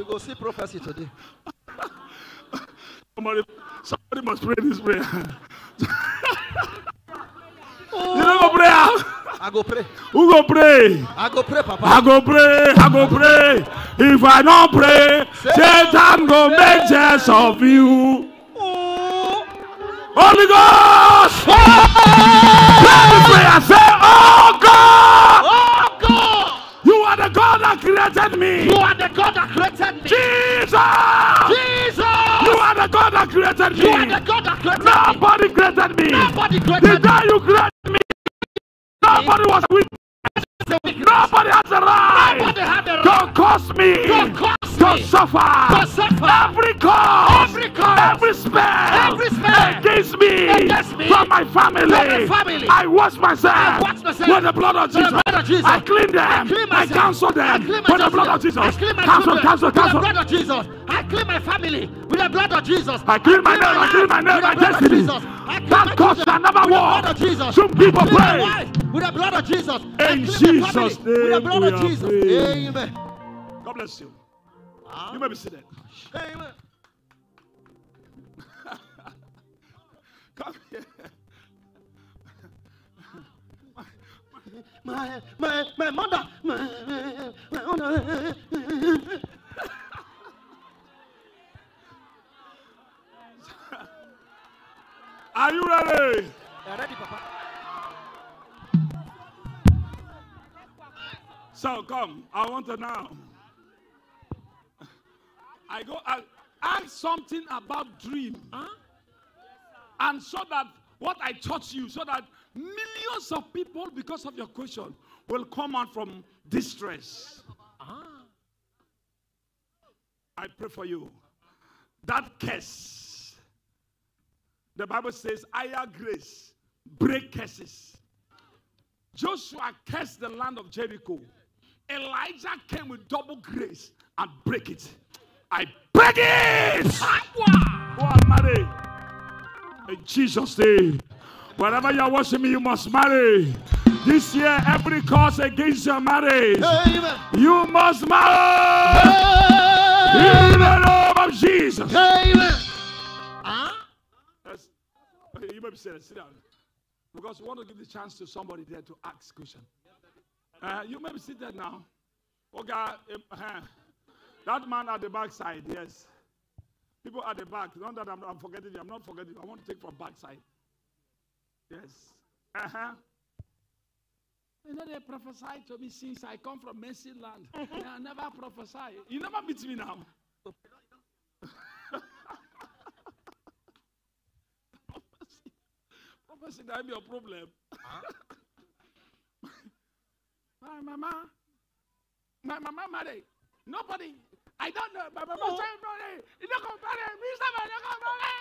You go see prophecy today. Somebody, somebody must pray this prayer. you don't go pray. ah? I go pray. Who go pray? I go pray, Papa. I go pray, I go pray. If I don't pray, Satan go make jest of you. Holy Ghost! Let me pray and say, Oh God! Oh created me. You are the God that created me. Jesus! Jesus! You are the God that created me. You are the God that created me. Nobody created me. Nobody The created day you created me, nobody was with Nobody has the right Nobody had the to right cause me to cause to suffer. to suffer. Every cause, Every cause, every spell, every spell against me, against me from my family. from my family. I wash myself, I wash myself with the blood of Jesus. blood of Jesus. I clean them. I clean I I them clean with the blood of Jesus. I clean my Cancel, children cancel, with the blood of Jesus. I clean my family with the blood of Jesus. I clean my name, I clean my name, with my the blood of destiny. Jesus. I That cause shall never walk. Jesus. Some people I pray. With the blood of Jesus. I In clean Jesus' With the blood we of Jesus. Amen. God bless you. You may be seated. Amen. Come here. My, my, my mother. My, my mother. Are? You ready, So come, I want to now. I go I ask something about dream. And so that what I taught you, so that millions of people, because of your question, will come out from distress. I pray for you. That curse, the Bible says, higher grace, break curses. Joshua cursed the land of Jericho. Elijah came with double grace and break it. I break it. Married? In Jesus' name. Wherever you are watching me, you must marry. This year, every cause against your marriage, you must marry. In the name of Jesus. Yes. Okay, you may be seated. Sit down. Because we want to give the chance to somebody there to ask question. Uh, you may be seated now. Okay, uh, uh, that man at the back side, yes. People at the back, not that I'm, I'm forgetting you, I'm not forgetting you. I want to take from back side. Yes. Uh-huh. You know, they prophesy to me since I come from Mercy land. I never prophesy. You never meet me now. prophecy, that be your problem. My mama, my mama married. Nobody. I don't know. My mama said nobody. You don't come marry. Me, somebody don't come marry.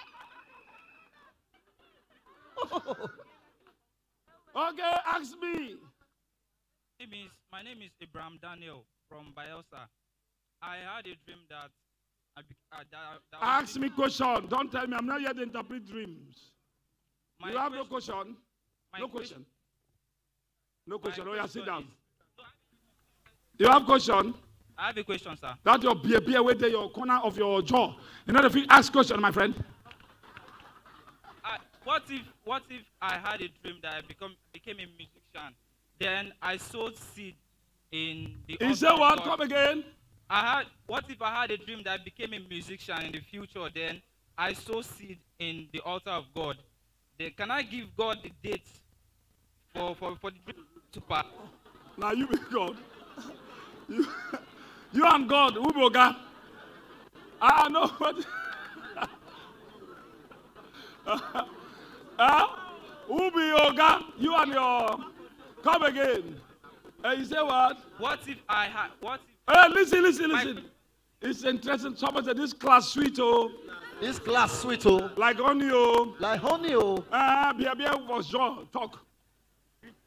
Okay, ask me. name is my name is Abraham Daniel from Bayelsa. I had a dream that I uh, that, that Ask me question. Don't tell me. I'm not here to interpret dreams. My you have no question- question? No question- question. No question. Oh, yeah, sit question down. You have question? I have a question, sir. That your beer beer way there, your corner of your jaw. You know if you ask question, my friend. I, what if what if I had a dream that I become became a musician, then I sowed seed in the. He altar said what? Come again. I had. What if I had a dream that I became a musician in the future? Then I sow seed in the altar of God. Then can I give God the date for for for the dream to pass? Now you be God. You, you and God, who be God? I know what. uh, who be? You and your. Come again. Uh, you say what? What if I had? What if? Hey, listen, listen, listen. It's interesting. Somebody said this class sweet, oh. This class sweet, oh. Like honey, oh. Like honey, oh. Ah, uh, be be was John. Talk.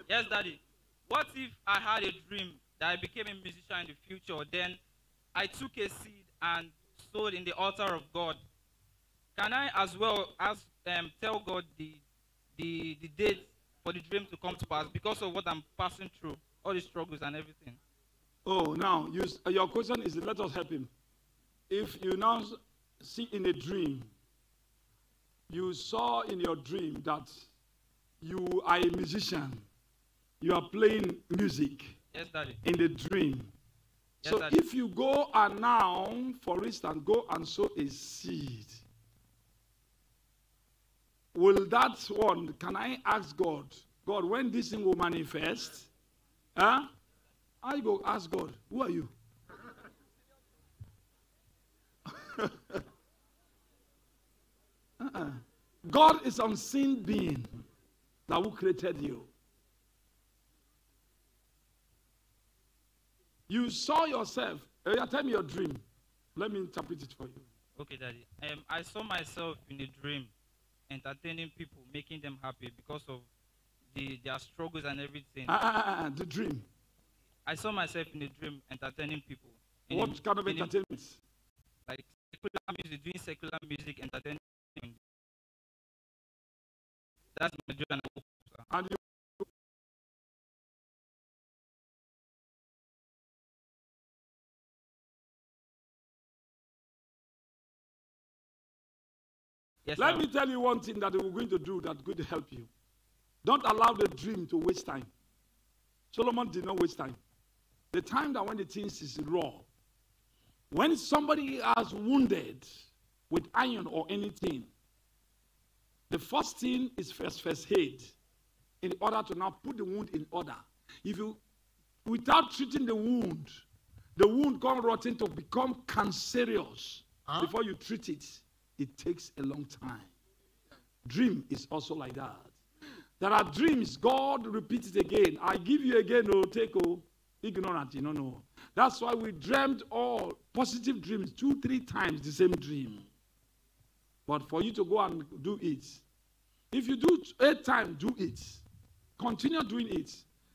Yes, Daddy. What if I had a dream that I became a musician in the future? Then I took a seed and sowed in the altar of God. Can I as well as um, tell God the the the date for the dream to come to pass because of what I'm passing through, all the struggles and everything? Oh, now you, your question is let us help him. If you now see in a dream, you saw in your dream that you are a musician, you are playing music Yes, Daddy. in the dream. Yes, so Daddy. if you go and now, for instance, go and sow a seed, will that one, can I ask God, God, when this thing will manifest, huh? I go ask God, who are you? Uh-uh. God is unseen being that who created you. You saw yourself. Uh, tell me your dream. Let me interpret it for you. Okay, Daddy. Um, I saw myself in a dream, entertaining people, making them happy because of the their struggles and everything. Ah, ah, ah, ah, the dream. I saw myself in a dream entertaining people. in What a- kind of in a- entertainment? like secular music, doing secular music, entertaining. That's my dream. and I hope, sir. And you, Yes, Let me tell you one thing that we're going to do that could help you. Don't allow the dream to waste time. Solomon did not waste time. The time that when the things is raw, when somebody has wounded with iron or anything, the first thing is first first aid in order to now put the wound in order. If you without treating the wound, the wound can rotten to become cancerous before you treat it. It takes a long time. Dream is also like that. There are dreams. God repeats it again. I give you again, oh, take oh, ignorant, you know, no. That's why we dreamed all positive dreams two, three times the same dream. But for you to go and do it, if you do eight times, do it. Continue doing it.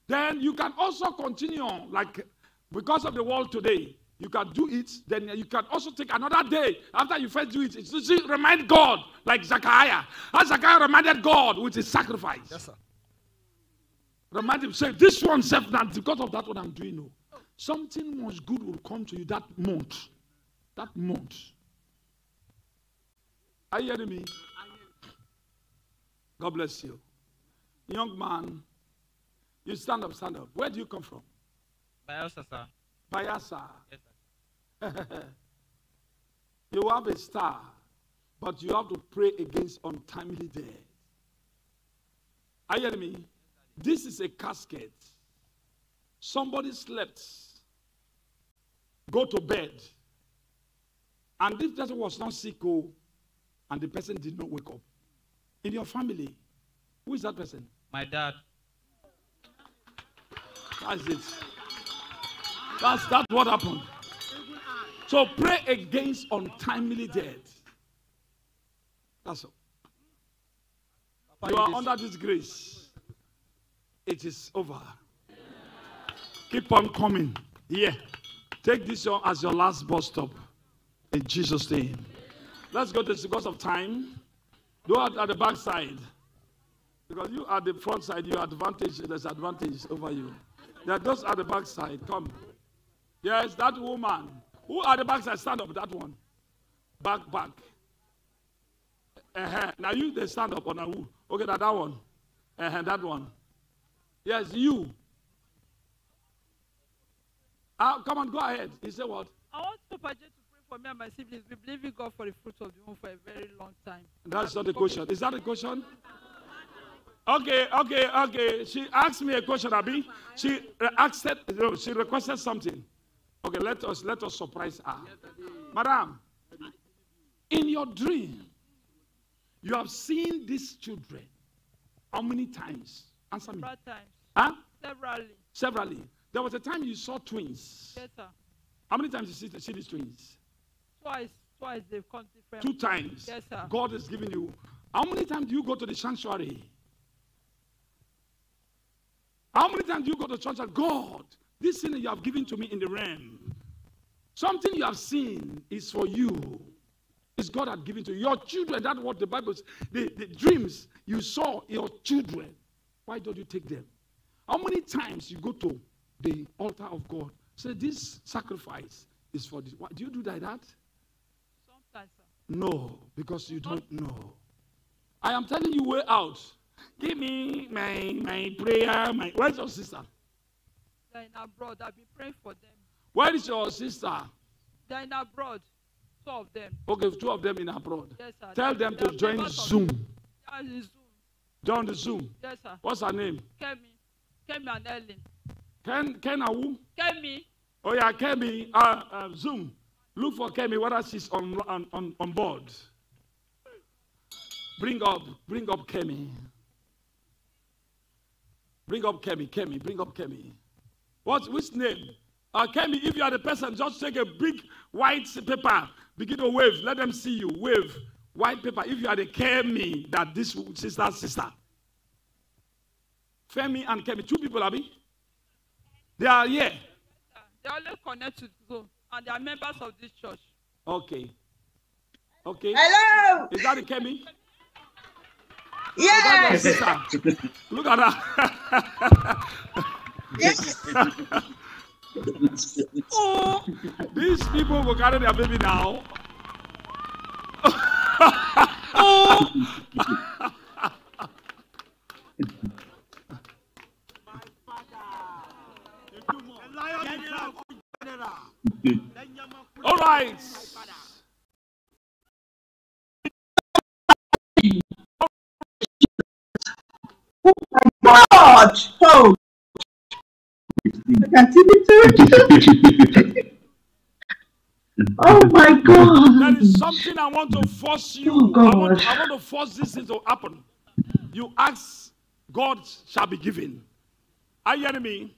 Then you can also continue on, like because of the world today, you can do it. Then you can also take another day after you first do it. It's to remind God, like Zechariah. As Zechariah reminded God with his sacrifice. Yes, sir. Remind him, say, this one self now, because of that, what I'm doing. No. Something much good will come to you that month. That month. Are you hearing me? God bless you. Young man, you stand up, stand up. Where do you come from? Bayelsa, sir. Bayasa. Yes, sir. you have a star, but you have to pray against untimely death. Are you hearing me? This is a casket. Somebody slept, go to bed, and this person was not sick, oh, and the person did not wake up. In your family, who is that person? My dad. That's it. That's that's what happened. So pray against untimely death. That's all. You are under this grace. It is over. Keep on coming. Yeah. Take this as your last bus stop. In Jesus' name. Let's go to the because of time. Do it at the back side. Because you are the front side, your advantage, there's advantage over you. Yeah, those at the back side. Come. Yes, that woman. Who are the back side? Stand up, that one. Back, back. Uh-huh. Now you they stand up on a who? Okay, now that one. Uh-huh, that one. Yes, you. Ah, come on, go ahead. He said what? I want Papa J to pray for me and my siblings. We believe in God for the fruit of the womb for a very long time. That's not the question. Is that the question? Okay, okay, okay. She asked me a question, Abby. She uh, asked no, she requested something. Okay, let us let us surprise her. Madam, in your dream, you have seen these children. How many times? Answer me. Several times. Huh? Severally. Severally. There was a time you saw twins. Yes, sir. How many times you see, see these twins? Twice. Twice they've come different. Two times. Yes, sir. God has given you. How many times do you go to the sanctuary? How many times do you go to church and God, this thing you have given to me in the realm, something you have seen is for you. It's God had given to you. Your children, that's what the Bible says. The, the dreams you saw, your children. Why don't you take them? How many times you go to the altar of God? Say, this sacrifice is for this. Why, do you do like that? Sometimes, sir. No, because you don't know. I am telling you way out. Give me my my prayer. My where's your sister? They're in abroad. I've been praying for them. Where is your sister? They're in abroad. Two of them. Okay, two of them in abroad. Yes, sir. Tell them to join Zoom. Zoom. Join the Zoom. Yes, sir. What's her name? Kemi. Kemi and Ellen. Ken Ken Awu. Kemi. Oh yeah, Kemi. Uh, uh, Zoom. Look for Kemi whether she's on on, on board. Bring up, bring up Kemi. Bring up Kemi, Kemi, bring up Kemi. What which name? Uh, Kemi, if you are the person, just take a big white paper, begin to wave. Let them see you. Wave. White paper. If you are the Kemi, that this sister, sister. Femi and Kemi, two people, are Abi. They are here. They always connect to Zoom. And they are members of this church. Okay. Okay. Hello. Is that the Kemi? Yes. Is that your sister? Look at that. oh, these people will carry their baby now. All right. Oh, God. Oh. Can see the two. Oh my God. There is something I want to force you. Oh, I, want, God. I want to force this thing to happen. You ask, God shall be given. Are you hearing me?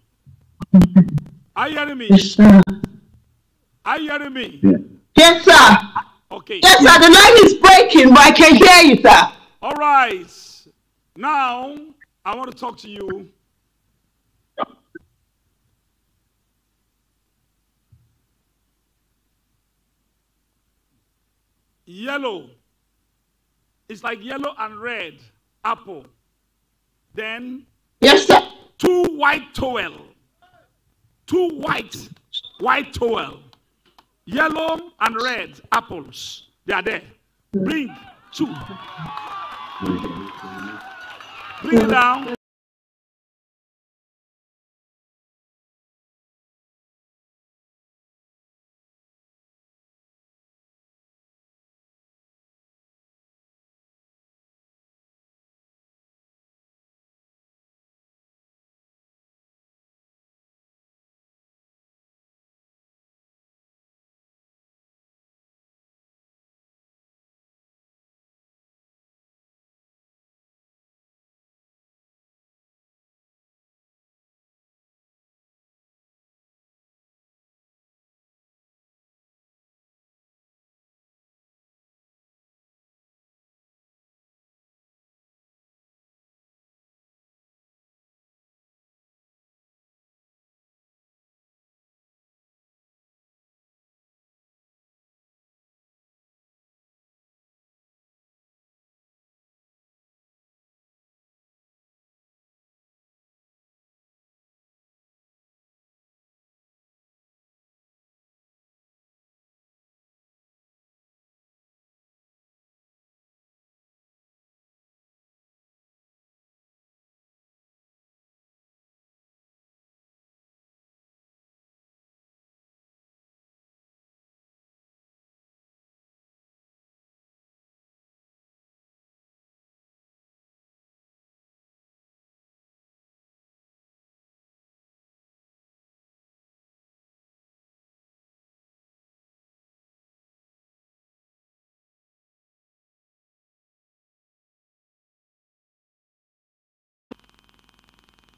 Are you hearing me? Yes, sir. Are you hearing me? Yes, sir. Okay. Yes, sir. The line is breaking, but I can hear you, sir. All right. Now, I want to talk to you yellow. It's like yellow and red apple. Then Yes, sir. two white towel. Two white white towel. Yellow and red apples. They are there. Bring two. Bring it down.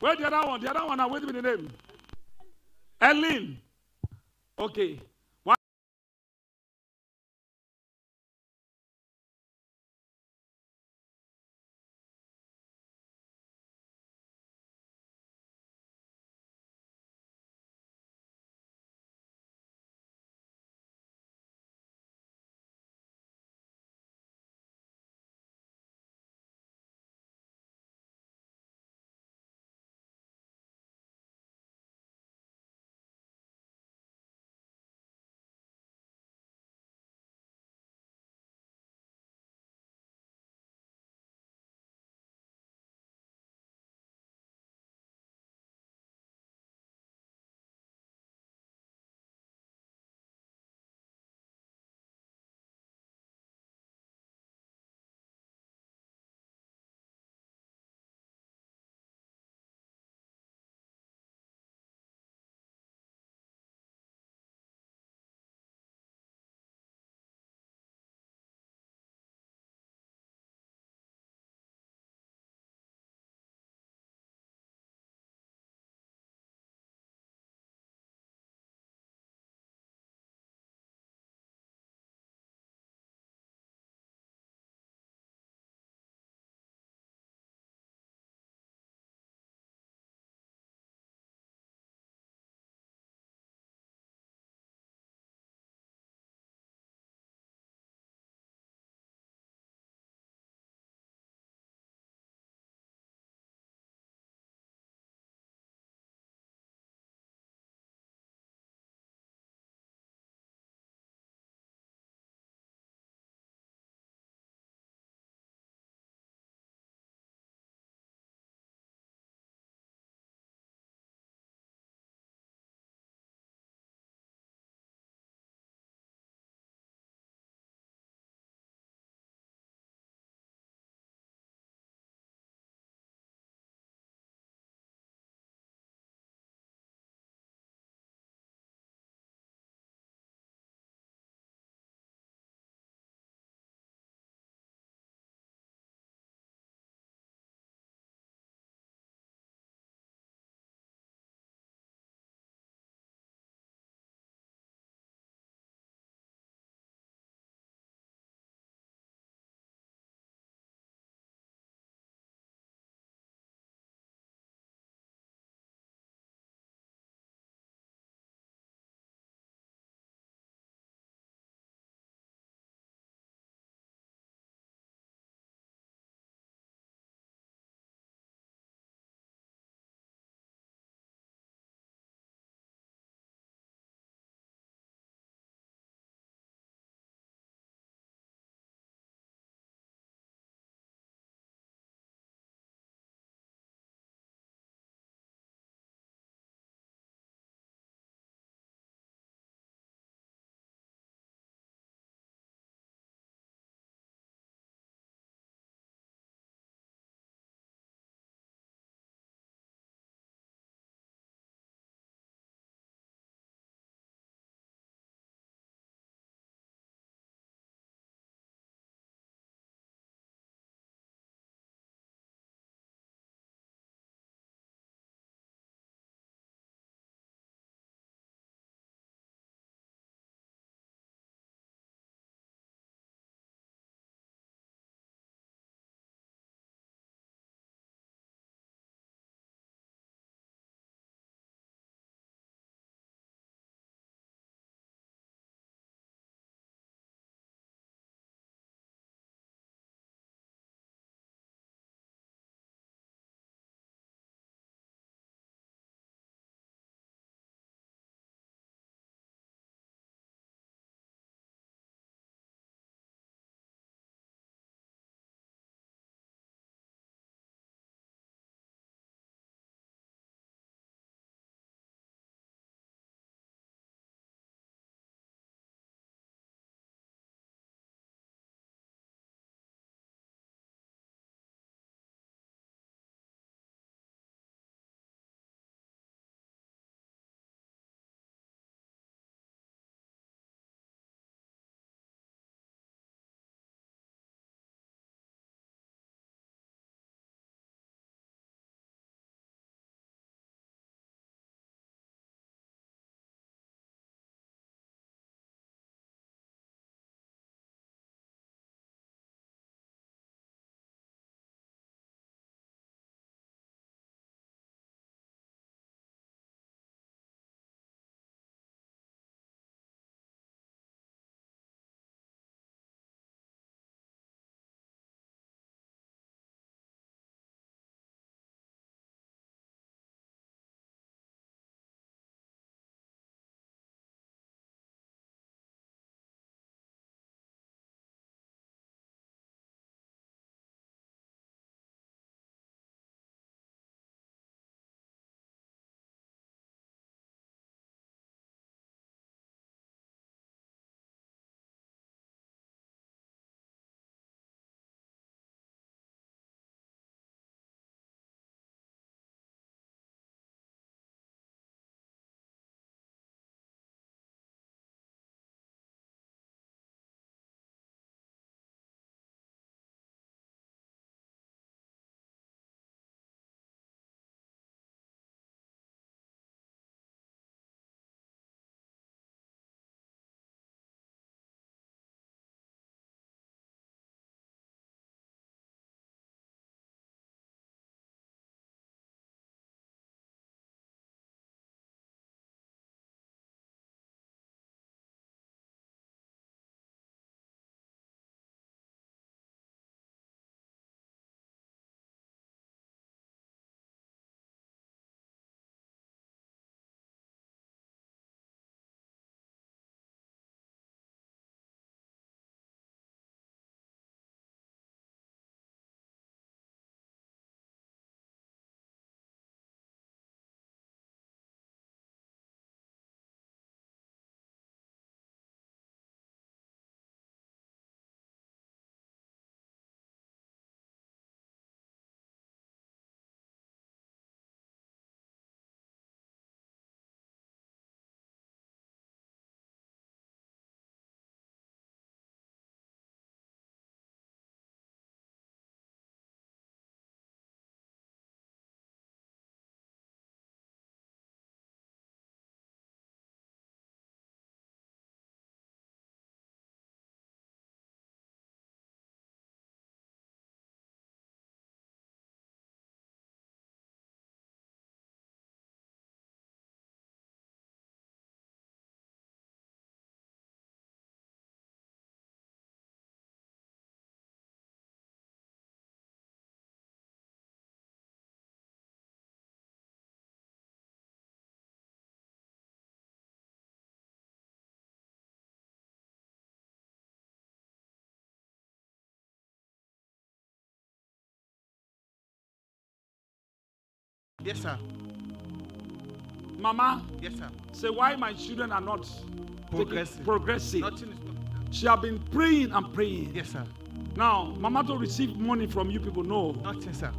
Where the other one? The other one, now wait for the name. Ellen. Okay. Yes, sir. Mama, Yes, sir. say why my children are not Progressing. progressing. Nothing is. She have been praying and praying. Yes, sir. Now, Mama to receive money from you people, no. Nothing, sir.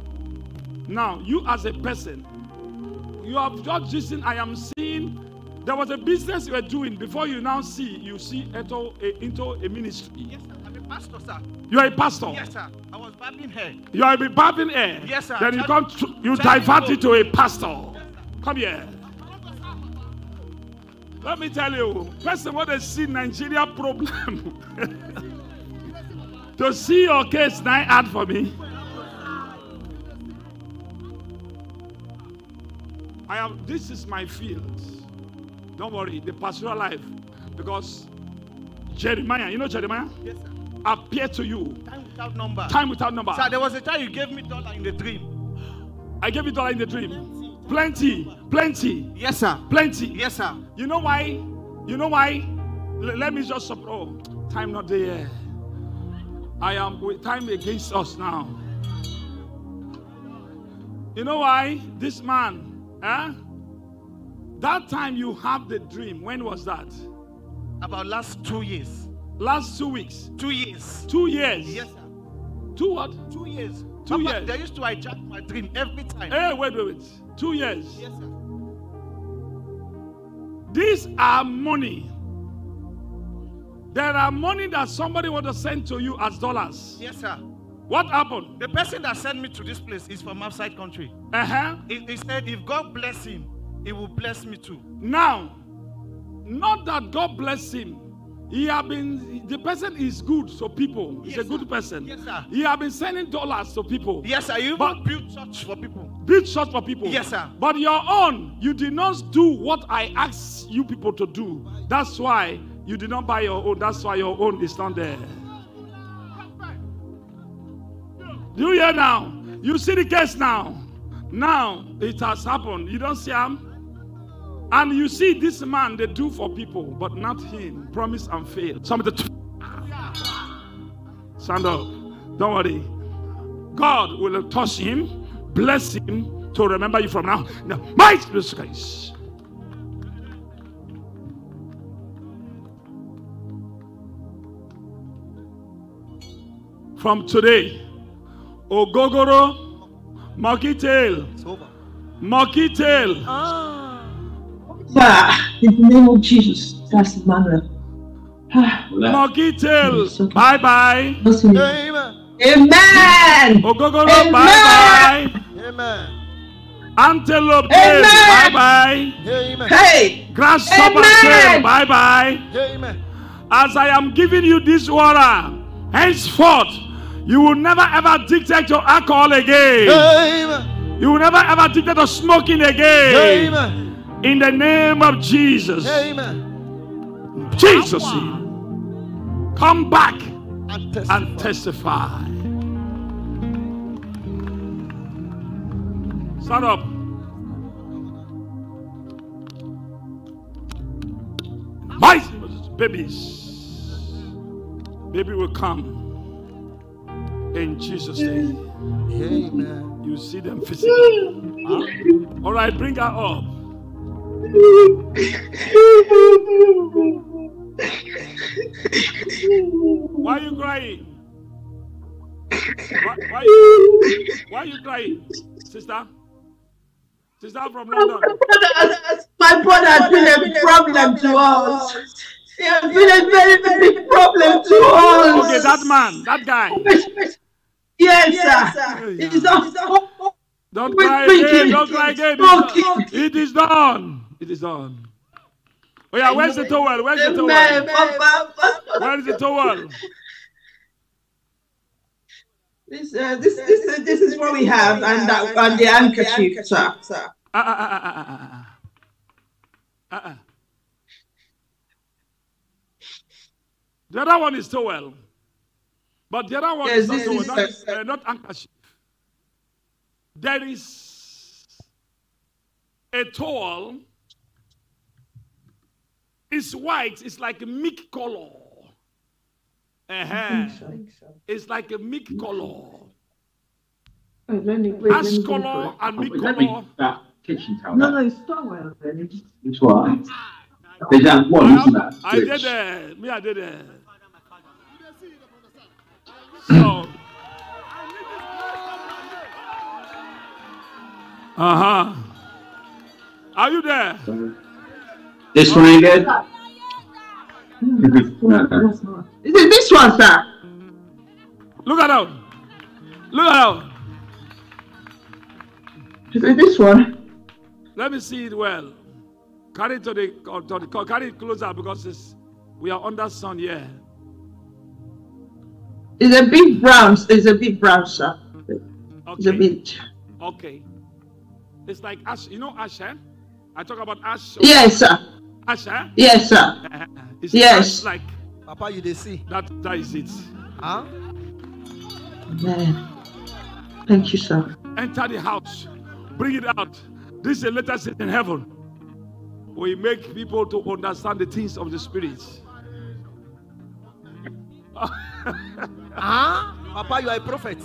Now, you as a person, you have just listened. I am seeing there was a business you were doing before you now see you see into a, into a ministry. Yes, sir. A pastor, sir. You are a pastor. Yes, sir. I was barbing hair. You are a barbing. Yes, sir. Then you come to, you divert it to a pastor. Come here. Let me tell you, person what they see Nigeria problem. to see your case now hard for me. I am this is my field. Don't worry, the pastoral life. Because Jeremiah, you know Jeremiah? Yes, sir. Appear to you. Time without number. Time without number. Sir, there was a time you gave me dollar in the dream. I gave you dollar in the dream. Plenty, plenty. Yes, sir. Plenty. Yes, sir. You know why? You know why? L- let me just oh, time not there. I am with time against us now. You know why? This man, huh? That time you have the dream. When was that? About last two years. Last two weeks. Two years. Two years. Yes, sir. Two what? Two years. Two Papa, years. They used to hijack my dream every time. Hey, wait, wait, wait. Two years. Yes, sir. These are money. There are money that somebody want to send to you as dollars. Yes, sir. What happened? The person that sent me to this place is from outside country. Uh huh. He, he said, if God bless him, he will bless me too. Now, not that God bless him. He have been the person is good to people. He's a good person. Yes, sir. He have been sending dollars to people. Yes, sir. You But- build church for people. Build church for people. Yes, sir. But your own, you did not do what I asked you people to do. That's why you did not buy your own. That's why your own is not there. Do you hear now? You see the case now. Now it has happened. You don't see him? And you see this man they do for people, but not him. Promise and fail. Somebody t- stand up. Don't worry. God will touch him, bless him to remember you from now. No, my Jesus Christ. From today, Ogogoro, monkey tail, monkey tail, oh. Father, in the name of Jesus, that's Emmanuel. monkey tail, bye bye. Amen. Ogogoro, Amen. bye bye. Amen. Antelope tail, Amen. bye bye. Amen. Hey. Grasshopper tail, bye bye. Amen. As I am giving you this water, henceforth, you will never ever dictate to alcohol again. Amen. You will never ever dictate to smoking again. Amen. In the name of Jesus. Amen. Jesus. Come back And and testify. Stand up. My babies. Baby will come. In Jesus' name. Amen. You see them physically. Huh? All right, bring her up. Why are you crying? Why, why, why are you crying, sister? Sister from London. My brother has been a problem to us. He has been a very, very big problem to us. Okay, that man, that guy. Yes, sir. He's not. Don't cry again. Don't cry again. It is done. It is on. Oh yeah, where's the towel? Where's the towel? Where is the towel? This, uh, this, this, this is what we have, and that, and the handkerchief, sir. Ah, ah, ah, ah, ah, ah, ah. Ah, ah. The other one is towel. But the other one Yes, is not towel, is- not, uh, not handkerchief. There is a towel. It's white. It's like a milk color. Uh-huh. It's like a milk color. Wait, let me, wait, let me Ash color and it. milk color. that kitchen towel. No, no, it's not well. Then. Which one? There's that one, isn't that? I did it. Me, I did it. So. Uh huh. Are you there? This one again? Is it this one, sir? Look at that. Look at that. Is it this one? Let me see it well. Carry it to the, uh, to the carry it closer because it's, we are under sun here. It's a big brown. It's a big brown, sir. It's a Okay. bit. Okay. It's like ash. You know ash, eh? I talk about ash. Yes, sir. Ash, eh? Yes, sir. It's Yes. like Papa, you dey see? that. That is it. Huh? Amen. Thank you, sir. Enter the house. Bring it out. This is a letter set in heaven. We make people to understand the things of the spirit. Huh? Papa, you are a prophet.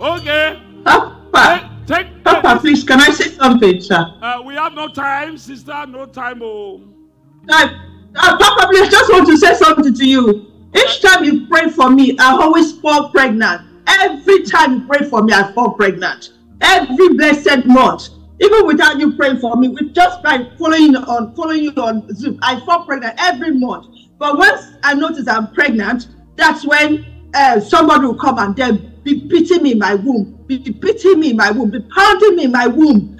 Okay. Papa, Take. Papa, please, can I say something, sir? Uh, we have no time, sister. No time. Oh. Uh, uh, Papa, please, I just want to say something to you. Each time you pray for me, I always fall pregnant. Every time you pray for me, I fall pregnant. Every blessed month, even without you praying for me, with just by following on following you on Zoom, I fall pregnant every month. But once I notice I'm pregnant, that's when uh, somebody will come and then be beating me in my womb, be beating me in my womb, be pounding me in my womb.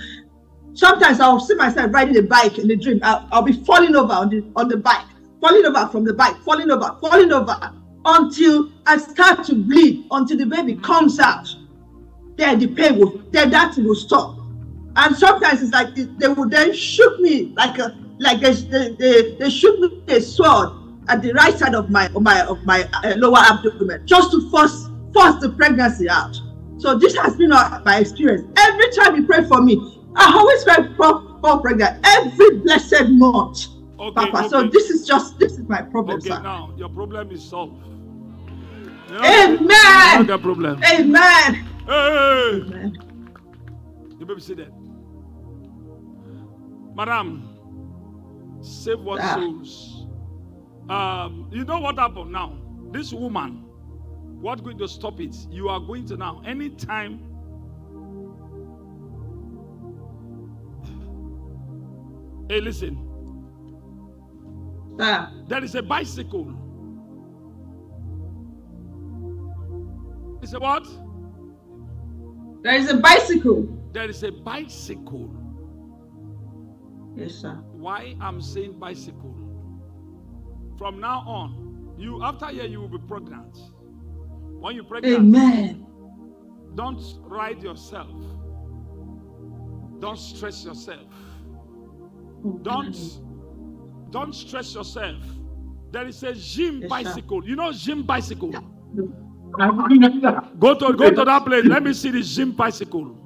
Sometimes I'll see myself riding a bike in the dream. I'll, I'll be falling over on the on the bike, falling over from the bike, falling over, falling over until I start to bleed, until the baby comes out. Then the pain will, then that will stop. And sometimes it's like they will then shoot me like a like they they, they, they shoot me with a sword at the right side of my of my of my uh, lower abdomen just to force force the pregnancy out. So this has been uh, my experience. Every time you pray for me, I always feel fall, fall pregnant every blessed month, Okay, Papa. So this is just this is my problem, Okay, sir. now your problem is solved. You know, Amen. don't problem. Amen. Hey! You baby say that. Madam, save what Ah. souls. Um, you know what happened now? This woman, what going to stop it? You are going to now, anytime. Hey, listen. Sir. There is a bicycle. It's a what? There is a bicycle. There is a bicycle. Yes, sir. Why I'm saying bicycle? From now on, you after here you will be pregnant. When you're pregnant, Amen. don't ride yourself. Don't stress yourself. Don't don't stress yourself. There is a gym Yes, sir. bicycle. You know gym bicycle. Go to go to that place. Let me see the gym bicycle.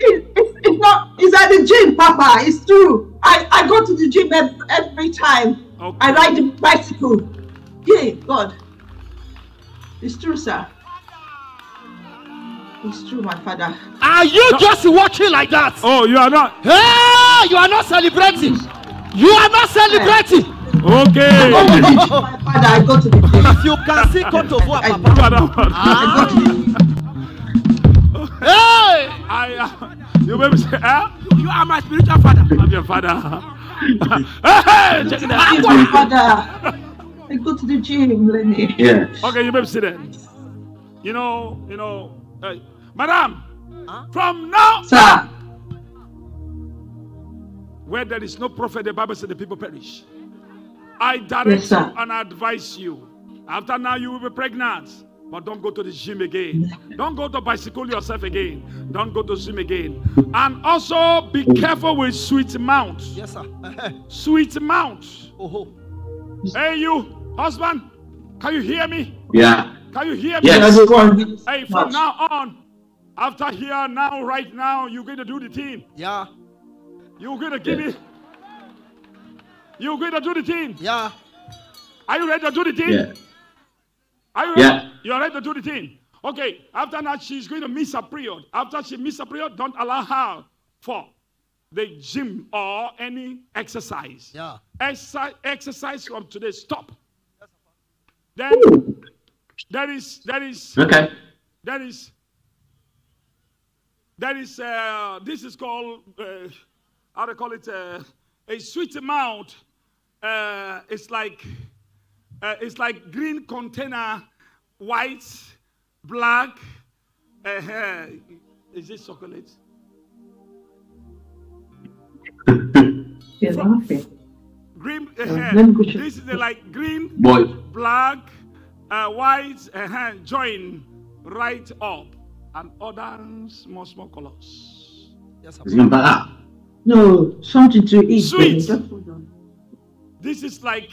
It, it's, it's not. It's at the gym, Papa. It's true. I, I go to the gym every, every time. I ride the bicycle. Yeah, God. It's true, sir. It's true, my father. Are you just watching like that? Oh, you are not. Hey, you are not celebrating. You are not celebrating. Okay. my father, I go to the gym. If you can see Cote d'Ivoire, Papa. I go to the Hey! I, uh, you baby say, eh? You are my spiritual father. I'm your father. Hey, check it gym, my father. I go to the gym, Lenny. Okay, you baby sit there. You know, you know, hey, madam, from now Sir. where there is no prophet, the Bible said the people perish. I direct Yes, sir. you and advise you. After now, you will be pregnant. But don't go to the gym again. Don't go to bicycle yourself again. Don't go to gym again. And also be careful with sweet mouth. Yes, sir. Sweet mouth. Oh, Hey, you, husband, can you hear me? Yeah. Can you hear me? Yes. Hey, from now on, after here, now, right now, you're going to do the thing. Yeah. You're going to give me. You're going to do the thing. Yeah. Are you ready to do the thing? Yeah. Are you ready? Yeah. You're ready to do the thing. Okay, after that, she's going to miss a period. After she miss a period, don't allow her for the gym or any exercise. Yeah. Exercise, exercise from today, stop. Then there is there is Okay. there is there is uh, this is called uh, how do you call it uh, a sweet amount. Uh, it's like uh, it's like green container, white, black. Uh, is this chocolate? You're laughing. Green. Uh, Uh, let me go check. this is the, like green, Boy. black, uh, white, uh, join right up, and other small small colors. Yes, Is it gonna back up? No, something to eat. Sweet. Benny. Just hold on. This is like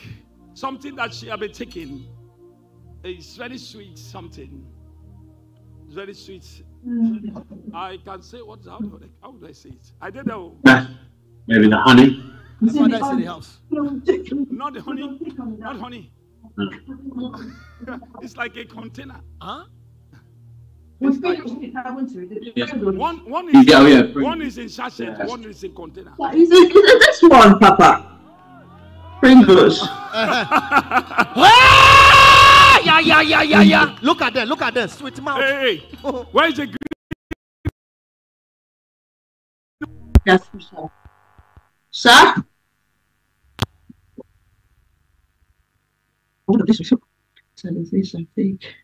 something that she have been taking. It's very sweet something. It's very sweet. I can say what how do I, how do I say it? I don't know. Maybe the honey. That's why I say the house. Not the honey. Not honey. it's like a container. Huh? We finished it, haven't we? Yes. One one is yeah. one is in sachet, Yeah. one is in container. Is it, is it this one, Papa? Pringles. Ah, yeah, yeah, yeah, yeah, yeah. Look at that. Look at that. Sweet mouth. Hey, hey. where is the green? Yes, sir. Sir? Oh, this is so this is a fake.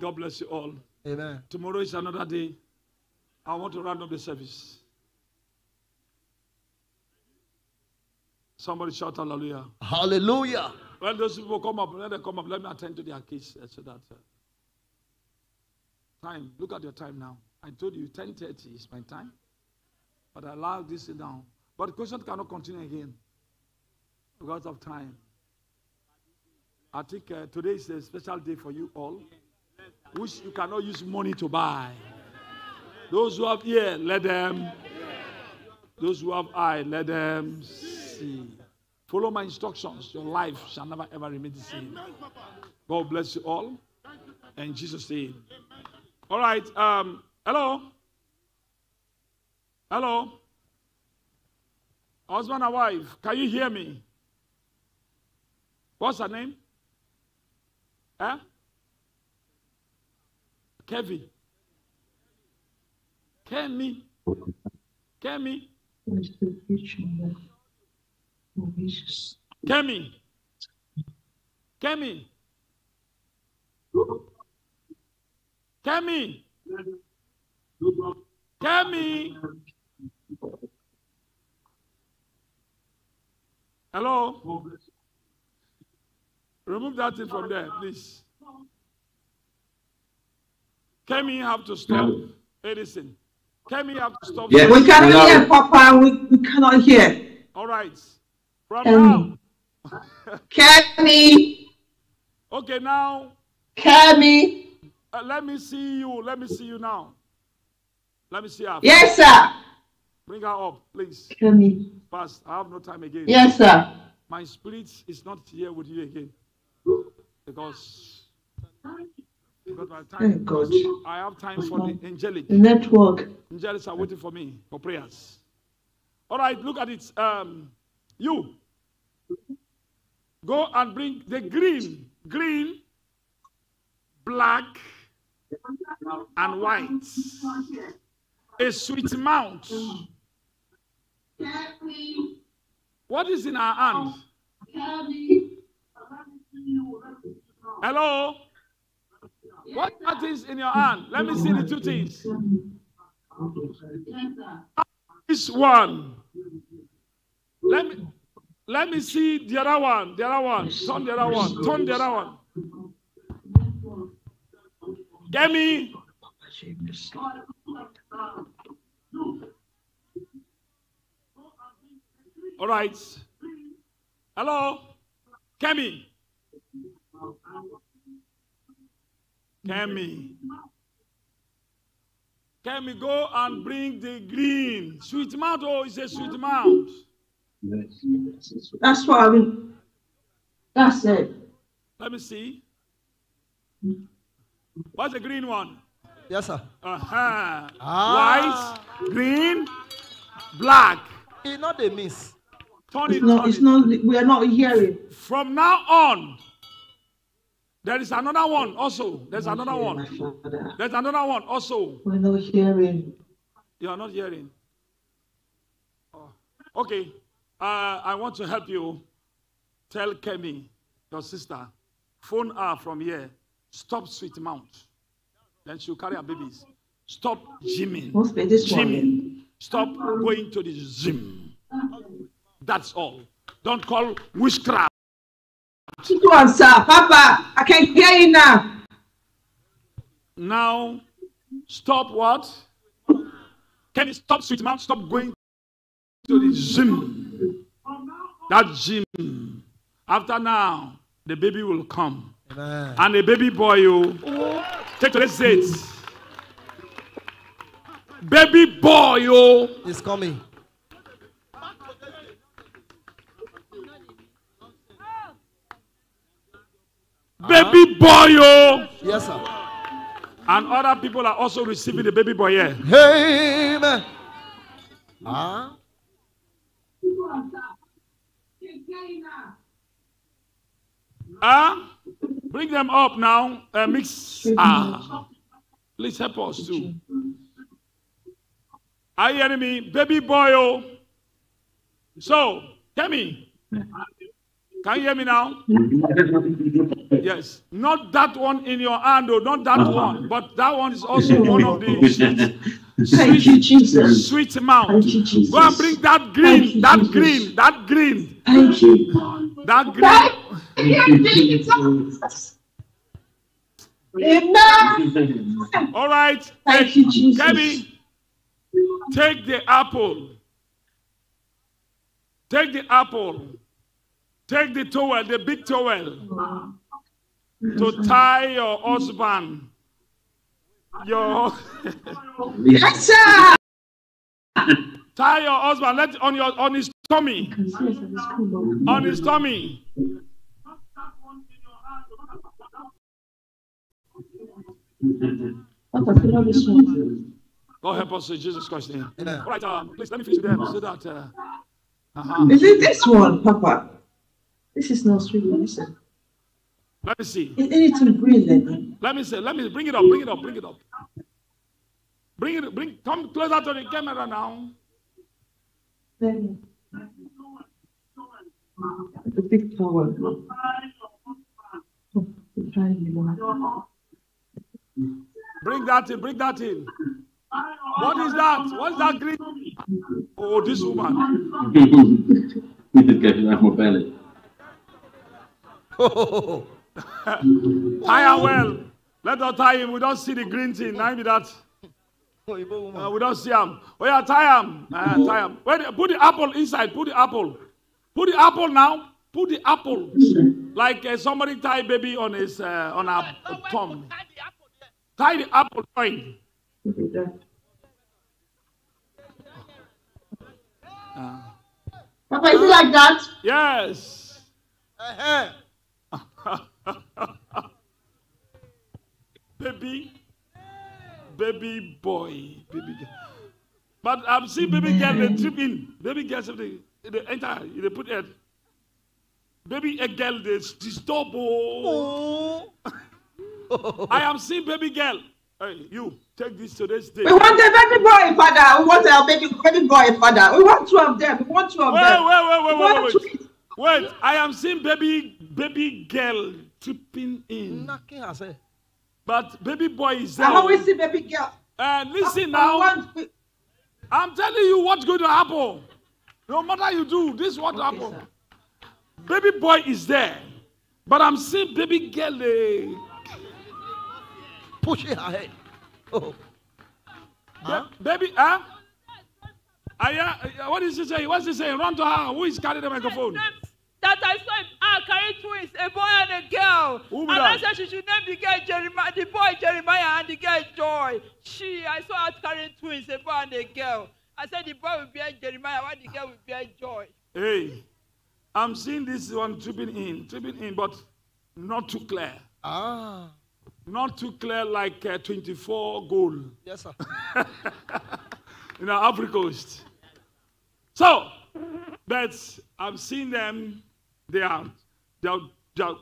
God bless you all. Amen. Tomorrow is another day. I want to round up the service. Somebody shout hallelujah. Hallelujah. When those people come up, let them come up, let me attend to their case uh, so that uh, time. Look at your time now. I told you 10:30 is my time, but I allow this down. But the question cannot continue again because of time. I think uh, today is a special day for you all, which you cannot use money to buy. Those who have ear, let them. Those who have eye, let them see. Follow my instructions. Your life shall never ever remain the same. God bless you all. And Jesus' name. All right. Um, hello. Hello. Husband and wife, can you hear me? What's her name? Huh? Kevin. Kemi. Kemi. Kemi. Kemi. Kemi. Kemi. Hello? Remove that thing from there, please. Kemi, you have to stop. Hey, listen. Kemi, you have to stop. Yeah. We cannot hear, Papa. We, we cannot hear. All right. From Kemi. now. Kemi. Okay, now. Kemi. Uh, let me see you. Let me see you now. Let me see her. Yes, sir. Bring her up, please. Kemi. Fast. I have no time again. Yes, sir. My spirit is not here with you again. Because, because Thank time, God. I have time for the angelic. Network. Angels are waiting for me for prayers. All right, look at it. Um, you go and bring the green, green, black, and white. A sweet mount. What is in our hand? Hello? What that is in your hand? Let me see the two things. This one. Let me let me see the other one. The other one. Turn the other one. Turn the other one. Get me. All right. Hello. Kemi. Kemi. Kemi, go and bring the green. Sweet mount, oh, it's a sweet mount. That's what I mean. That's it. Let me see. What's the green one? Yes, sir. Uh-huh. Ah. White, green, black. It's not a miss. Turn It's it, not, turn it's it. not, we are not hearing. From now on, there is another one also. There's another one. There's another one also. We're not hearing. You are not hearing. Oh, Okay. Uh, I want to help you. Tell Kemi, your sister, phone her from here. Stop sweet mount. Then she'll carry her babies. Stop gymming. Gymming. Stop going to the gym. That's all. Don't call witchcraft. Keep on, sir. Papa, I can hear you now. Now, stop what? Can you stop sweet mouth? Stop going to the gym. That gym. After now, the baby will come. Amen. And the baby boy, you take today's date. Baby boy, you. It's coming. Baby boy, you. Yes, sir. And other people are also receiving the baby boy here. Amen. Ah. Ah, bring them up now. Uh, mix. Ah, please help us too. Are you hearing me? Baby boy, oh. So, tell me. Can you hear me now? Yes. Not that one in your hand, or not that uh-huh. one. But that one is also one of the sweet, Thank you, Jesus. sweet mouth. Thank you, Jesus. Go and bring that green, you, that Jesus. green, that green, Thank you. that green. Amen. All right. Thank take, you, Jesus. Kevin, take the apple. Take the apple. Take the towel, the big towel, to tie your husband. Your Yes, sir. tie your husband. Let on your on his tummy. On his tummy. God help us in Jesus Christ's name. All right, uh, please let me finish with them so that. Uh, uh-huh. Is it this one, Papa? This is not sweet medicine. Let me see. Is anything green then? Let me see. Let me bring it up. Bring it up. Bring it up. Bring it. Bring. Come closer to the camera now. Then the big tower. Oh, I'm trying to know. Bring that in. Bring that in. What is that? What is that green? Oh, this woman. We did get that more belly. Oh, tie her well. Let her tie him. We don't see the green thing. Now be that. Uh, we don't see him. Oh yeah, tie him. Uh, tie him. Wait, put the apple inside. Put the apple. Put the apple now. Put the apple. Like uh, somebody tie baby on his uh, on her thumb. Tie the apple. Uh, Papa, is it like that? yes. baby, baby boy, baby girl. But I'm seeing baby girl they trip in. Baby girl something they enter, they put it. Baby a girl they disturb. Oh. I am seeing baby girl. Hey, you take this to this day. We want a baby boy, father. We want a baby, baby boy, father. We want two of them. We want two of Wait, them. wait, wait, wait, We wait, wait, wait. Wait, I am seeing baby baby girl tripping in. But baby boy is there. I always see baby girl. Uh, listen I now. I'm telling you what's going to happen. No matter you do, this is what happen. Baby boy is there. But I'm seeing baby girl eh, Pushing ahead. Oh. ba- baby, huh? Aya, what is he saying? What's he saying? Run to her. Who is carrying the microphone? That I saw him ah carry twins a boy and a girl Who and be I said she should name the girl Jeremiah the boy Jeremiah and the girl Joy she I saw her carrying twins a boy and a girl I said the boy will bear Jeremiah while the girl will bear Joy Hey, I'm seeing this one tripping in, tripping in, but not too clear. Ah. Not too clear like uh, 24 goal. Yes, sir. in our Africa Coast. So, but I'm seeing them, they are, they are, they are,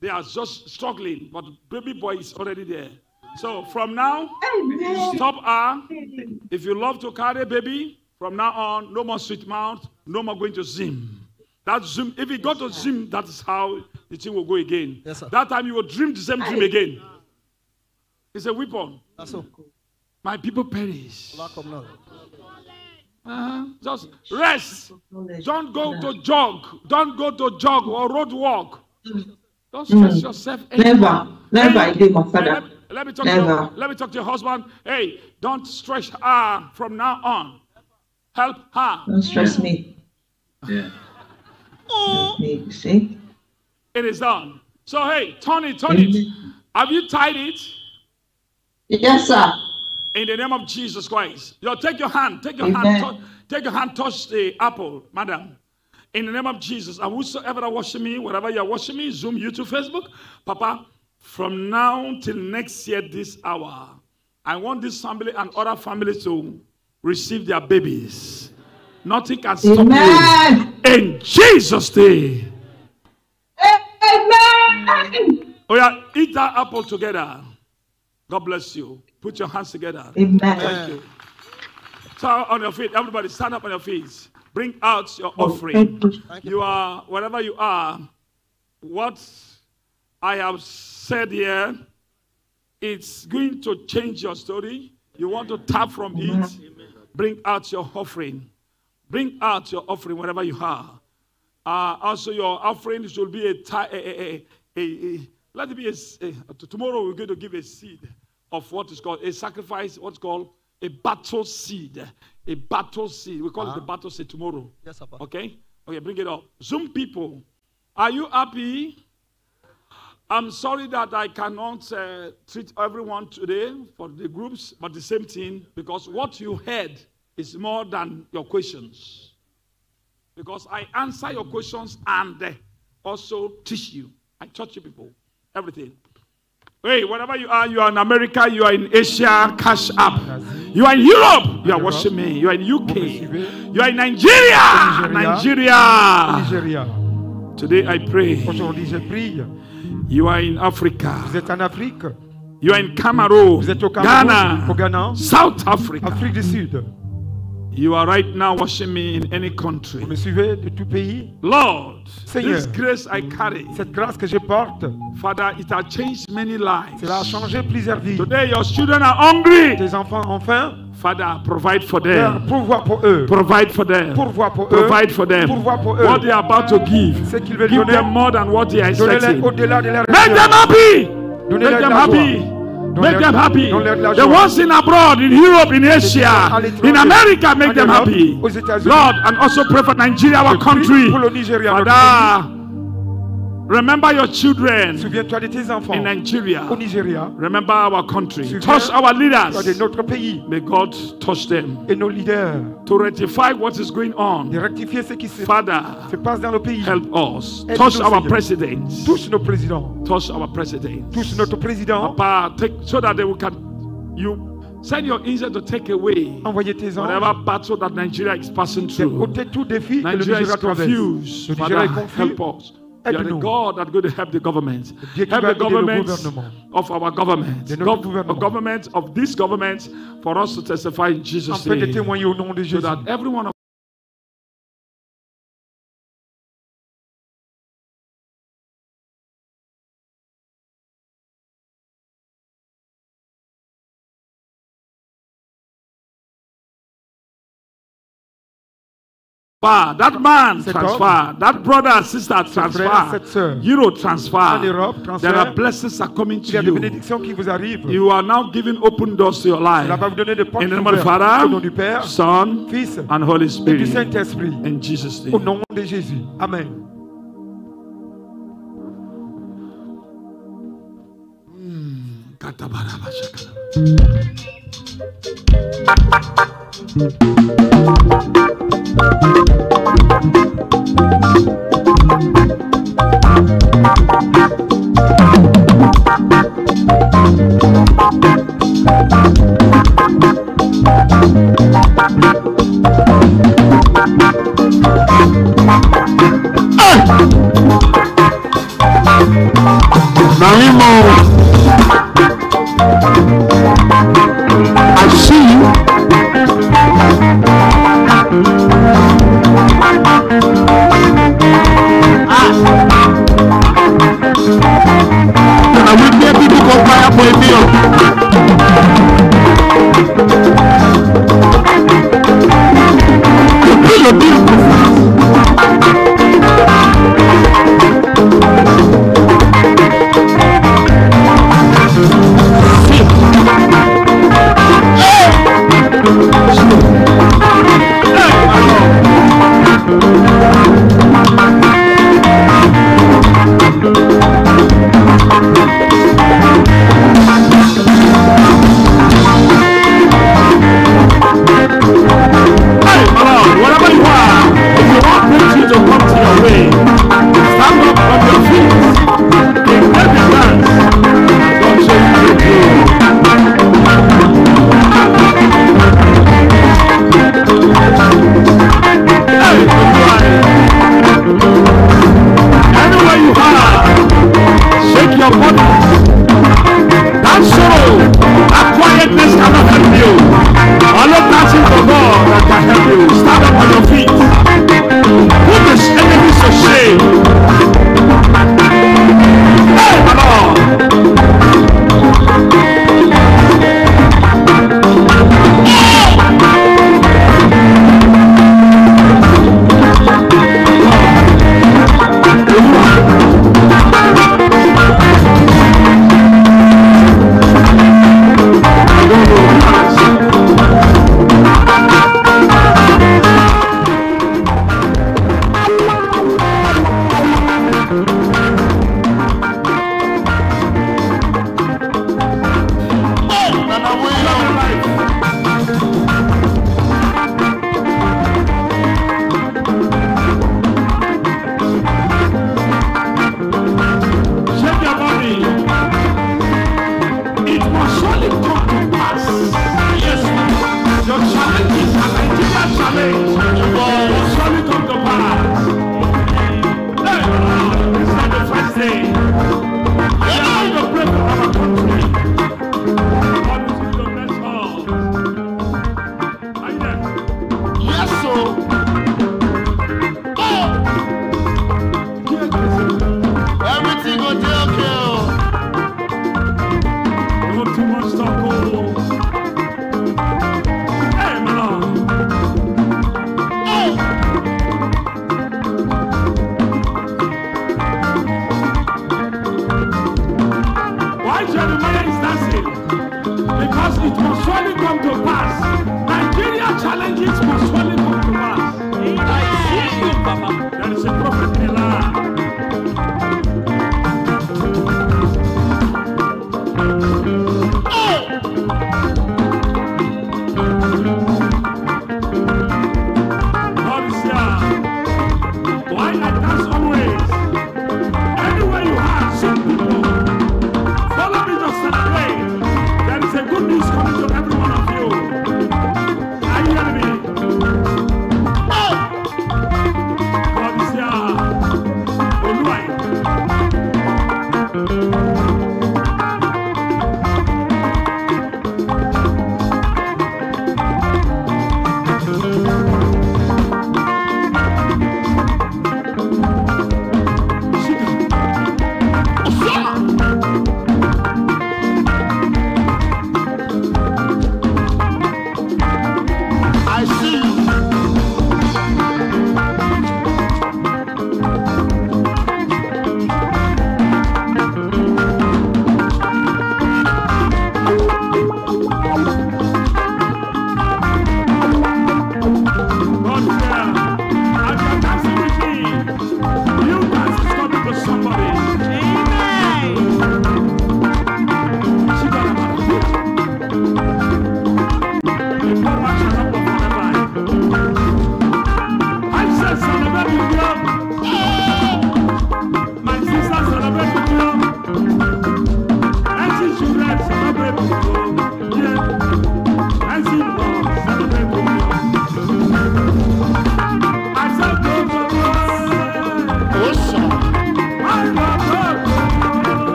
they are just struggling, but baby boy is already there. So from now, stop her. If you love to carry baby, from now on, no more sweet mouth, no more going to Zim. That Zoom, if you go to Zim, that is how the thing will go again. Yes, sir. That time you will dream the same dream again. It's a weapon. That's all. My people perish. Lack of knowledge. Uh-huh. Just rest. Don't go to jog. Don't go to jog or road walk. Don't stress Mm. yourself. Never, anymore. never Hey, again, my hey, father. Let, let me talk to Never. your, let me talk to your husband. Hey, don't stress her from now on. Help her. Don't stress me. Yeah. Stress me, see? It is done. So hey, turn it, turn it. Have you tied it? Yes, sir. In the name of Jesus Christ. Yo, take your hand. Take your Amen. hand. tou- take your hand. Touch the apple, madam. In the name of Jesus. And whosoever are watching me, wherever you're watching me, Zoom, YouTube, Facebook, Papa, from now till next year, this hour, I want this family and other families to receive their babies. Nothing can stop Amen. you. In Jesus' name. Amen. Oh yeah, eat that apple together. God bless you. Put your hands together. Amen. Thank you. Stand on your feet. Everybody, stand up on your feet. Bring out your offering. You are wherever you are. What I have said here, it's going to change your story. You want to tap from it. Bring out your offering. Bring out your offering wherever you are. Uh, also, your offering should be a, a, a, a, a, a let it be a, s- a- t- tomorrow we're going to give a seed of what is called a sacrifice, what's called a battle seed. A battle seed. We call it the Ah. battle seed tomorrow. Yes, Papa. Okay? Okay, bring it up. Zoom people, are you happy? I'm sorry that I cannot uh, treat everyone today for the groups, but the same thing, because what you heard is more than your questions. Because I answer your questions and uh, also teach you. I touch you people, everything. Hey, wherever you are, you are in America, you are in Asia, cash up. You are in Europe, you are watching me. You are in UK, you are in Nigeria, Nigeria. Nigeria. Today I pray. Aujourd'hui, je prie. You are in Africa. Vous êtes en Afrique. You are in Cameroon, Vous êtes au Cameroun, Ghana, au Ghana, South Africa. Afrique du Sud. You are right now watching me in any country. Vous me suivez de tout pays? Lord, Seigneur, this grace I carry, cette grâce que je porte, Father, it has changed many lives. cela a changé plusieurs vies. Today your children are hungry. Tes enfants ont faim. Father, provide for them. pourvois pour eux. Provide for them. Pourvois pour eux. Provide for them. Pourvois pour eux. What they are about to give. Ce qu'ils veulent Give donner, them more than what they are donnez-les expecting. au-delà de leur Make them happy. Donnez-leur Make them happy. joie. Make them happy. The ones in abroad, in Europe, in Asia, in America, make them happy. Lord, and also pray for Nigeria, our country. Pour Nigeria, notre Father, remember your children Souviens-toi de tes enfants. in Nigeria. Au Nigeria. Remember our country. Souviens- Touch our Toi de leaders. notre pays. May God touch them Et nos leaders. to rectify what is going De on. rectifier ce qui se, Father, se passe dans le pays. help us. Aide-nous, Touch our president. Touche nos présidents. Touch our presidents. Touche notre président. Papa, take so that they will can you send your angel to take away Envoyez tes anges. whatever battle that Nigeria is passing through. Ôtez tout défi Nigeria Nigeria is confused. Father, Nigeria est confus. help us. You are the Aide-nous. God that going to help the government. Dieu Help the government of our government. De notre Gov- gouvernement. government of this government for us to testify in Jesus' name. témoigner au nom de So that everyone of that man Cet transfer, that brother and sister frère, transfer, cette sœur. Euro En transfer. Europe. There are blessings are coming Il y to a des you. bénédictions qui vous arrivent. You are now giving open doors to your life. Cela va vous donner des portes In the name of the ouvertes. Au nom du Father, Père, Son, Fils and Holy et du Spirit. In Jesus' Au name. nom de Jésus. Amen. Thank you.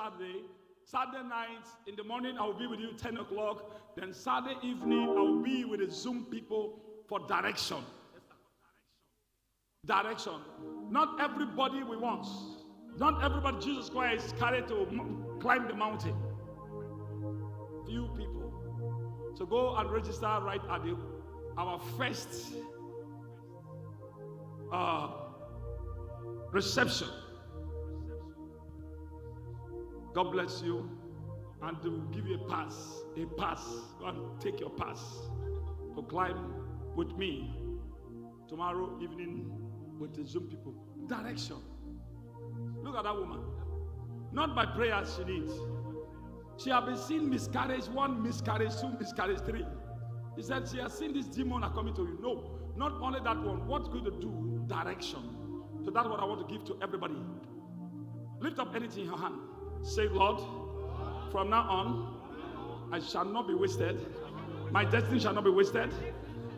Saturday. Saturday night in the morning I will be with you 10 o'clock. Then Saturday evening I will be with the Zoom people for direction. Direction. Not everybody we want. Not everybody Jesus Christ is carried to climb the mountain. Few people. So go and register right at the our first uh, reception. God bless you. And they will give you a pass. A pass. Go and take your pass to climb with me tomorrow evening with the Zoom people. Direction. Look at that woman. Not by prayers she needs. She has been seeing miscarriage, one miscarriage, two miscarriage, three. He said she has seen this demon are coming to you. No, not only that one. What's going to do? Direction. So that's what I want to give to everybody. Lift up anything in your hand. Say, Lord, from now on, I shall not be wasted. My destiny shall not be wasted.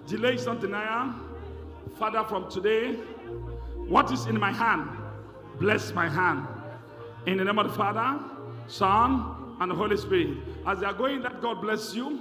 Delay is not denial. Father, from today, what is in my hand, bless my hand. In the name of the Father, Son, and the Holy Spirit. As they are going, that God bless you.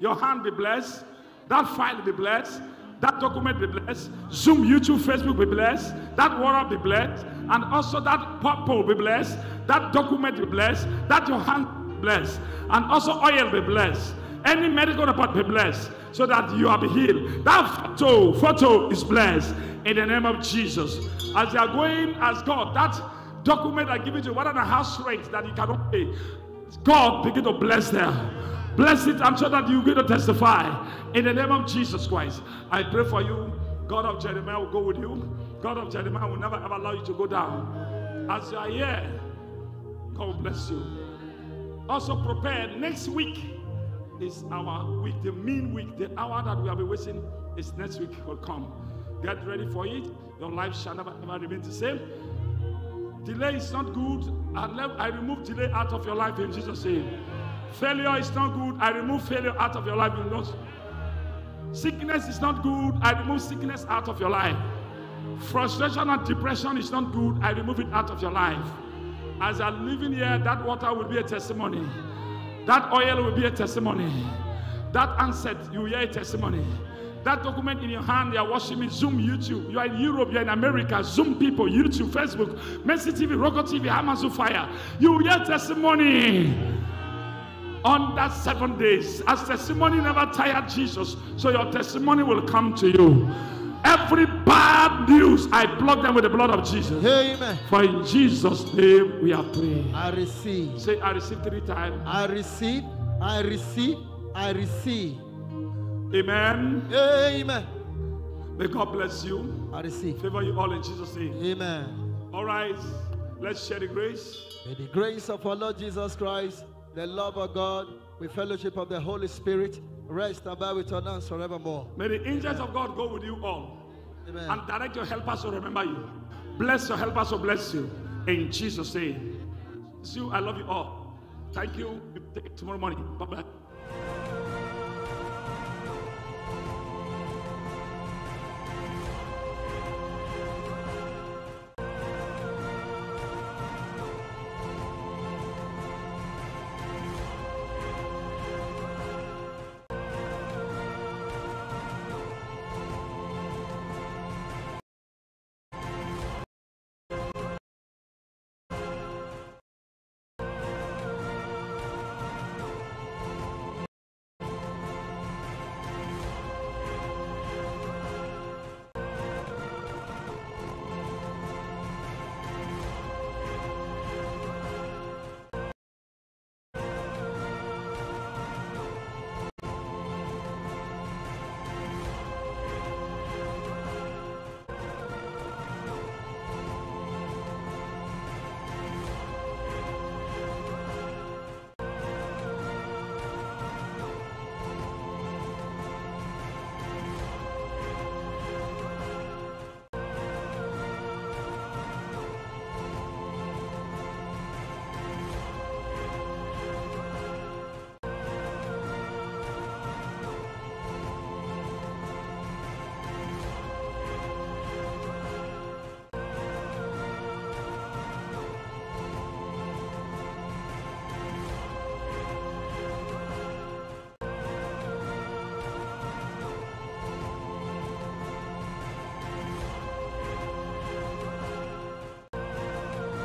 Your hand be blessed. That file be blessed. That document be blessed. Zoom, YouTube, Facebook be blessed. That water be blessed. And also that purple be blessed. That document be blessed. That your hand be blessed. And also oil be blessed. Any medical report be blessed. So that you are healed. That photo, photo is blessed. In the name of Jesus. As you are going as God, that document I give you, what are the house rent that you cannot pay? God begin to bless them. Bless it, I'm sure that you're going to testify. In the name of Jesus Christ, I pray for you. God of Jeremiah will go with you. God of Jeremiah will never ever allow you to go down. As you are here, God bless you. Also prepare next week is our week, the mean week, the hour that we have been waiting is next week will come. Get ready for it. Your life shall never ever remain the same. Delay is not good. And I remove delay out of your life in Jesus' name. Failure is not good. I remove failure out of your life in Jesus. Sickness is not good. I remove sickness out of your life. Frustration and depression is not good. I remove it out of your life. As I'm living here, that water will be a testimony. That oil will be a testimony. That answer, you hear a testimony. That document in your hand, you are watching me, Zoom, YouTube. You are in Europe, you are in America, Zoom people, YouTube, Facebook, Mercy TV, Rocket TV, Amazon Fire. You will hear testimony on that seven days. As testimony never tired Jesus, so your testimony will come to you. Every bad news, I plug them with the blood of Jesus. Amen. For in Jesus' name we are praying. I receive. Say, I receive three times. I receive. I receive. I receive. Amen. Amen. May God bless you. I receive. Favor you all in Jesus' name. Amen. All right. Let's share the grace. May the grace of our Lord Jesus Christ, the love of God, with fellowship of the Holy Spirit, rest abide with us forevermore. May the angels of God go with you all. Amen. And direct your helpers to remember you. Bless your helpers to bless you. In Jesus' name. See you. I love you all. Thank you. Tomorrow morning. Bye bye.